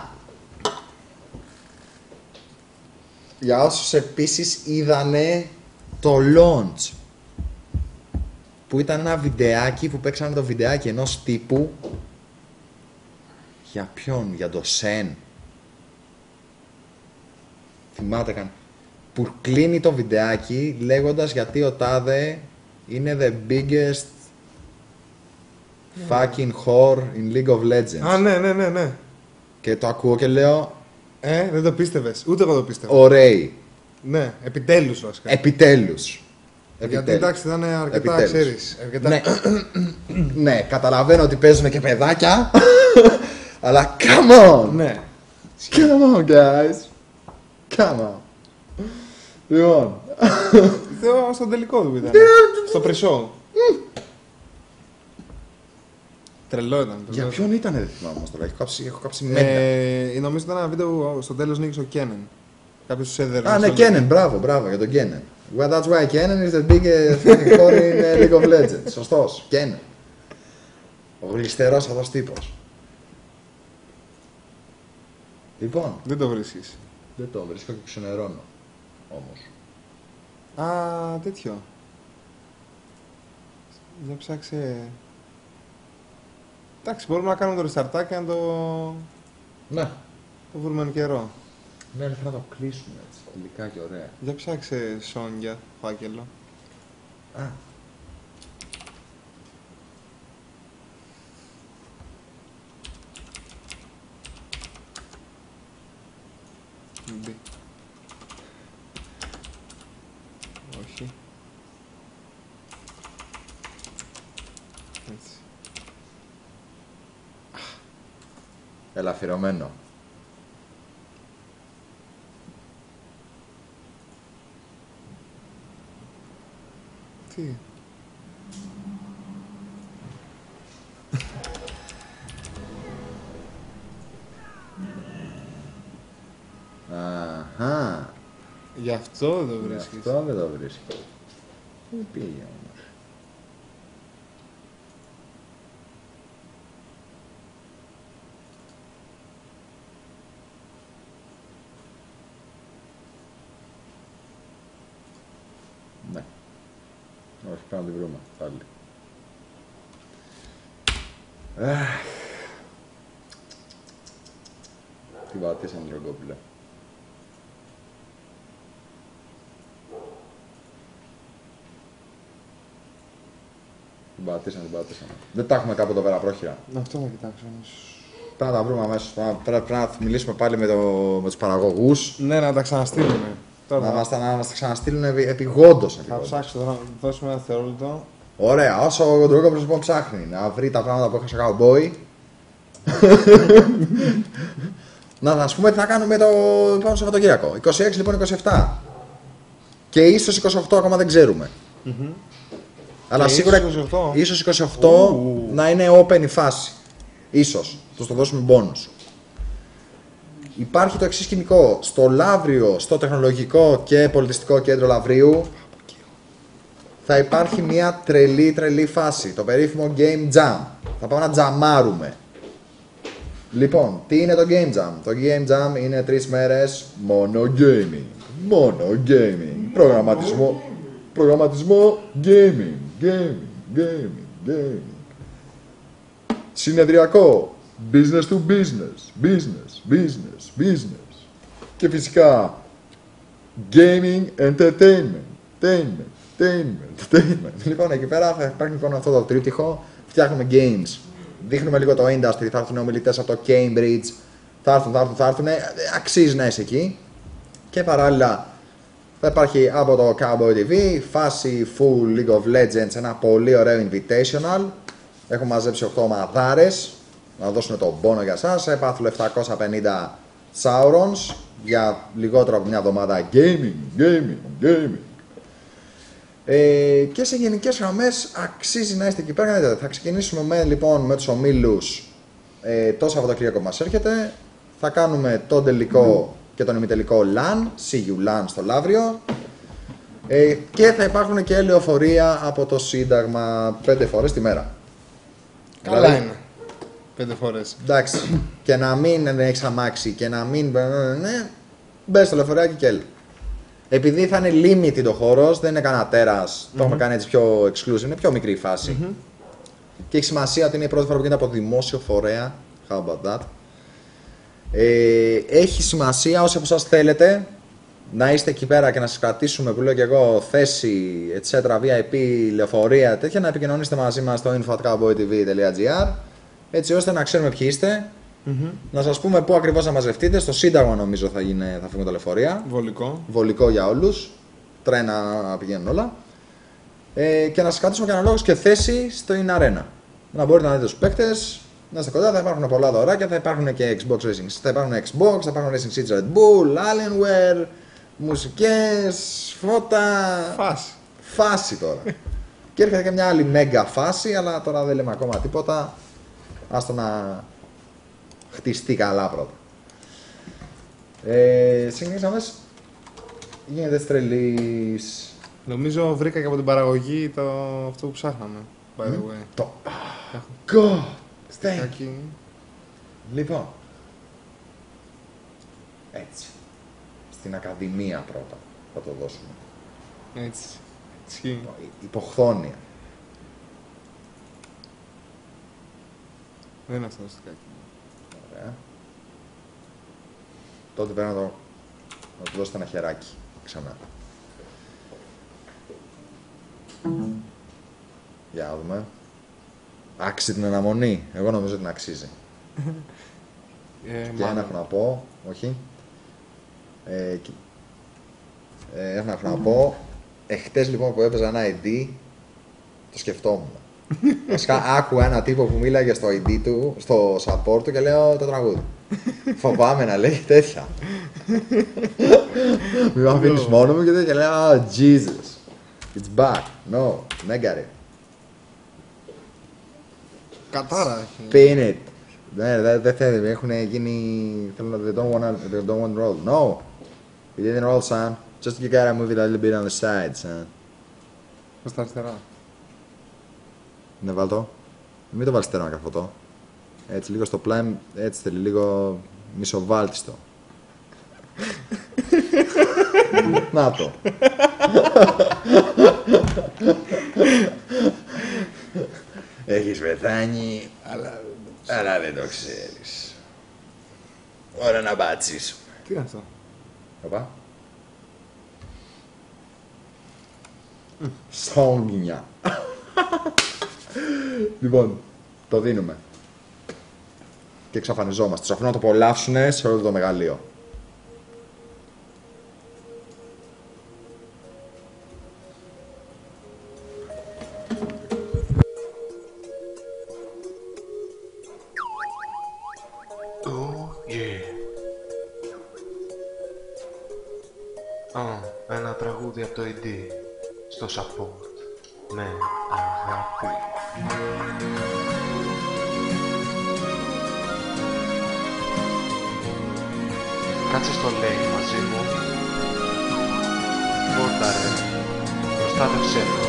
Για όσους επίσης είδανε το launch που ήταν ένα βιντεάκι που παίξανε το βιντεάκι ενός τύπου για ποιον, για το Σεν θυμάται καν που κλείνει το βιντεάκι λέγοντας γιατί ο Τάδε είναι the biggest fucking whore in League of Legends. Α, ναι, ναι, ναι, ναι. Και το ακούω και λέω, Ε, δεν το πίστευες. Ούτε εγώ το πίστευα. ωραίοι, Ναι, επιτέλους βασικά. επιτέλους. Γιατί Επιτέλους. εντάξει ήταν αρκετά, Επιτέλους. ξέρεις, αρκετά... Ναι. ναι, καταλαβαίνω ότι παίζουν και παιδάκια. αλλά come on! ναι. Come on, guys! Come on! Λοιπόν, Θεώ στον τελικό του ήταν. Στο pre-show. Τρελό ήταν. για τρελό. ποιον ήταν, δεν θυμάμαι όμως τώρα. Έχω κάψει, έχω κάψει μέντα. Ε, νομίζω ήταν ένα βίντεο που στο τέλος νίκησε ο Κένεν. Κάποιος τους έδερνε. Α, ναι, στο- Κένεν, μπράβο, μπράβο για τον Κένεν. Well, that's why Kennen is the biggest fucking whore in uh, League of Legends. Σωστός, Κένεν. Ο γλιστερός αυτός τύπος. Λοιπόν, Δεν το βρίσκεις. Δεν το βρίσκω και ξενερώνω. Όμως. Α, τέτοιο. Για ψάξε. Εντάξει, μπορούμε να κάνουμε το restart και να το, Ναι. το βρούμε εν καιρό. Ναι, αλλά θέλω να το κλείσουμε έτσι, τελικά και ωραία. Για ψάξε Σόνια, φάκελο. Α, Μην μπει. Όχι. Έτσι. ελαφυρωμένο. Τι. Αχα. Γι' αυτό δεν το Γι' βρίσκεις. Αυτό δεν το βρίσκω. Πού πήγε όμως; Ναι. Όχι, πρέπει να τη βρούμε πάλι. Αχ. Τι πατήσαμε τον Την πατήσαμε, την πατήσαμε. Δεν τα έχουμε κάπου εδώ πέρα πρόχειρα. Αυτό θα κοιτάξω όμως. Πρέπει να τα βρούμε αμέσως. Πρέπει, πρέπει να μιλήσουμε πάλι με, το, με τους παραγωγούς. Ναι, να τα ξαναστείλουμε. Τώρα Να μας, τα, να μας τα ξαναστείλουν επι, επιγόντως. θα επιγόντως. ψάξω τώρα να δώσουμε ένα θεόλυτο. Ωραία, όσο ο Ντρόκοπλος λοιπόν ψάχνει να βρει τα πράγματα που έχω σε cowboy. να σας πούμε τι θα κάνουμε το επόμενο Σαββατοκύριακο. 26 λοιπόν 27. Και ίσως 28 ακόμα δεν ξέρουμε. Αλλά Και σίγουρα ίσως 28. ίσως 28 να είναι open η φάση. Ίσως. Θα το δώσουμε bonus. Υπάρχει το εξής σκηνικό. Στο Λαύριο, στο τεχνολογικό και πολιτιστικό κέντρο Λαβρίου, θα υπάρχει μια τρελή τρελή φάση. Το περίφημο Game Jam. Θα πάμε να τζαμάρουμε. Λοιπόν, τι είναι το Game Jam; Το Game Jam είναι τρεις μέρες μόνο gaming. Μόνο gaming. Προγραμματισμό. Προγραμματισμό gaming. Gaming. Gaming. Gaming. Συνεδριακό. Business to business. Business. Business. Business. Και φυσικά gaming entertainment. Entertainment. Entertainment. Entertainment. Λοιπόν, εκεί πέρα θα υπάρχει λοιπόν αυτό το τρίπτυχο. Φτιάχνουμε games. Δείχνουμε λίγο το industry. Θα έρθουν ομιλητές από το Cambridge. Θα έρθουν, θα έρθουν, θα έρθουν. Αξίζει να είσαι εκεί. Και παράλληλα θα υπάρχει από το Cowboy TV φάση full League of Legends. Ένα πολύ ωραίο invitational. Έχω μαζέψει 8 ομαδάρες να δώσουν τον πόνο για σας. Έπαθλο 750 Saurons για λιγότερο από μια εβδομάδα gaming, gaming, gaming. Ε, και σε γενικές γραμμές αξίζει να είστε εκεί πέρα. Να δείτε. Θα ξεκινήσουμε με, λοιπόν, με τους ομίλους ε, το Σαββατοκύριακο που μας έρχεται. Θα κάνουμε τον τελικό και τον ημιτελικό LAN, see you LAN στο Λαύριο. Ε, και θα υπάρχουν και λεωφορεία από το Σύνταγμα πέντε φορές τη μέρα. Καλά Δηλαδή, είναι. Πέντε φορές. Εντάξει, και να μην έχεις αμάξι και να μην. Ναι, μπες στο λεωφορείακι και έλα. Επειδή θα είναι limited ο χώρος, δεν είναι κανένα τέρας, το έχουμε κάνει έτσι πιο exclusive, είναι πιο μικρή η φαση Και έχει σημασία ότι είναι η πρώτη φορά που γίνεται από δημόσιο φορέα. How about that? Ε, έχει σημασία όσοι από εσάς θέλετε να είστε εκεί πέρα και να σας κρατήσουμε που λέω και εγώ θέση, etc. VIP, λεωφορεία, τέτοια να επικοινωνήσετε μαζί μας στο info.cowboytv.gr έτσι ώστε να ξέρουμε ποιοι είστε. Να σας πούμε πού ακριβώς να μαζευτείτε. Στο Σύνταγμα νομίζω θα, γίνει, θα φύγουν τα λεωφορεία. Βολικό. Βολικό για όλους. Τρένα πηγαίνουν όλα. ε, και να σας κρατήσουμε και αναλόγως και θέση στην αρένα. Να μπορείτε να δείτε τους παίκτες, να είστε κοντά, θα υπάρχουν πολλά δωράκια, θα υπάρχουν και Xbox Racing. Θα υπάρχουν Xbox, θα υπάρχουν Racing Seats Red Bull, Alienware, μουσικές, φώτα. Φάση. Φάση τώρα. και έρχεται και μια άλλη μέγα φάση, αλλά τώρα δεν λέμε ακόμα τίποτα. Άστο να χτιστεί καλά πρώτα. Ε, Συγκινήσαμε. Γίνεται τρελή. Νομίζω βρήκα και από την παραγωγή το, αυτό που ψάχναμε. By the way. Το. Έχω God! Στιχάκι. Λοιπόν. Έτσι. Στην Ακαδημία πρώτα θα το δώσουμε. Έτσι. Ισχύει. Υποχθόνια. Δεν είναι αυτό το στιχάκι. Ωραία. Τότε πρέπει να το, να του δώσετε ένα χεράκι ξανά. Για να δούμε. Άξιζε την αναμονή. Εγώ νομίζω ότι την αξίζει. Ε, και μάλλον. ένα έχω να πω. Όχι. Ε, και- ε, έχω να πω. Εχθές λοιπόν που έπαιζα ένα ID, το σκεφτόμουν. Βασικά άκουγα ένα τύπο που μίλαγε στο ID του, στο support του και λέω το τραγούδι. Φοβάμαι να λέει τέτοια. Μην με αφήνεις μόνος μου και τέτοια. Λέω, oh, Jesus. It's back. No, negative. Κατάρα έχει. Pin it. Ναι, δεν δεν θέλει. Έχουν γίνει. Θέλουν να. They don't want, they don't want roll. No. We didn't roll, son. Just you gotta move it a little bit on the side, son. Προς τα αριστερά. Ναι, βάλ το. Μην το βάλεις τέρμα καφωτό. Έτσι, λίγο στο πλάι, έτσι θέλει, λίγο μισοβάλτιστο. Να το. Έχεις πεθάνει, αλλά, αλλά δεν το ξέρεις. Ώρα να μπάτσεις. Τι είναι αυτό; Οπα. Σόγγινια. λοιπόν, το δίνουμε. Και εξαφανιζόμαστε. Τους αφήνω να το απολαύσουν σε όλο το μεγαλείο. Oh, ένα τραγούδι από το ID στο support με αγάπη. Κάτσε στο λέει μαζί μου. Βόρτα ρε. Προστάτευσέ με.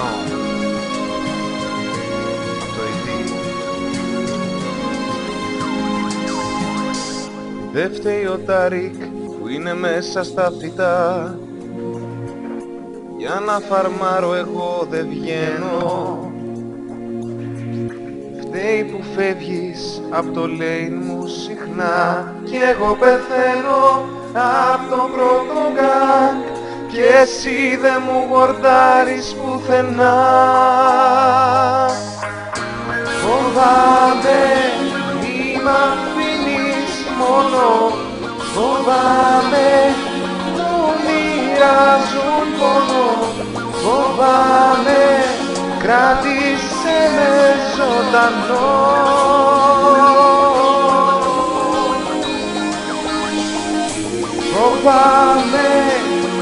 Oh. Από το ID. Δεν φταίει ο Taric που είναι μέσα στα φυτά Για να φαρμάρω εγώ δεν βγαίνω. Φταίει που φεύγεις από το lane μου συχνά. Κι εγώ πεθαίνω από τον πρώτο γκάγκ Κι εσύ δεν μου γουορντάρεις πουθενά. Φοβάμαι μη μ' αφήνεις μόνο Φοβάμαι μου μοιράζουν πόνο. Φοβάμαι κράτησε με ζωντανό. Φοβάμαι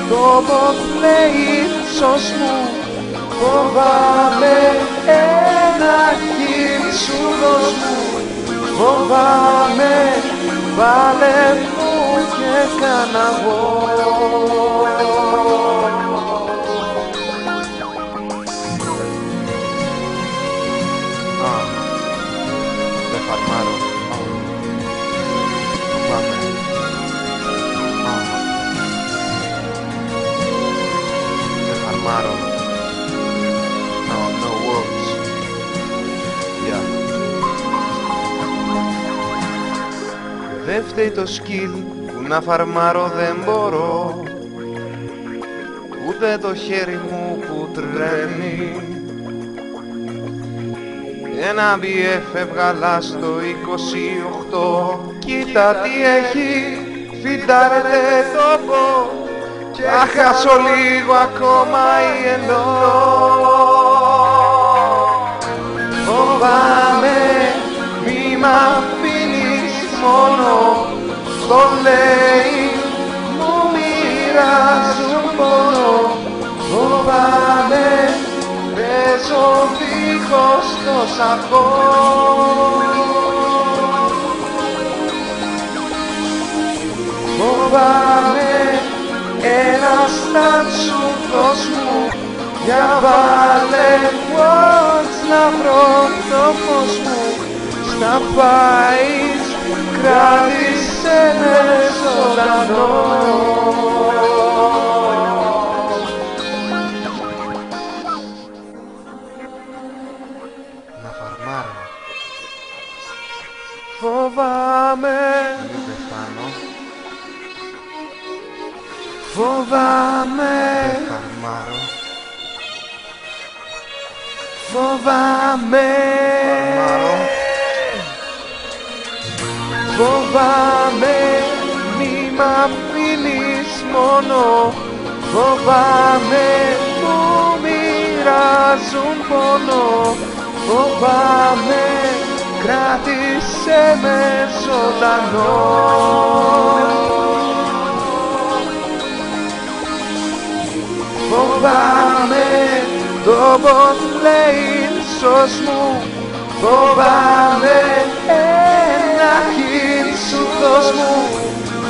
το κομπλέι ίσως μου. Φοβάμαι ένα χείλ σου δώσ' μου. Φοβάμαι βάλε μου και κάνα εγώ Α, δεν φαρμάρω. Α, Φοβάμαι. Α, δεν φαρμάρω. No, no words. Yeah. Δεν φταίει το σκύλ που να φαρμάρω δεν μπορώ. Ούτε το χέρι μου που τρέμει. Ένα BF έβγαλα στο 28 Κοίτα τι έχει, φυτάρετε το πω. Και χάσω λίγο ακόμα ή ενώ Φοβάμαι μη μ' αφήνεις μόνο το λέει μου μοιράζουν πόνο Φοβάμαι παίζω δίχως το σακό Φοβάμαι ένα στάτσουτος μου για βάλε watch να βρω το φως μου. Στα πάεις κράτησε με ζωντανό Να φαρμάρω. Φοβάμαι. Μην πεθάνω Φοβάμαι. Φαρμάρω. Φοβάμαι Φοβάμαι μη μ' αφήνεις μόνο. Φοβάμαι που μοιράζουν πόνο. Φοβάμαι κράτησε με ζωντανό. Φοβάμαι το μποτλέιν σως μου Φοβάμαι ένα χείλ σου δώσ' μου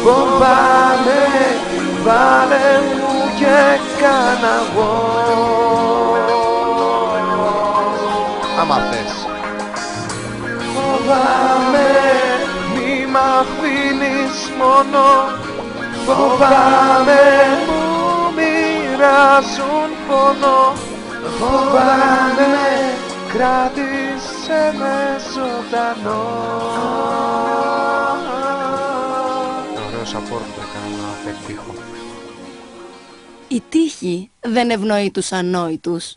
Φοβάμαι βάλε μου και κάνα εγώ Άμα θες. Φοβάμαι μη μ' αφήνεις μόνο. Φοβάμαι μου μοιράζουν πόνο. Φοβάμαι κράτησε με ζωντανό Ωραίο support που έκανα να απεκτύχω Η τύχη δεν ευνοεί τους ανόητους.